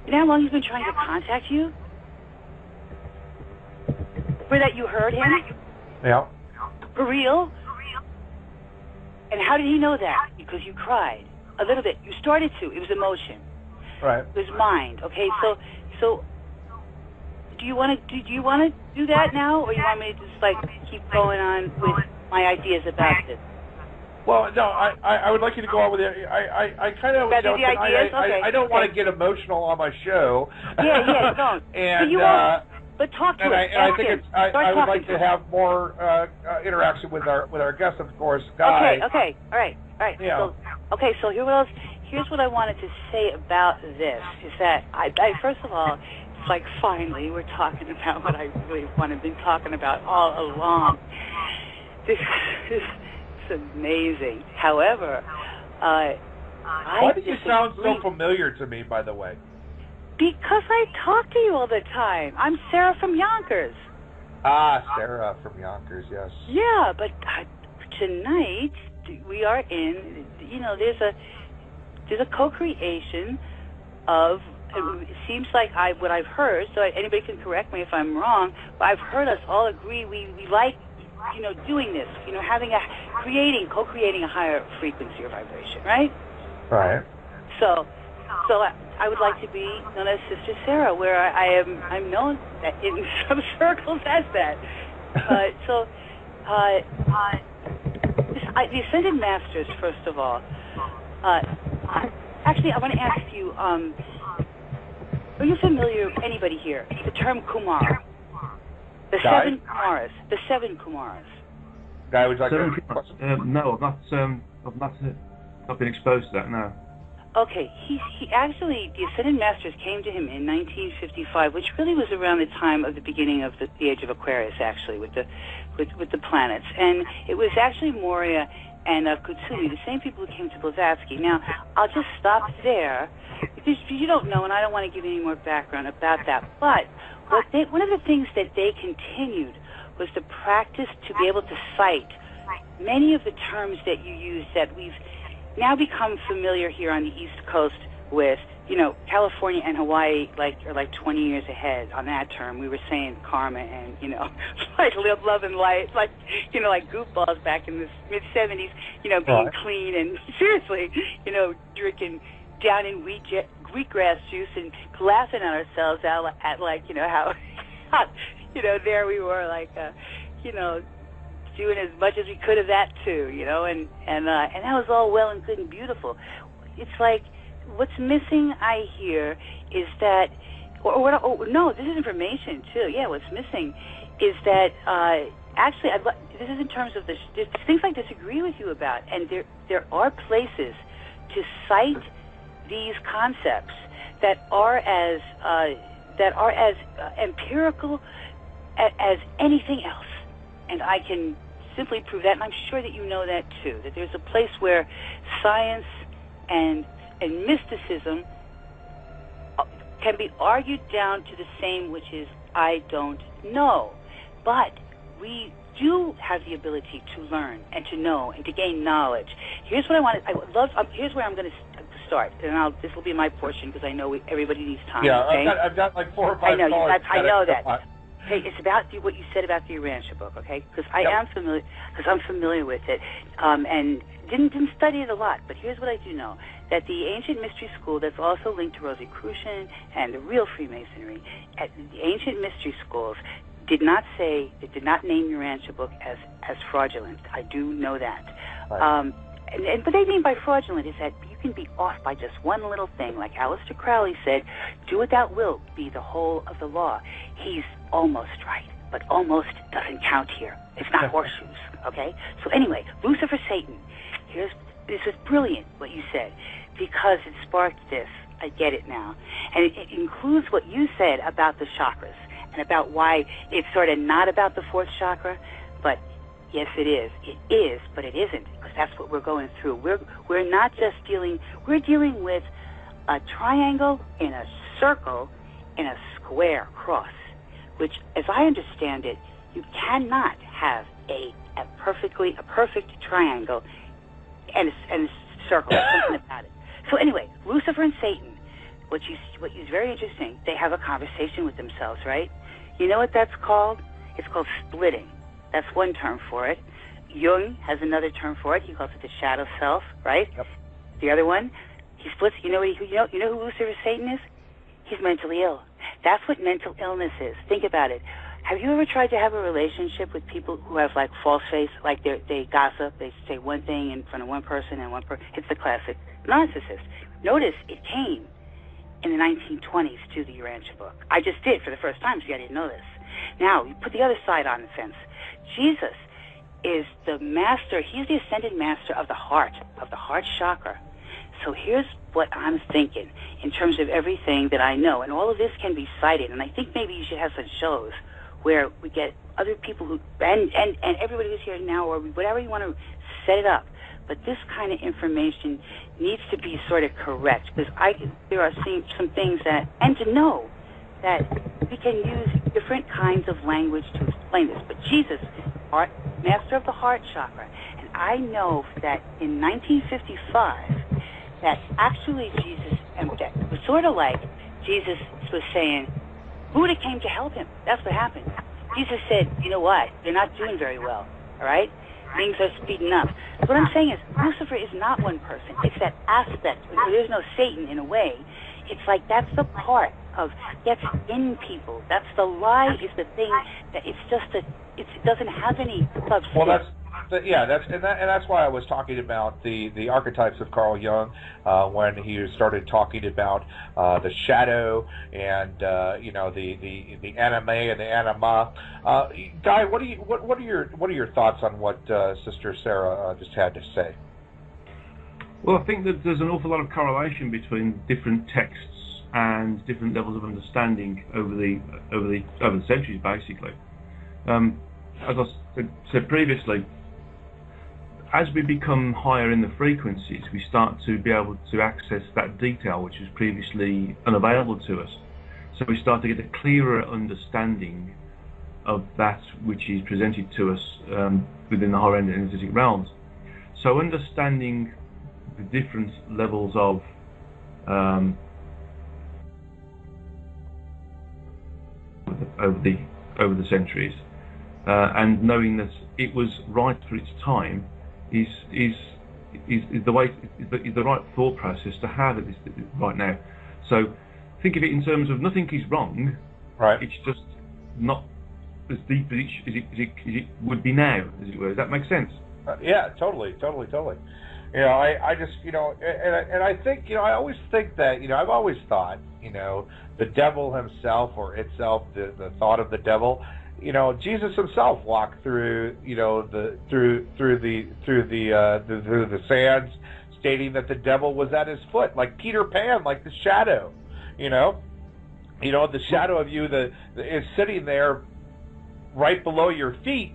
[SPEAKER 16] you know how long he's been trying to contact you? For that you heard him?
[SPEAKER 1] Yeah.
[SPEAKER 16] For real? For real? And how did he know that? Because you cried. A little bit. You started to. It was emotion.
[SPEAKER 1] Right.
[SPEAKER 16] It was mind. Okay, so so do you want to do, do you want to do that now, or you want me to just like keep going on with my ideas about this?
[SPEAKER 1] Well, no, I, I, I would like you to go on with it. I, I, I kind of, you know,
[SPEAKER 16] ideas?
[SPEAKER 1] I,
[SPEAKER 16] Okay,
[SPEAKER 1] I, I don't want to get emotional on my show.
[SPEAKER 16] Yeah, yeah, don't.
[SPEAKER 1] and
[SPEAKER 16] but you
[SPEAKER 1] uh.
[SPEAKER 16] But talk to
[SPEAKER 1] and
[SPEAKER 16] him.
[SPEAKER 1] I, and I think it's, I, I would like
[SPEAKER 16] to
[SPEAKER 1] to have more uh, uh, interaction with our with our guest, of course, Guy.
[SPEAKER 16] Okay, okay, all right, all right.
[SPEAKER 1] Yeah.
[SPEAKER 16] So, okay, so here what else? Here's what I wanted to say about this is that I, I first of all, it's like finally we're talking about what I really want to be talking about all along. This is it's amazing. However, uh, I
[SPEAKER 1] Why do you sound so familiar to me? By the way.
[SPEAKER 16] Because I talk to you all the time. I'm Sarah from Yonkers.
[SPEAKER 1] Ah, Sarah from Yonkers. Yes.
[SPEAKER 16] Yeah, but uh, tonight we are in. You know, there's a there's a co-creation of. It seems like I what I've heard. So anybody can correct me if I'm wrong. But I've heard us all agree we we like you know doing this. You know, having a creating co-creating a higher frequency or vibration, right?
[SPEAKER 1] Right.
[SPEAKER 16] So, so I, I would like to be known as Sister Sarah, where I, I am. I'm known in some circles as that. Uh, so, uh, uh, I, the Ascended Masters, first of all. Uh, actually, I want to ask you: um, Are you familiar, anybody here, the term Kumar? The
[SPEAKER 3] Guy?
[SPEAKER 16] seven Kumaras. The seven Kumaras.
[SPEAKER 1] Guy, would you like
[SPEAKER 3] Seven
[SPEAKER 1] to?
[SPEAKER 3] Kumars. Um, no, I've not. Um, I've not. Uh, not been exposed to that. No.
[SPEAKER 16] Okay, he he actually the Ascended Masters came to him in 1955, which really was around the time of the beginning of the, the age of Aquarius, actually, with the with with the planets, and it was actually Morya and uh, Kuthumi, the same people who came to Blavatsky. Now, I'll just stop there because you don't know, and I don't want to give any more background about that. But what they, one of the things that they continued was the practice to be able to cite many of the terms that you use that we've now become familiar here on the East Coast with, you know, California and Hawaii like are like 20 years ahead on that term. We were saying karma and, you know, like live, love, and light, like, you know, like goofballs back in the mid 70s, you know, being
[SPEAKER 1] Right.
[SPEAKER 16] clean and seriously, you know, drinking down in wheat, je- wheatgrass juice and laughing at ourselves out at like, you know, how, how you know, there we were like, uh, you know, doing as much as we could of that too, you know, and and uh, and that was all well and good and beautiful. It's like what's missing, I hear, is that, or, or, what- oh, no, this is information too. Yeah, what's missing is that uh, actually, I'd, this is in terms of the things I disagree with you about, and there there are places to cite these concepts that are as uh, that are as uh, empirical a- as anything else, and I can simply prove that, and I'm sure that you know that too. That there's a place where science and and mysticism uh, can be argued down to the same, which is I don't know, but we do have the ability to learn and to know and to gain knowledge. Here's what I want. I would love. Um, here's where I'm going to start, and I'll. This will be my portion because I know we, everybody needs time.
[SPEAKER 1] Yeah,
[SPEAKER 16] okay?
[SPEAKER 1] I've got I've got like four or five.
[SPEAKER 16] I
[SPEAKER 1] know
[SPEAKER 16] got- I
[SPEAKER 1] gotta
[SPEAKER 16] know that. Hey, it's about the, what you said about the Urantia book, okay? Because I
[SPEAKER 1] Yep.
[SPEAKER 16] am familiar, because I'm familiar with it, um, and didn't didn't study it a lot. But here's what I do know: that the ancient mystery school, that's also linked to Rosicrucian and the real Freemasonry, at the ancient mystery schools, did not say, it did not name Urantia book as as fraudulent. I do know that.
[SPEAKER 1] Right.
[SPEAKER 16] Um, and, and what they mean by fraudulent is that you can be off by just one little thing. Like Aleister Crowley said, do what thou wilt be the whole of the law. He's almost right, but almost doesn't count here. It's not horseshoes, okay? So anyway, Lucifer Satan. Here's this is brilliant what you said because it sparked this. I get it now. And it, it includes what you said about the chakras and about why it's sort of not about the fourth chakra, but Yes, it is. It is, but it isn't because that's what we're going through. We're we're not just dealing. We're dealing with a triangle in a circle in a square cross, which, as I understand it, you cannot have a a perfectly a perfect triangle and a, and a circle. Something about it. So anyway, Lucifer and Satan. What you what is very interesting. They have a conversation with themselves, right? You know what that's called? It's called splitting. That's one term for it. Jung has another term for it. He calls it the shadow self, right?
[SPEAKER 1] Yep.
[SPEAKER 16] The other one, he splits. You know what? He, you know you know who Lucifer Satan is? He's mentally ill. That's what mental illness is. Think about it. Have you ever tried to have a relationship with people who have like false face, like they they gossip, they say one thing in front of one person and one person? It's the classic narcissist. Notice it came in the 1920s to the Urantia book. I just did for the first time, so you didn't know this. Now, you put the other side on the fence. Jesus is the master, he's the ascended master of the heart, of the heart chakra. So here's what I'm thinking in terms of everything that I know. And all of this can be cited. And I think maybe you should have some shows where we get other people who, and, and, and everybody who's here now, or whatever you want to set it up. But this kind of information needs to be sort of correct because I, there are some, some things that, and to know that we can use different kinds of language to explain this. But Jesus, heart, master of the heart chakra, and I know that in 1955, that actually Jesus, and that was sort of like Jesus was saying, Buddha came to help him. That's what happened. Jesus said, you know what? They're not doing very well. All right? Things are speeding up. What I'm saying is, Lucifer is not one person. It's that aspect. There's no Satan in a way. It's like that's the part of that's in people. That's the lie. Is the thing that it's just a. It's, it doesn't have any substance.
[SPEAKER 1] Well, that's that, yeah, that's and, that, and that's why I was talking about the the archetypes of Carl Jung uh, when he started talking about uh, the shadow and uh, you know the the the animus and the anima. Uh, Guy, what do you what what are your what are your thoughts on what uh, Sister Sarah uh, just had to say?
[SPEAKER 3] Well, I think that there's an awful lot of correlation between different texts and different levels of understanding over the over the over the centuries, basically. Um, as I said, previously, as we become higher in the frequencies, we start to be able to access that detail which was previously unavailable to us. So we start to get a clearer understanding of that which is presented to us um, within the higher energetic realms. So understanding the different levels of um, over the over the centuries, uh, and knowing that it was right for its time, is is is, is the way is the, is the right thought process to have it right now. So think of it in terms of nothing is wrong.
[SPEAKER 1] Right.
[SPEAKER 3] It's just not as deep as it, as it, as it, as it would be now, as it were. Does that make sense?
[SPEAKER 1] Uh, yeah, totally, totally, totally. You know, I, I just, you know, and and I think, you know, I always think that, you know, I've always thought, you know, the devil himself or itself, the the thought of the devil, you know, Jesus himself walked through, you know, the through through the through the uh, the, through the sands, stating that the devil was at his foot, like Peter Pan, like the shadow, you know, you know, the shadow of you the, the sitting there right below your feet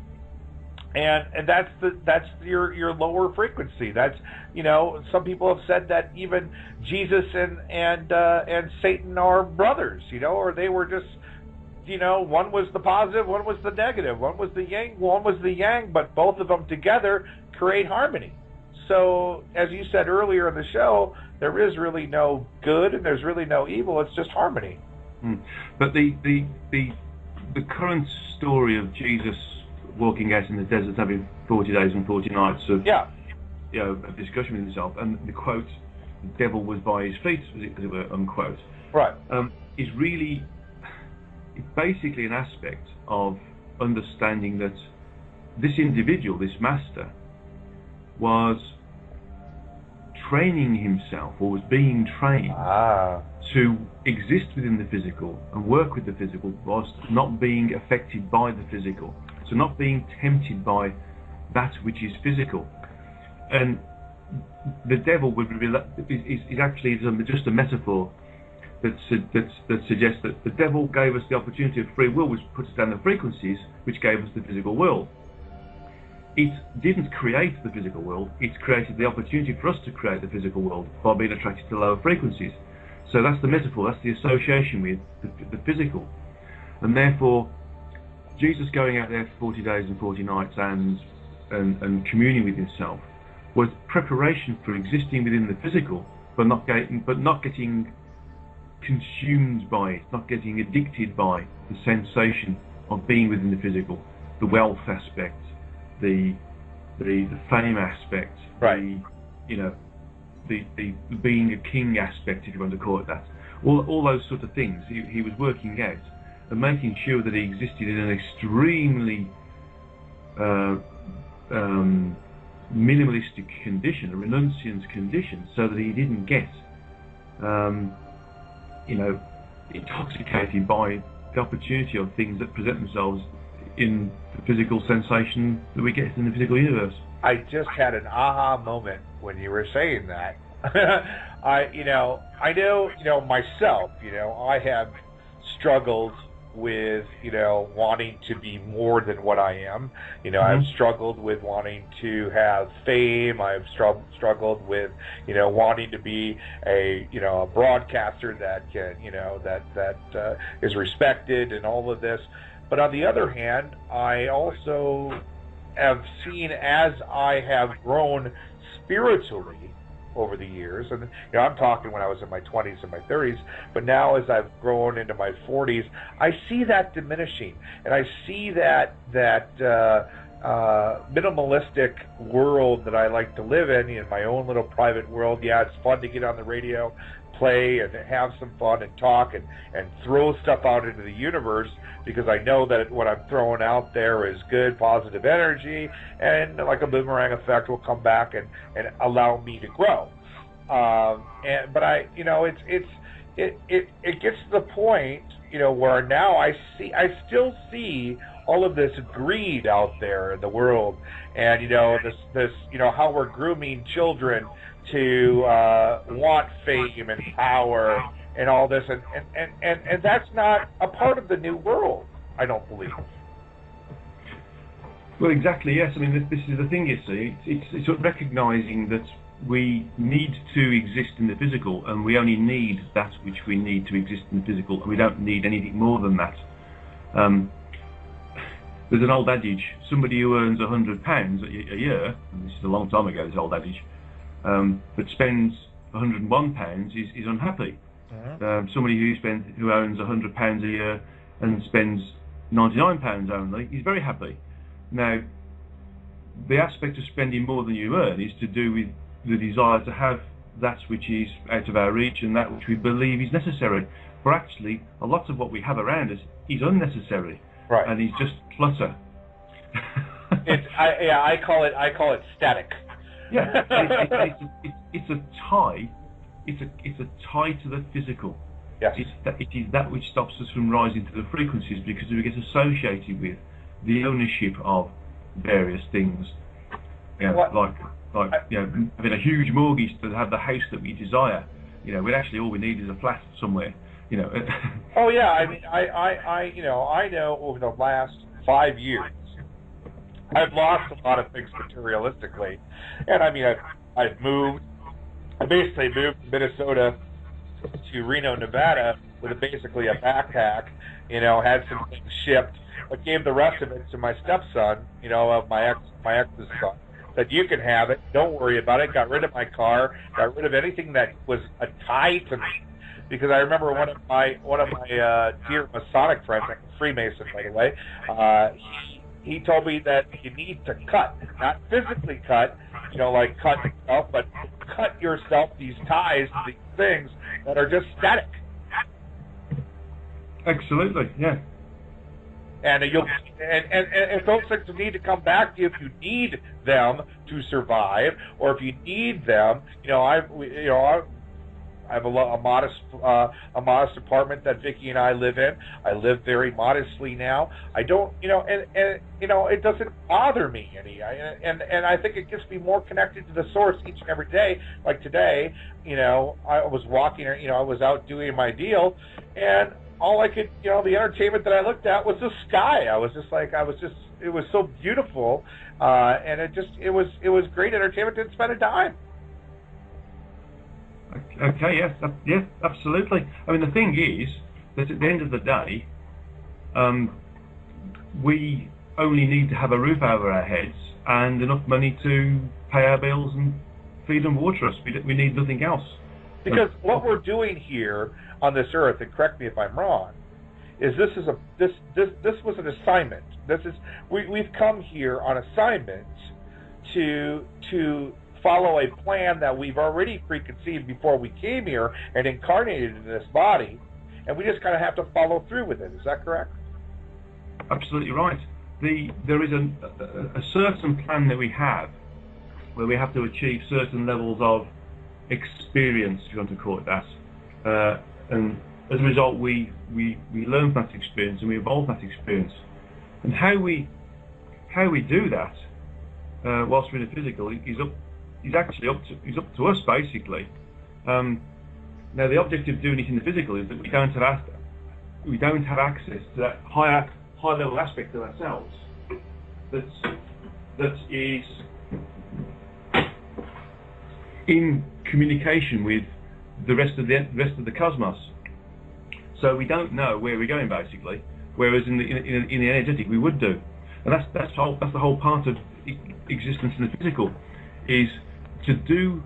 [SPEAKER 1] and and that's the that's your your lower frequency. That's you know some people have said that even jesus and and uh and satan are brothers you know or they were just you know one was the positive one was the negative one was the yang one was the yang but both of them together create harmony. So as you said earlier in the show there is really no good and there's really no evil it's just harmony.
[SPEAKER 3] Mm. But the, the the the current story of Jesus walking out in the desert having 40 days and 40 nights of
[SPEAKER 1] yeah.
[SPEAKER 3] you know of discussion with himself, and the quote, "The devil was by his feet," as it, as it were, unquote,
[SPEAKER 1] Right.
[SPEAKER 3] um, is really basically an aspect of understanding that this individual, this master, was training himself or was being trained
[SPEAKER 1] Ah.
[SPEAKER 3] to exist within the physical and work with the physical whilst not being affected by the physical. So not being tempted by that which is physical. And the devil would be, is, is actually just a metaphor that, that, that suggests that the devil gave us the opportunity of free will, which puts us down the frequencies, which gave us the physical world. It didn't create the physical world, it created the opportunity for us to create the physical world by being attracted to lower frequencies. So that's the metaphor, that's the association with the, the physical. And therefore, Jesus going out there for 40 days and 40 nights and, and, and communing with himself was preparation for existing within the physical, but not getting, but not getting consumed by it, not getting addicted by the sensation of being within the physical, the wealth aspect, the the, the fame aspect, the you know, the, the being a king aspect, if you want to call it that. All all those sort of things he, he was working out and making sure that he existed in an extremely uh, um, minimalistic condition, a renunciance condition, so that he didn't get, um, you know, intoxicated by the opportunity of things that present themselves in the physical sensation that we get in the physical universe.
[SPEAKER 1] I just had an aha moment when you were saying that. I, you know, I know, you know, myself, you know, I have struggled with, you know, wanting to be more than what I am. You know, I've
[SPEAKER 3] Mhm.
[SPEAKER 1] struggled with wanting to have fame. I've str- struggled with, you know, wanting to be a, you know, a broadcaster that can, you know, that that uh, is respected and all of this. But on the other hand, I also have seen as I have grown spiritually over the years, and you know, I'm talking when I was in my 20s and my 30s, but now as I've grown into my 40s, I see that diminishing, and I see that that uh, uh, minimalistic world that I like to live in, in my own little private world. Yeah, it's fun to get on the radio, play, and have some fun and talk and and throw stuff out into the universe because I know that what I'm throwing out there is good, positive energy, and like a boomerang effect will come back and and allow me to grow. Um, and but I, you know, it's it's it it it gets to the point, you know, where now I see I still see all of this greed out there in the world, and you know this this you know how we're grooming children to uh, want fame and power and all this, and and, and and and that's not a part of the new world. I don't believe.
[SPEAKER 3] Well, exactly. Yes. I mean, this, this is the thing. You see, it's, it's of recognizing that we need to exist in the physical, and we only need that which we need to exist in the physical, and we don't need anything more than that. Um, there's an old adage: somebody who earns a hundred pounds a year, and this is a long time ago. This old adage, um, but spends 101 pounds is, is unhappy. Um, somebody who spends who owns 100 pounds a year and spends 99 pounds only is very happy. Now, the aspect of spending more than you earn is to do with the desire to have that which is out of our reach and that which we believe is necessary. But actually, a lot of what we have around us is unnecessary,
[SPEAKER 1] right.
[SPEAKER 3] and is just clutter.
[SPEAKER 1] It's I yeah I call it I call it static.
[SPEAKER 3] Yeah, it, it, it's, it's, it's a tie. It's a it's a tie to the physical.
[SPEAKER 1] Yes.
[SPEAKER 3] It's that, it is that which stops us from rising to the frequencies because we get associated with the ownership of various things. Yeah,
[SPEAKER 1] What-
[SPEAKER 3] like like you know having a huge mortgage to have the house that we desire. You know, we actually all we need is a flat somewhere. You know.
[SPEAKER 1] Oh yeah, I mean, I, I, I, you know, I know over the last five years, I've lost a lot of things materialistically, and I mean, I've, I've moved. I basically moved from Minnesota to Reno, Nevada, with a, basically a backpack. You know, had some things shipped, but gave the rest of it to my stepson. You know, of my ex, my ex's son. Said you can have it. Don't worry about it. Got rid of my car. Got rid of anything that was a tie to me because I remember one of my one of my uh, dear Masonic friends, like a Freemason by the way, uh, he, he told me that you need to cut, not physically cut, you know, like cut yourself, but cut yourself these ties to these things that are just static.
[SPEAKER 3] Absolutely, yeah.
[SPEAKER 1] And you'll and, and, and those things need to come back to you if you need them to survive, or if you need them, you know, I you know I I have a, a modest uh, a modest apartment that Vicky and I live in. I live very modestly now. I don't, you know, and, and you know, it doesn't bother me any. I, and and I think it gets me more connected to the source each and every day. Like today, you know, I was walking, you know, I was out doing my deal, and all I could, you know, the entertainment that I looked at was the sky. I was just like, I was just, it was so beautiful, uh, and it just, it was, it was great entertainment. Didn't spend a dime.
[SPEAKER 3] Okay, yes, yes, absolutely. I mean, the thing is that at the end of the day, um, we only need to have a roof over our heads and enough money to pay our bills and feed and water us. We, we need nothing else.
[SPEAKER 1] Because what we're doing here on this earth, and correct me if I'm wrong, is this is a this this this was an assignment. This is we we've come here on assignment to to follow a plan that we've already preconceived before we came here and incarnated in this body, and we just kind of have to follow through with it. Is that correct?
[SPEAKER 3] Absolutely right. The there is a, a, certain plan that we have where we have to achieve certain levels of experience, if you want to call it that. Uh, and as a result, we, we, we learn from that experience and we evolve that experience. And how we how we do that, uh, whilst we're in the physical, is up is actually up to is up to us basically. Um, now, the objective of doing it in the physical is that we don't have we don't have access to that higher high level aspect of ourselves that that is in communication with the rest of the rest of the cosmos. So we don't know where we're going basically, whereas in the in, in, in the energetic we would do, and that's that's whole that's the whole part of existence in the physical, is to do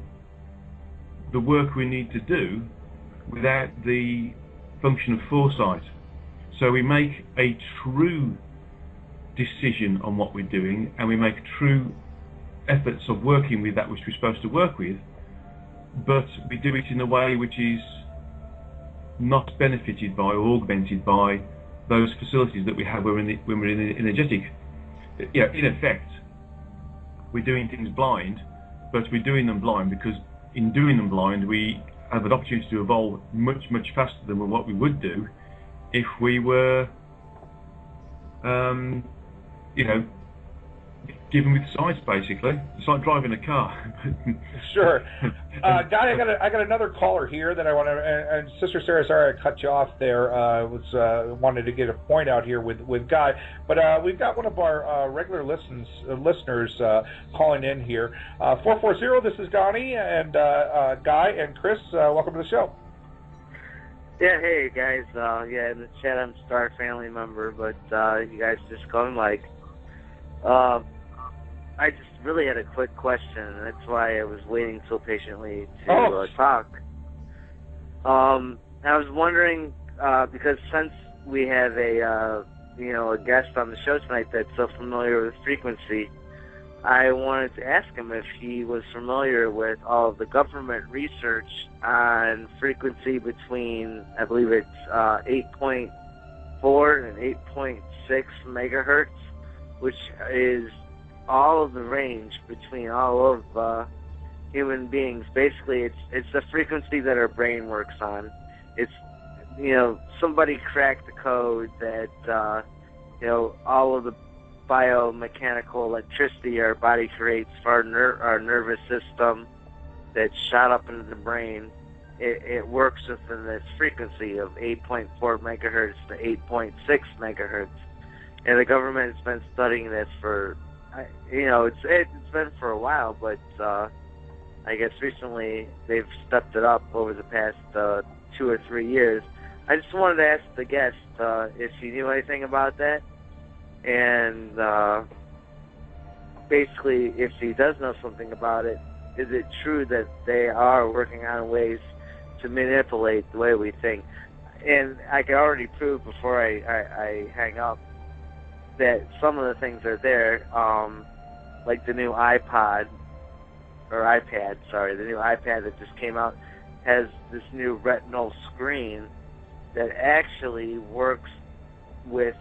[SPEAKER 3] the work we need to do without the function of foresight. So we make a true decision on what we're doing, and we make true efforts of working with that which we're supposed to work with, but we do it in a way which is not benefited by or augmented by those facilities that we have when we're in, the, when we're energetic. Yeah, in effect, we're doing things blind, but we're doing them blind because in doing them blind, we have an opportunity to evolve much, much faster than what we would do if we were, um, you know, given with sight, basically. It's like driving a car.
[SPEAKER 1] sure. Uh, Guy, I got a, I got another caller here that I want to. And, and Sister Sarah, sorry I cut you off there. Uh, was uh, wanted to get a point out here with with Guy, but uh, we've got one of our uh, regular listens uh, listeners uh, calling in here. Uh, four four zero. This is Donnie and uh, uh, Guy and Chris. Uh, welcome to the show.
[SPEAKER 17] Yeah, hey guys. Uh, yeah, in the chat I'm Star family member, but uh, you guys just call me Mike. I just really had a quick question, and that's why I was waiting so patiently to
[SPEAKER 1] Oh.
[SPEAKER 17] uh, talk. Um, I was wondering uh, because since we have a uh, you know a guest on the show tonight that's so familiar with frequency, I wanted to ask him if he was familiar with all of the government research on frequency between I believe it's uh, 8.4 and 8.6 megahertz, which is all of the range between all of uh, human beings. Basically, it's it's the frequency that our brain works on. It's you know somebody cracked the code that uh, you know all of the biomechanical electricity our body creates for our, ner- our nervous system that shot up into the brain. It, it works within this frequency of 8.4 megahertz to 8.6 megahertz, and the government has been studying this for I, you know, it's it's been for a while, but uh, I guess recently they've stepped it up over the past uh, two or three years. I just wanted to ask the guest uh, if she knew anything about that, and uh, basically, if she does know something about it, is it true that they are working on ways to manipulate the way we think. And I can already prove before I, I, I hang up that some of the things are there, um, like the new iPod or iPad, sorry, the new iPad that just came out has this new retinal screen that actually works with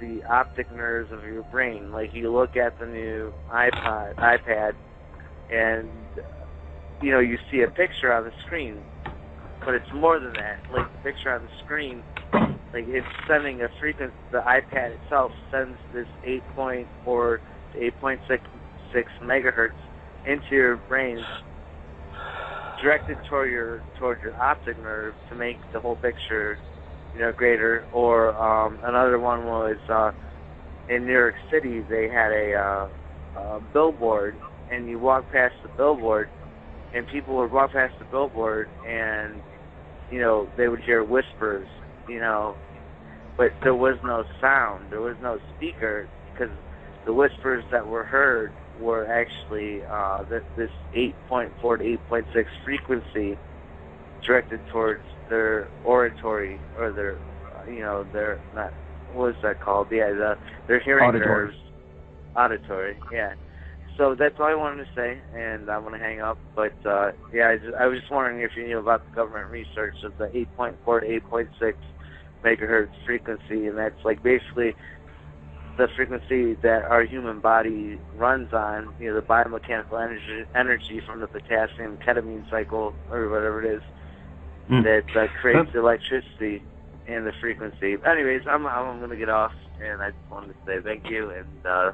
[SPEAKER 17] the optic nerves of your brain. Like you look at the new iPod, iPad, and you know you see a picture on the screen, but it's more than that. Like the picture on the screen, like it's sending a frequency. The iPad itself sends this 8.4 to 8.6 megahertz into your brain, directed toward your toward your optic nerve to make the whole picture you know, greater. Or um, another one was uh, in New York City. They had a, uh, a billboard, and you walk past the billboard, and people would walk past the billboard, and you know they would hear whispers, you know, but there was no sound. There was no speaker because the whispers that were heard were actually uh, this, this 8.4 to 8.6 frequency directed towards their oratory or their, uh, you know, their not what is that called? Yeah, the their hearing
[SPEAKER 2] Auditory.
[SPEAKER 17] nerves, auditory. Yeah. So that's all I wanted to say, and I'm gonna hang up. But uh, yeah, I, just, I was just wondering if you knew about the government research of the 8.4 to 8.6 megahertz frequency, and that's like basically the frequency that our human body runs on. You know, the biomechanical energy energy from the potassium ketamine cycle or whatever it is
[SPEAKER 3] Mm.
[SPEAKER 17] that uh, creates electricity and the frequency. Anyways, I'm I'm going to get off, and I just wanted to say thank you and uh,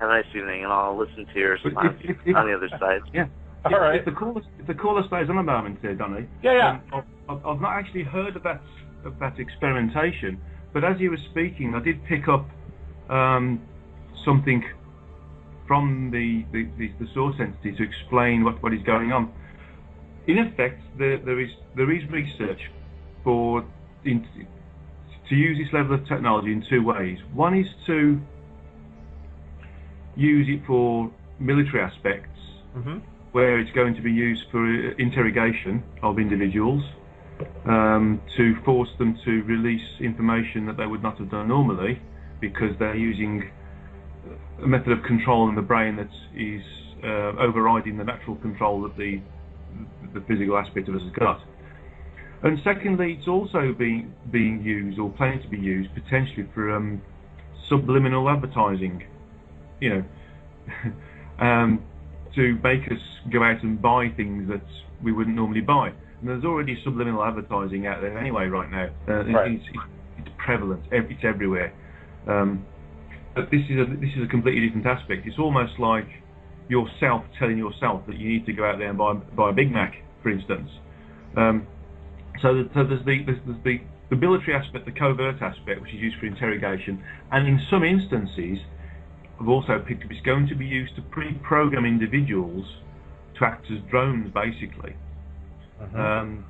[SPEAKER 17] have a nice evening, and I'll listen to your response
[SPEAKER 3] if- if-
[SPEAKER 17] on the other side.
[SPEAKER 3] Yeah.
[SPEAKER 1] All right.
[SPEAKER 3] if, right. The caller, if the caller stays on a moment here, Donny.
[SPEAKER 1] Yeah, yeah.
[SPEAKER 3] um, I've, I've- I've not actually heard of that of that experimentation, but as you were speaking, I did pick up um, something from the, the, the, source entity to explain what, what is going on. In effect, there, there is there is research for in, to use this level of technology in two ways. One is to use it for military aspects,
[SPEAKER 1] Mm-hmm.
[SPEAKER 3] where it's going to be used for uh, interrogation of individuals um, to force them to release information that they would not have done normally because they're using a method of control in the brain that is uh, overriding the natural control that the the physical aspect of us has got. And secondly, it's also being being used or planning to be used potentially for um, subliminal advertising. You know, um, to make us go out and buy things that we wouldn't normally buy. There's already subliminal advertising out there anyway right now. Uh,
[SPEAKER 1] Right.
[SPEAKER 3] it's, it's prevalent. It's everywhere. Um, but this is a this is a completely different aspect. It's almost like yourself telling yourself that you need to go out there and buy buy a Big Mac, for instance. Um, so, th- so there's the there's, there's the the military aspect, the covert aspect, which is used for interrogation, and in some instances, I've also picked up it's going to be used to pre-program individuals to act as drones, basically, um,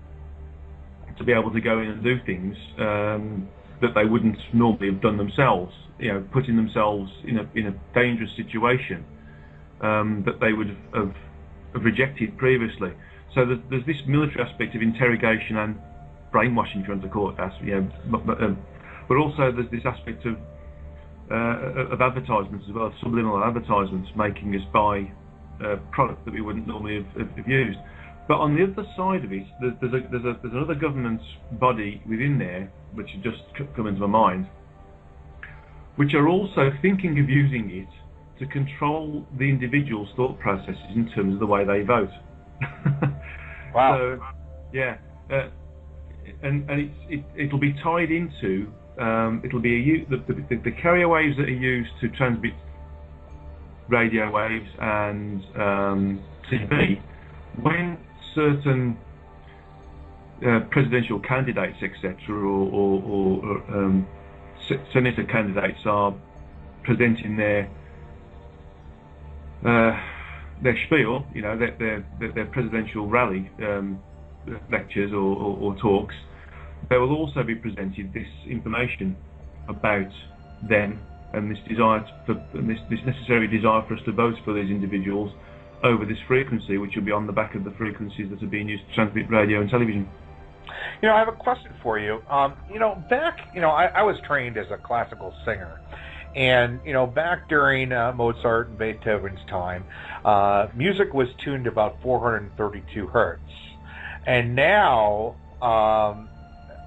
[SPEAKER 3] to be able to go in and do things um, that they wouldn't normally have done themselves. You know, putting themselves in a in a dangerous situation um, that they would have, have rejected previously. So there's, there's this military aspect of interrogation and brainwashing, if you want to call it that. You know, but, but, um, but also there's this aspect of uh, of advertisements as well, subliminal advertisements making us buy a product that we wouldn't normally have, have used. But on the other side of it, there's, there's, a, there's, a, there's another government body within there, which has just come into my mind, which are also thinking of using it to control the individual's thought processes in terms of the way they vote.
[SPEAKER 1] Wow.
[SPEAKER 3] So, yeah, uh, and and it's, it it'll be tied into um, it'll be a the, the, the carrier waves that are used to transmit radio waves and um, TV when certain uh, presidential candidates, etc., or, or, or um, senator candidates are presenting their uh, their spiel, you know, their their, their, presidential rally um, lectures or, or, or talks, there will also be presented this information about them and this desire for and this, this necessary desire for us to vote for these individuals over this frequency, which will be on the back of the frequencies that are being used to transmit radio and television.
[SPEAKER 1] You know, I have a question for you. Um, you know, back, you know, I, I was trained as a classical singer. And, you know, back during uh, Mozart and Beethoven's time, uh, music was tuned about 432 hertz. And now, um,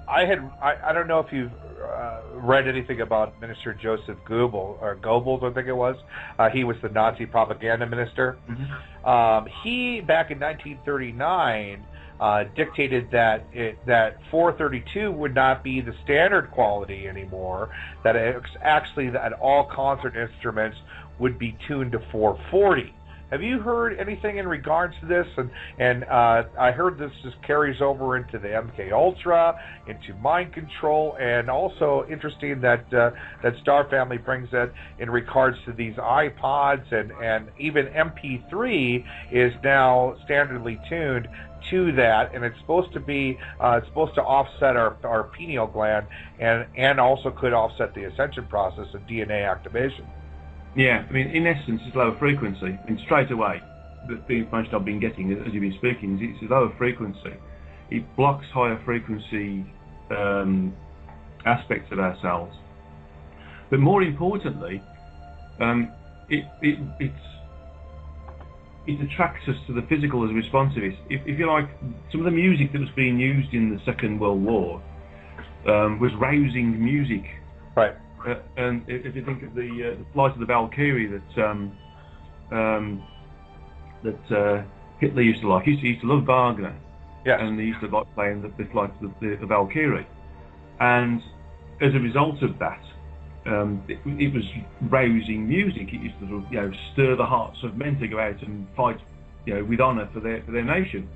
[SPEAKER 1] I had, I, I don't know if you've uh, read anything about Minister Joseph Goebbels, or Goebbels, I think it was. Uh, he was the Nazi propaganda minister. Um, he, back in 1939, uh, dictated that it, that 432 would not be the standard quality anymore. That it's actually that all concert instruments would be tuned to 440. Have you heard anything in regards to this? And and uh, I heard this just carries over into the MK Ultra, into Mind Control, and also interesting that uh, that Star Family brings that in regards to these iPods and and even MP3 is now standardly tuned to that, and it's supposed to be uh, it's supposed to offset our, our pineal gland and and also could offset the ascension process of DNA activation.
[SPEAKER 3] Yeah, I mean, in essence, it's lower frequency. I mean, straight away, the, information I've been getting as you've been speaking is it's a lower frequency. It blocks higher frequency um, aspects of ourselves. But more importantly, um, it, it, it attracts us to the physical as responsiveness. If, if you like, some of the music that was being used in the Second World War um, was rousing music.
[SPEAKER 1] Right.
[SPEAKER 3] Uh, and if if you think of the, uh, the Flight of the Valkyrie that um, um, that uh, Hitler used to like, he used to, he used to love Wagner,
[SPEAKER 1] yes.
[SPEAKER 3] and he used to like playing the, the Flight of the, the Valkyrie. And as a result of that, um, it, it was rousing music. It used to sort of, you know stir the hearts of men to go out and fight, you know, with honour for their for their nation.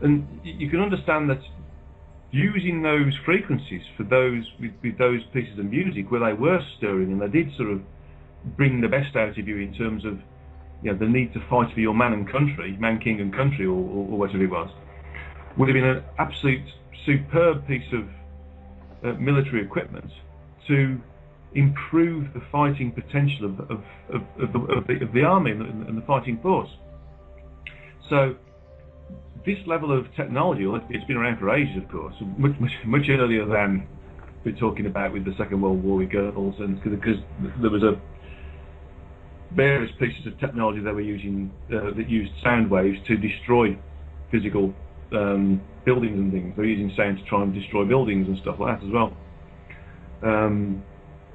[SPEAKER 3] And you can understand that using those frequencies for those with, with those pieces of music where they were stirring and they did sort of bring the best out of you in terms of you know the need to fight for your man and country, man, king and country, or, or, or whatever it was, would have been an absolute superb piece of uh, military equipment to improve the fighting potential of, of, of, of, the, the, the army and the, and the fighting force. So this level of technology, well, it's been around for ages, of course, much much, much earlier than we're talking about with the Second World War with Goebbels, and because there was a various pieces of technology that were using uh, that used sound waves to destroy physical um, buildings and things. They're using sound to try and destroy buildings and stuff like that as well, um,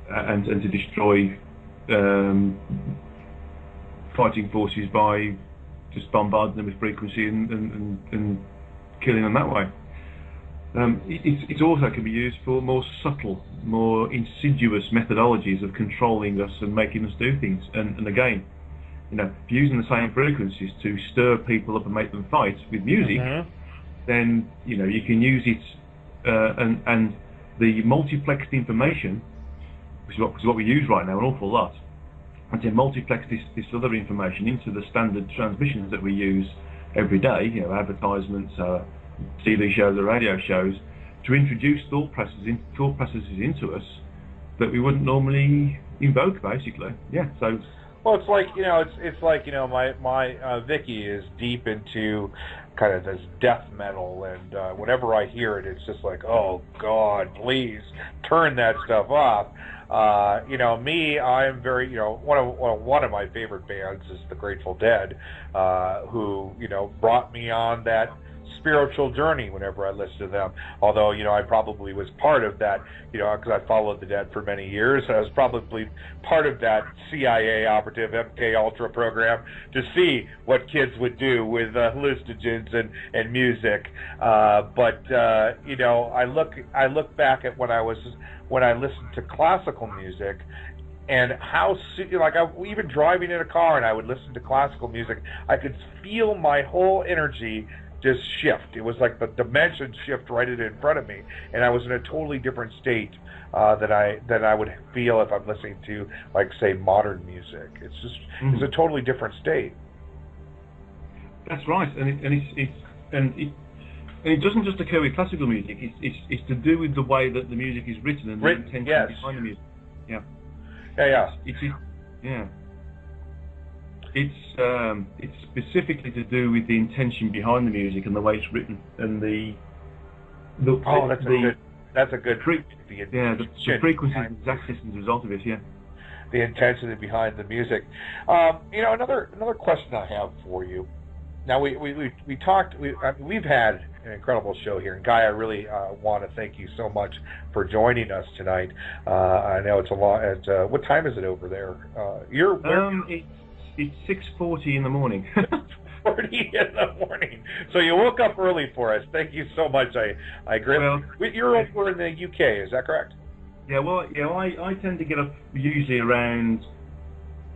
[SPEAKER 3] and and to destroy um, fighting forces by just bombarding them with frequency and, and, and, and killing them that way. Um, it, it also can be used for more subtle, more insidious methodologies of controlling us and making us do things. And, and again, you know, using the same frequencies to stir people up and make them fight with music,
[SPEAKER 1] Mhm.
[SPEAKER 3] then you know you can use it uh, and and the multiplexed information, which is what, which is what we use right now an awful lot, and to multiplex this, this other information into the standard transmissions that we use every day, you know, advertisements, uh, TV shows, or radio shows, to introduce thought processes, in, thought processes into us that we wouldn't normally invoke, basically. Yeah. So.
[SPEAKER 1] Well, it's like you know, it's it's like you know, my my uh, Vicky is deep into kind of this death metal, and uh, whenever I hear it, it's just like, oh God, please turn that stuff off. Uh, you know, me, I'm very, you know, one of one of my favorite bands is the Grateful Dead, uh, who you know brought me on that spiritual journey whenever I listened to them. Although, you know, I probably was part of that, you know, because I followed the Dead for many years. I was probably part of that CIA operative MK Ultra program to see what kids would do with uh, hallucinogens and and music. Uh, but uh, you know, I look I look back at when I was when I listened to classical music and how like I even driving in a car and I would listen to classical music, I could feel my whole energy just shift. It was like the dimension shift right in front of me, and I was in a totally different state uh, than I than I would feel if I'm listening to like say modern music. It's just it's a totally different state.
[SPEAKER 3] That's right, and, it, and it's, it's and it and it doesn't just occur with classical music. It's it's, it's to do with the way that the music is written and
[SPEAKER 1] Written,
[SPEAKER 3] the intention
[SPEAKER 1] yes.
[SPEAKER 3] behind the music. Yeah.
[SPEAKER 1] Yeah, yeah.
[SPEAKER 3] It's, it's yeah. It's um, it's specifically to do with the intention behind the music and the way it's written and the The,
[SPEAKER 1] Oh, that's a
[SPEAKER 3] the,
[SPEAKER 1] good. That's a good.
[SPEAKER 3] Fre-
[SPEAKER 1] the
[SPEAKER 3] yeah, the, the frequency
[SPEAKER 1] behind-
[SPEAKER 3] exact as a result of it. Yeah.
[SPEAKER 1] the intensity behind the music. Um, you know, another another question I have for you. Now we we we, we talked. We I mean, we've had an incredible show here, and Guy, I really uh, want to thank you so much for joining us tonight. Uh, I know it's a lot. It's, uh, what time is it over there? Uh, you're
[SPEAKER 3] Um, it's it's six forty in the morning.
[SPEAKER 1] 40 in the morning. So you woke up early for us. Thank you so much. I I greatly.
[SPEAKER 3] Well-
[SPEAKER 1] you're over in the UK, is that correct?
[SPEAKER 3] yeah, well, yeah, I, I tend to get up usually around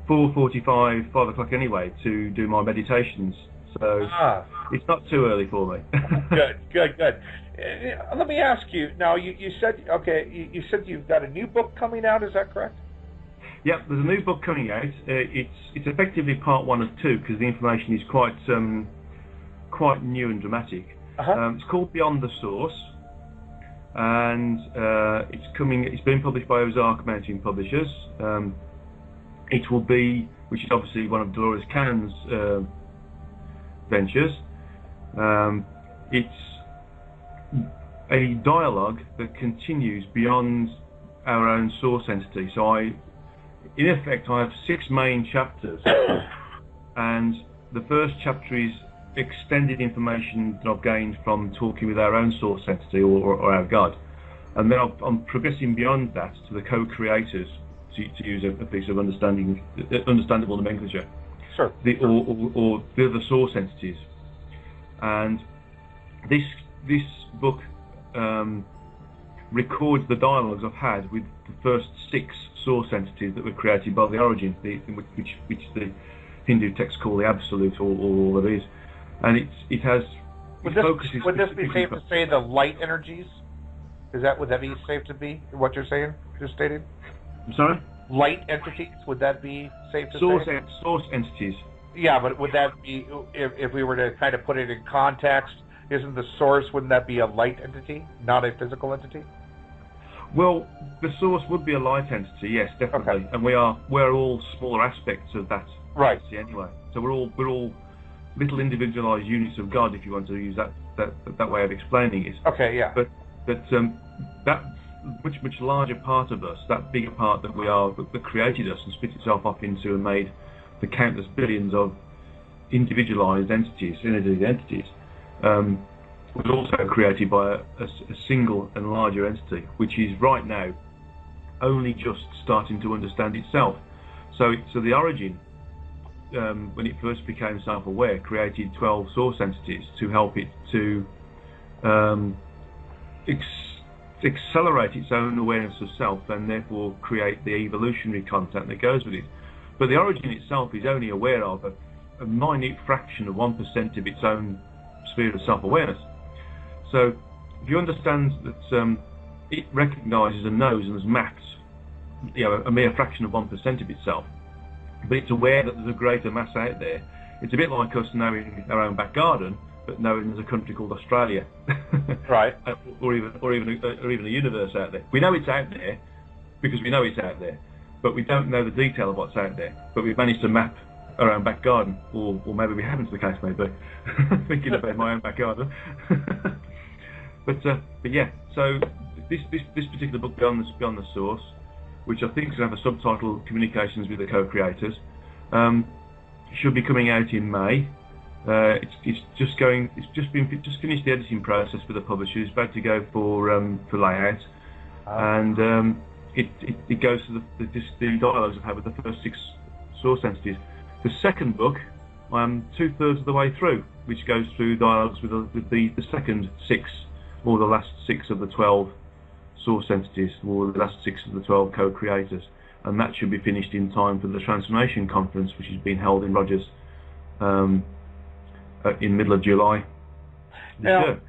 [SPEAKER 3] four forty-five, five o'clock anyway to do my meditations. So
[SPEAKER 1] Ah.
[SPEAKER 3] It's not too early for me.
[SPEAKER 1] good, good, good. Uh, let me ask you. Now, you, you said okay. You, you said you've got a new book coming out. Is that correct?
[SPEAKER 3] Yep, there's a new book coming out. Uh, it's it's effectively part one of two because the information is quite um, quite new and dramatic.
[SPEAKER 1] Uh-huh.
[SPEAKER 3] Um, it's called Beyond the Source, and uh, it's coming. It's been published by Ozark Mountain Publishers. Um, it will be, which is obviously one of Dolores Cannon's uh, ventures. Um, it's a dialogue that continues beyond our own source entity. So I in effect, I have six main chapters, and the first chapter is extended information that I've gained from talking with our own source entity or, or, or our God, and then I've, I'm progressing beyond that to the co-creators, to, to use a, a piece of understanding, uh, understandable nomenclature,
[SPEAKER 1] Sure.
[SPEAKER 3] the, or, or, or the other source entities, and this this book um, records the dialogues I've had with the first six source entities that were created by the origin, the, which, which, which the Hindu texts call the absolute, or, all that is. And it's, it has.
[SPEAKER 1] Would
[SPEAKER 3] it
[SPEAKER 1] this,
[SPEAKER 3] focuses
[SPEAKER 1] would this be safe to say the light energies? Is that would that be safe to be what you're saying? Just stated.
[SPEAKER 3] I'm sorry?
[SPEAKER 1] Light entities. Would that be safe to
[SPEAKER 3] Source,
[SPEAKER 1] say?
[SPEAKER 3] en- source entities.
[SPEAKER 1] Yeah, but would that be if if we were to kind of put it in context? Isn't the source? Wouldn't that be a light entity, not a physical entity?
[SPEAKER 3] Well, the source would be a light entity, yes, definitely. And we are we're all smaller aspects of that
[SPEAKER 1] Right.
[SPEAKER 3] entity anyway. So we're all we're all little individualized units of God, if you want to use that that that way of explaining it.
[SPEAKER 1] Okay. Yeah.
[SPEAKER 3] But but um, that much much larger part of us, that bigger part that we are, that, that created us and split itself up into and made the countless billions of individualized entities, individual entities, um, was also created by a single and larger entity, which is right now only just starting to understand itself. So, so the origin, um, when it first became self-aware, created 12 source entities to help it to um, accelerate its own awareness of self and therefore create the evolutionary content that goes with it. But the origin itself is only aware of a, a minute fraction of 1% of its own sphere of self-awareness. So if you understand that um, it recognises and knows and has mapped you know, a mere fraction of 1% of itself, but it's aware that there's a greater mass out there. It's a bit like us knowing our own back garden, but knowing there's a country called Australia.
[SPEAKER 1] right.
[SPEAKER 3] Or even, or even, or even a universe out there. We know it's out there because we know it's out there, but we don't know the detail of what's out there. But we've managed to map our own back garden, or, or maybe we haven't. The case may be. Thinking about my own back garden. but uh, but yeah. So this this this particular book, Beyond the Beyond the Source, which I think is going to have a subtitle "Communications with the Co-Creators," um, should be coming out in May. Uh, it's, it's just going. It's just been just finished the editing process for the publisher. It's about to go for um, for layout, and um, it, it it goes to the the, the dialogues I've had with the first six source entities. The second book, I'm two thirds of the way through, which goes through dialogues with the, with the the second six or the last six of the twelve source entities, or the last six of the twelve co-creators, and that should be finished in time for the transformation conference, which is being held in Rogers. Um, uh, in middle of July. this
[SPEAKER 1] Now,
[SPEAKER 3] year.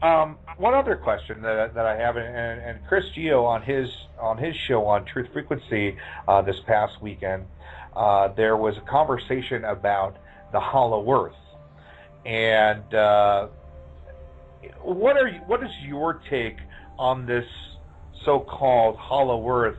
[SPEAKER 1] Um, one other question that, that I have, and, and Chris Geo on his on his show on Truth Frequency uh, this past weekend, uh, there was a conversation about the Hollow Earth, and uh, what are you, what is your take on this so-called Hollow Earth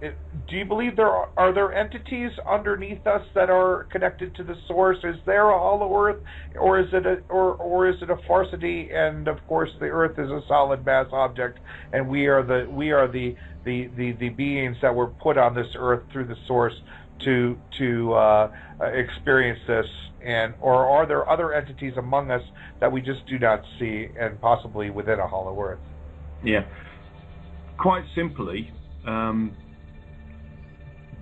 [SPEAKER 1] do you believe there are, are there entities underneath us that are connected to the source? Is there a hollow Earth, or is it a or or is it a falsity? And of course, the Earth is a solid mass object, and we are the we are the the the, the beings that were put on this Earth through the source to to uh, experience this. And or are there other entities among us that we just do not see, and possibly within a hollow Earth?
[SPEAKER 3] Yeah. Quite simply, um,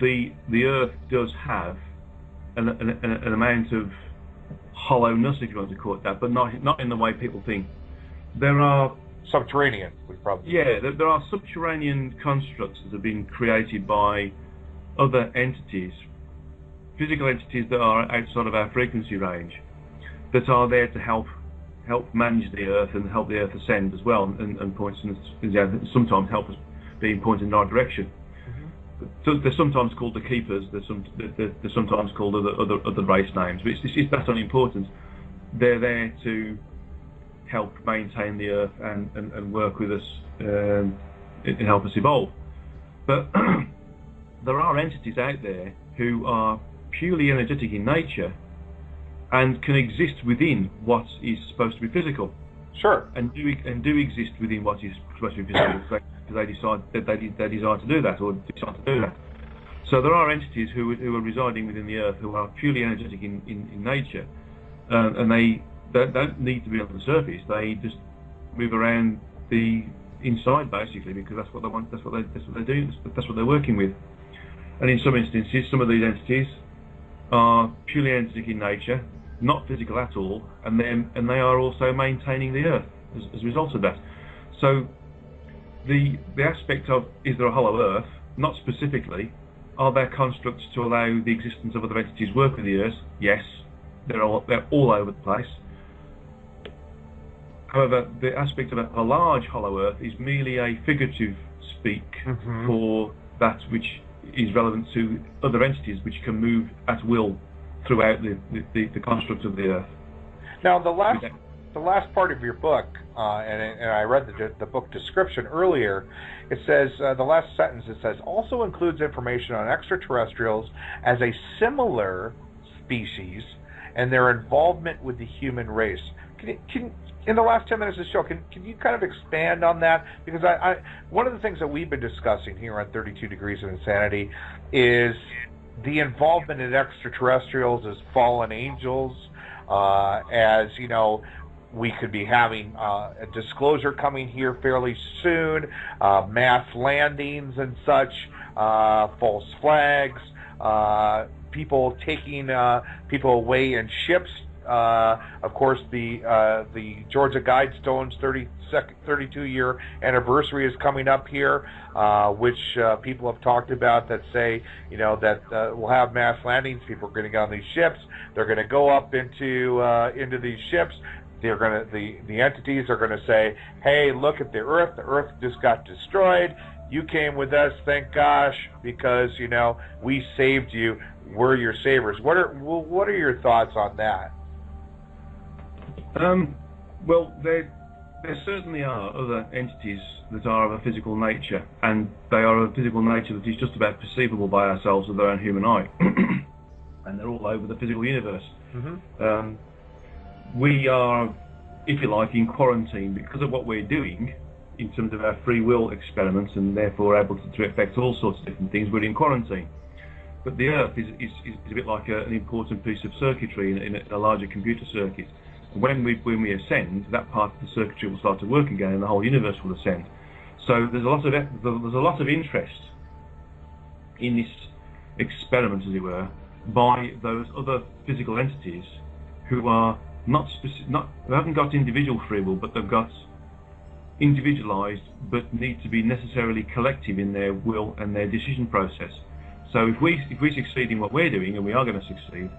[SPEAKER 3] the the Earth does have an, an, an, amount of hollowness, if you want to call it that, but not not in the way people think. There are
[SPEAKER 1] subterranean. We probably
[SPEAKER 3] yeah, there, there are subterranean constructs that have been created by other entities, physical entities that are outside of our frequency range, that are there to help help manage the Earth and help the Earth ascend as well, and, and points and sometimes help us being pointed in our direction. So they're sometimes called the keepers. They're, some, they're, they're sometimes called other, other other race names, but it's, it's, that's unimportant. They're there to help maintain the Earth and, and, and work with us um, and help us evolve. But there are entities out there who are purely energetic in nature and can exist within what is supposed to be physical.
[SPEAKER 1] Sure.
[SPEAKER 3] And do and do exist within what is supposed to be physical they decide that they, they desire to do that or decide to do that. So there are entities who, who are residing within the Earth who are purely energetic in, in, in nature, uh, and they don't, don't need to be on the surface. They just move around the inside basically because that's what they want. That's what they that's what they do. That's what they're working with. And in some instances, some of these entities are purely energetic in nature, not physical at all, and then and they are also maintaining the Earth as, as a result of that. So the the aspect of is there a hollow Earth, not specifically, are there constructs to allow the existence of other entities work with the Earth? Yes, they're all they're all over the place. However, the aspect of a, a large hollow Earth is merely a figurative speak
[SPEAKER 1] Mhm.
[SPEAKER 3] for that which is relevant to other entities which can move at will throughout the, the, the, the construct of the Earth.
[SPEAKER 1] Now, the last the last part of your book, uh, and, and I read the, the book description earlier. It says uh, the last sentence. It says also includes information on extraterrestrials as a similar species and their involvement with the human race. Can, can in the last ten minutes of the show, can can you kind of expand on that? Because I, I one of the things that we've been discussing here on 32 Degrees of Insanity is the involvement in extraterrestrials as fallen angels, uh, as you know, we could be having uh, a disclosure coming here fairly soon, uh, mass landings and such, uh, false flags, uh, people taking uh, people away in ships. Uh, of course, the the Georgia Guidestones 30 32 year anniversary is coming up here, which people have talked about that say, you know, that we'll have mass landings. People are going to get on these ships. They're going to go up into into these ships. They're going to the the entities are going to say, hey, look at the Earth. The Earth just got destroyed. You came with us, thank gosh, because you know we saved you. We're your savers. What are what are your thoughts on that?
[SPEAKER 3] Um, well, there, there certainly are other entities that are of a physical nature, and they are of a physical nature that is just about perceivable by ourselves with our own human eye. and they're all over the physical universe.
[SPEAKER 1] Mm-hmm.
[SPEAKER 3] Um, we are, if you like, in quarantine because of what we're doing in terms of our free will experiments and therefore able to, to affect all sorts of different things. We're in quarantine. But the Earth is, is, is a bit like a, an important piece of circuitry in, in, a, larger computer circuit. When we when we ascend, that part of the circuitry will start to work again, and the whole universe will ascend. So there's a lot of there's a lot of interest in this experiment, as it were, by those other physical entities who are not specific, not who haven't got individual free will, but they've got individualized, but need to be necessarily collective in their will and their decision process. So if we if we succeed in what we're doing, and we are going to succeed,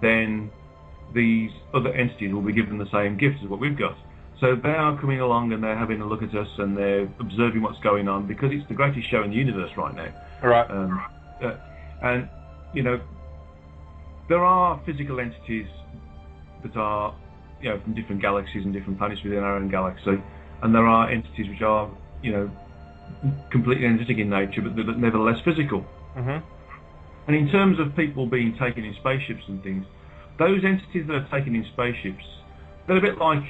[SPEAKER 3] then these other entities will be given the same gifts as what we've got. So they are coming along and they're having a look at us and they're observing what's going on because it's the greatest show in the universe right now.
[SPEAKER 1] Right.
[SPEAKER 3] Um, uh, and you know, there are physical entities that are, you know, from different galaxies and different planets within our own galaxy, and there are entities which are, you know, completely energetic in nature, but they're nevertheless physical.
[SPEAKER 1] Mm-hmm.
[SPEAKER 3] And in terms of people being taken in spaceships and things, those entities that are taken in spaceships, they're a bit like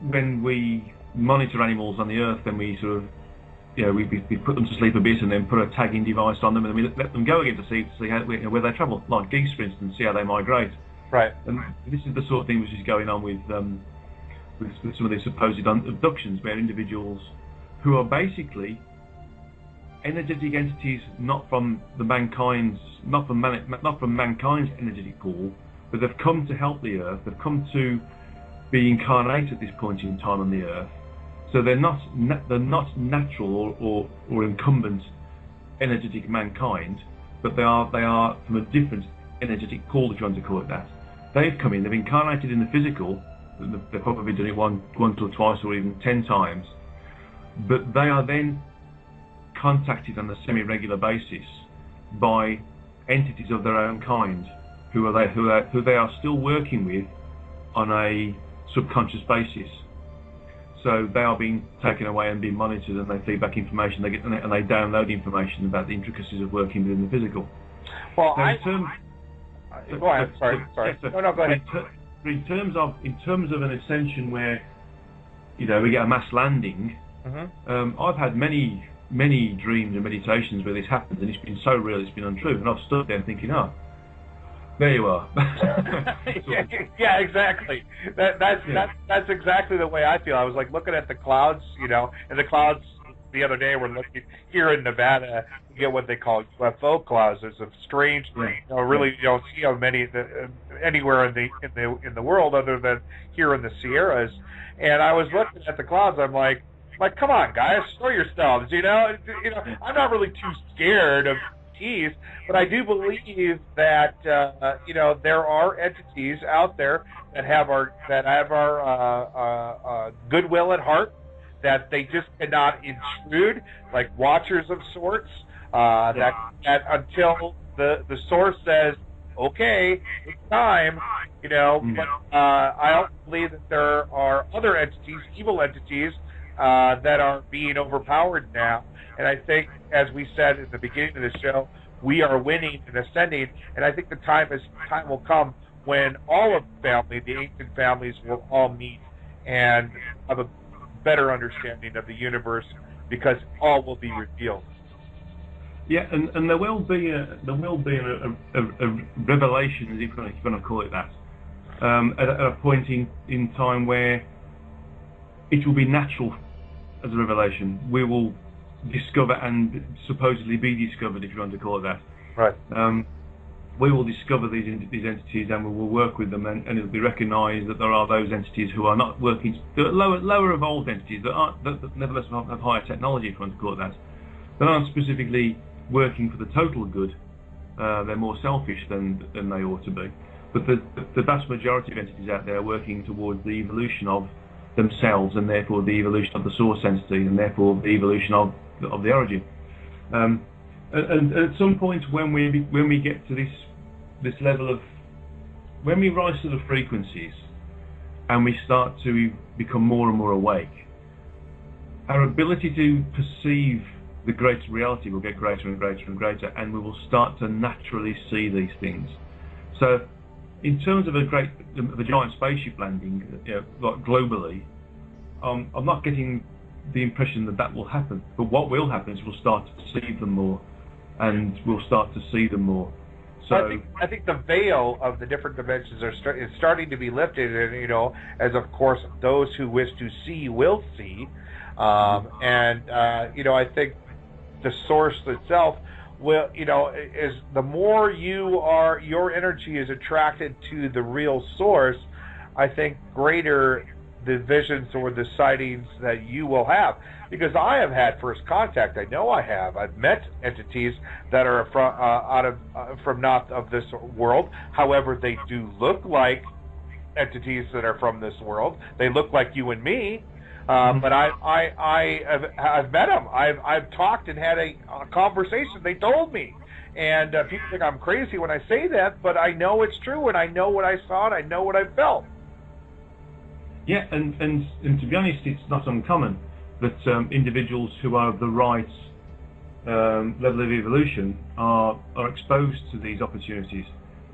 [SPEAKER 3] when we monitor animals on the Earth, then we sort of, you know, we, we put them to sleep a bit and then put a tagging device on them and then we let them go again to see to see how, where they travel, like geese, for instance, see how they migrate.
[SPEAKER 1] Right.
[SPEAKER 3] And this is the sort of thing which is going on with um, with, with some of these supposed abductions, where individuals who are basically energetic entities not from the mankind's not from man, not from mankind's energetic pool, but they've come to help the earth. They've come to be incarnate at this point in time on the earth. So they're not they're not natural or, or, or incumbent energetic mankind, but they are they are from a different energetic pool, if you want to call it that. They've come in, they've incarnated in the physical. They've probably done it one once or twice or even ten times, but they are then contacted on a semi-regular basis by entities of their own kind, who are they who are, who they are still working with on a subconscious basis. So they are being taken away and being monitored, and they feed back information. They get and they, and they download information about the intricacies of working within the physical.
[SPEAKER 1] Well, I.
[SPEAKER 3] terms,
[SPEAKER 1] Go ahead. Sorry. Sorry. No, no. Go ahead.
[SPEAKER 3] In, terms of in terms of an ascension where, you know, we get a mass landing.
[SPEAKER 1] Mm-hmm.
[SPEAKER 3] Um, I've had many many dreams and meditations where this happens, and it's been so real, it's been untrue. And I've stood there thinking, oh, there you are.
[SPEAKER 1] yeah, yeah, exactly. That that's
[SPEAKER 3] Yeah.
[SPEAKER 1] that's that's exactly the way I feel. I was like looking at the clouds, you know, and the clouds the other day we're looking here in Nevada. You get what they call UFO clouds. It's a strange, you know, really you don't see how many the, uh, anywhere in the in the in the world other than here in the Sierras. And I was looking at the clouds. I'm like, like, come on, guys, show yourselves. You know, you know, I'm not really too scared of entities, but I do believe that uh, you know there are entities out there that have our that have our uh, uh, uh, goodwill at heart, that they just cannot intrude, like watchers of sorts. Uh, that that until the the source says, okay, it's time, you know. But uh, I also believe that there are other entities, evil entities, uh, that are being overpowered now. And I think, as we said in the beginning of the show, we are winning and ascending. And I think the time is time will come when all of the family, the ancient families, will all meet and have a better understanding of the universe because all will be revealed.
[SPEAKER 3] Yeah, and, and there will be a there will be a, a, a, a revelation, if you want to call it that, um, at, a- at a point in, in time where it will be natural as a revelation. We will discover and supposedly be discovered, if you want to call it that.
[SPEAKER 1] Right.
[SPEAKER 3] Um, we will discover these these entities and we will work with them, and, and it will be recognised that there are those entities who are not working, lower lower evolved entities that aren't that, that nevertheless have, have higher technology, if you want to call it that, that aren't specifically working for the total good. Uh, they're more selfish than than they ought to be. But the, the vast majority of entities out there are working towards the evolution of themselves, and therefore the evolution of the source entity, and therefore the evolution of of the origin. Um, and, and at some point, when we when we get to this this level of when we rise to the frequencies, and we start to become more and more awake, our ability to perceive the greater reality will get greater and greater and greater, and we will start to naturally see these things. So, in terms of a great, a giant spaceship landing, you know, like globally, um, I'm not getting the impression that that will happen. But what will happen is we'll start to see them more, and we'll start to see them more. So,
[SPEAKER 1] I think I think the veil of the different dimensions are is starting to be lifted, and you know, as of course those who wish to see will see, um, and uh, you know, I think the source itself will, you know, is the more you are your energy is attracted to the real source, I think greater the visions or the sightings that you will have. Because I have had first contact. I know I have. I've met entities that are from uh, out of uh, from not of this world. However, they do look like entities that are from this world. They look like you and me. Um, but I, I, I have, I've met them. I've, I've talked and had a, a conversation. They told me, and uh, people think I'm crazy when I say that, but I know it's true, and I know what I saw, and I know what I felt.
[SPEAKER 3] Yeah, and, and and to be honest, it's not uncommon. that um, individuals who are of the right um, level of evolution are are exposed to these opportunities.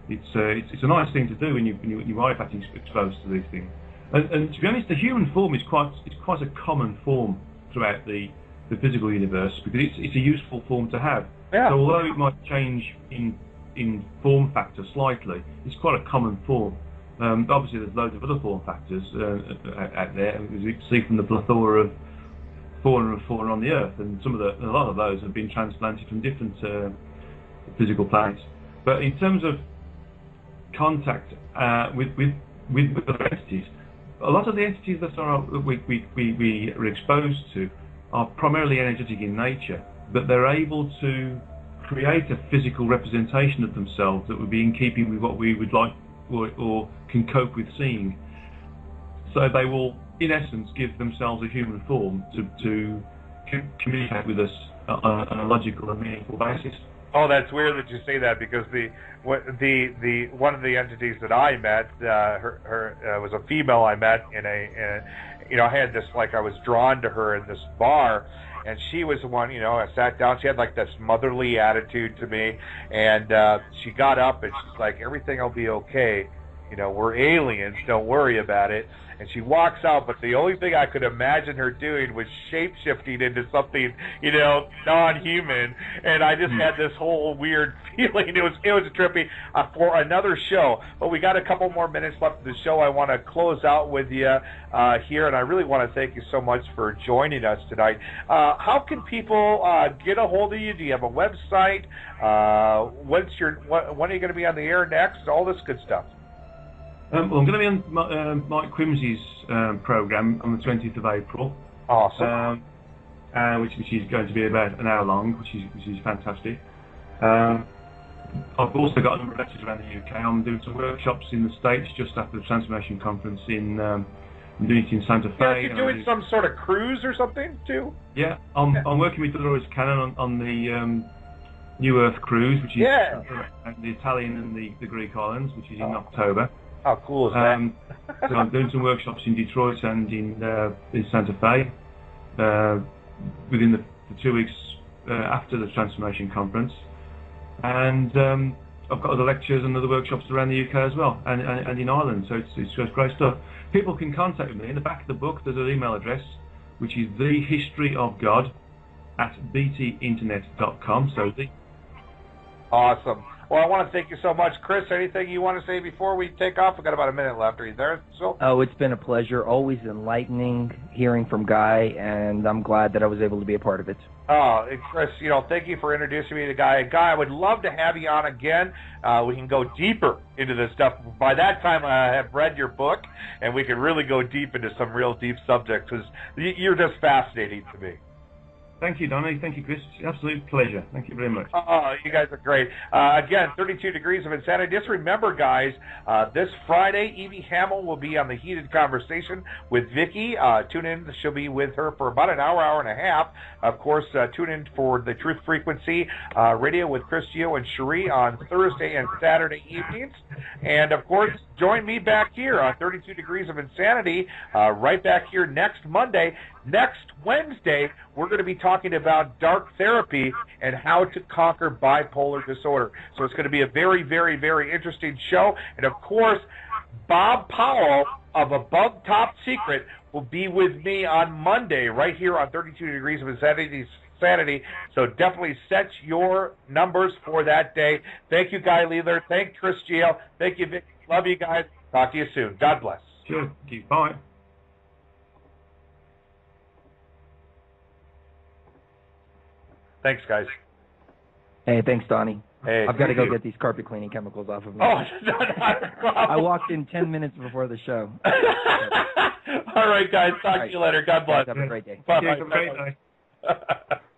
[SPEAKER 3] It's, uh, it's it's a nice thing to do when you when you, you are in fact exposed to these things. And, and to be honest, the human form is quite it's quite a common form throughout the, the physical universe because it's it's a useful form to have.
[SPEAKER 1] Yeah.
[SPEAKER 3] So although it might change in in form factor slightly, it's quite a common form. Um, obviously, there's loads of other form factors uh, out there, as you can see from the plethora of fauna and fauna on the Earth, and some of the a lot of those have been transplanted from different uh, physical planets. But in terms of contact uh, with, with with other entities, a lot of the entities that are we, we, we, we are exposed to are primarily energetic in nature, but they're able to create a physical representation of themselves that would be in keeping with what we would like or, or can cope with seeing. So they will, in essence, give themselves a human form to, to com- communicate with us on, on a logical and meaningful basis.
[SPEAKER 1] Oh, that's weird that you say that because the the the one of the entities that I met, uh, her her uh, was a female I met in a, in a, you know, I had this like I was drawn to her in this bar, and she was the one, you know, I sat down. She had like this motherly attitude to me, and uh, she got up and she's like, everything will be okay. You know, we're aliens. Don't worry about it. And she walks out, but the only thing I could imagine her doing was shape shifting into something, you know, non-human. And I just had this whole weird feeling. It was it was trippy uh, for another show. But we got a couple more minutes left of the show. I want to close out with you uh, here, and I really want to thank you so much for joining us tonight. Uh, how can people uh, get a hold of you? Do you have a website? Uh, when's your when are you going to be on the air next? All this good stuff.
[SPEAKER 3] Um, well, I'm going to be on uh, Mike Quinsey's um, program on the 20th of April.
[SPEAKER 1] Awesome.
[SPEAKER 3] Um, uh, which, which is going to be about an hour long, which is which is fantastic. Um, I've also got a number of lectures around the UK. I'm doing some workshops in the States just after the Transformation Conference in. Um, I'm doing it in Santa Fe.
[SPEAKER 1] Yeah, you're doing
[SPEAKER 3] doing-
[SPEAKER 1] some sort of cruise or something too.
[SPEAKER 3] Yeah, I'm, I'm working with Dolores Cannon on, on the um, New Earth cruise, which is
[SPEAKER 1] Yeah.
[SPEAKER 3] the Italian and the, the Greek islands, which is in October.
[SPEAKER 1] How cool is that?
[SPEAKER 3] Um, so I'm doing some workshops in Detroit and in uh, in Santa Fe uh, within the, the two weeks uh, after the Transformation Conference, and um, I've got other lectures and other workshops around the UK as well, and, and, and in Ireland. So it's, it's just great stuff. People can contact me in the back of the book. There's an email address, which is the history of God at btinternet.com. So the
[SPEAKER 1] Awesome. Well, I want to thank you so much, Chris. Anything you want to say before we take off? We've got about a minute left. Are you there? So.
[SPEAKER 2] Oh, it's been a pleasure. Always enlightening hearing from Guy, and I'm glad that I was able to be a part of it.
[SPEAKER 1] Oh, Chris, you know, thank you for introducing me to Guy. Guy, I would love to have you on again. Uh, we can go deeper into this stuff. By that time, I have read your book, and we can really go deep into some real deep subjects because you're just fascinating to me.
[SPEAKER 3] Thank you, Donnie. Thank you, Chris. Absolute pleasure. Thank you very much.
[SPEAKER 1] Oh, you guys are great. Uh, again, 32 Degrees of Insanity. Just remember, guys, uh, this Friday, Evie Hamill will be on the Heated Conversation with Vicky. Uh, tune in. She'll be with her for about an hour, hour and a half. Of course, uh, tune in for the Truth Frequency uh, Radio with Chris Geo and Cherie on Thursday and Saturday evenings. And, of course, join me back here on 32 Degrees of Insanity uh, right back here next Monday. Next Wednesday, we're going to be talking about dark therapy and how to conquer bipolar disorder. So it's going to be a very, very, very interesting show. And of course, Bob Powell of Above Top Secret will be with me on Monday right here on 32 Degrees of Insanity. Sanity. So definitely set your numbers for that day. Thank you, Guy Needler. Thank Chris Geo. Thank you, Vic. Love you guys. Talk to you soon. God bless.
[SPEAKER 3] Sure. Keep bye.
[SPEAKER 1] Thanks, guys.
[SPEAKER 2] Hey, thanks, Donnie.
[SPEAKER 1] Hey,
[SPEAKER 2] I've got to go
[SPEAKER 1] you.
[SPEAKER 2] get these carpet cleaning chemicals off of me.
[SPEAKER 1] Oh, not a.
[SPEAKER 2] I walked in 10 minutes before the show.
[SPEAKER 1] All right, guys. Talk to you later. God bless.
[SPEAKER 2] Have a great day.
[SPEAKER 1] Bye
[SPEAKER 3] Cheers,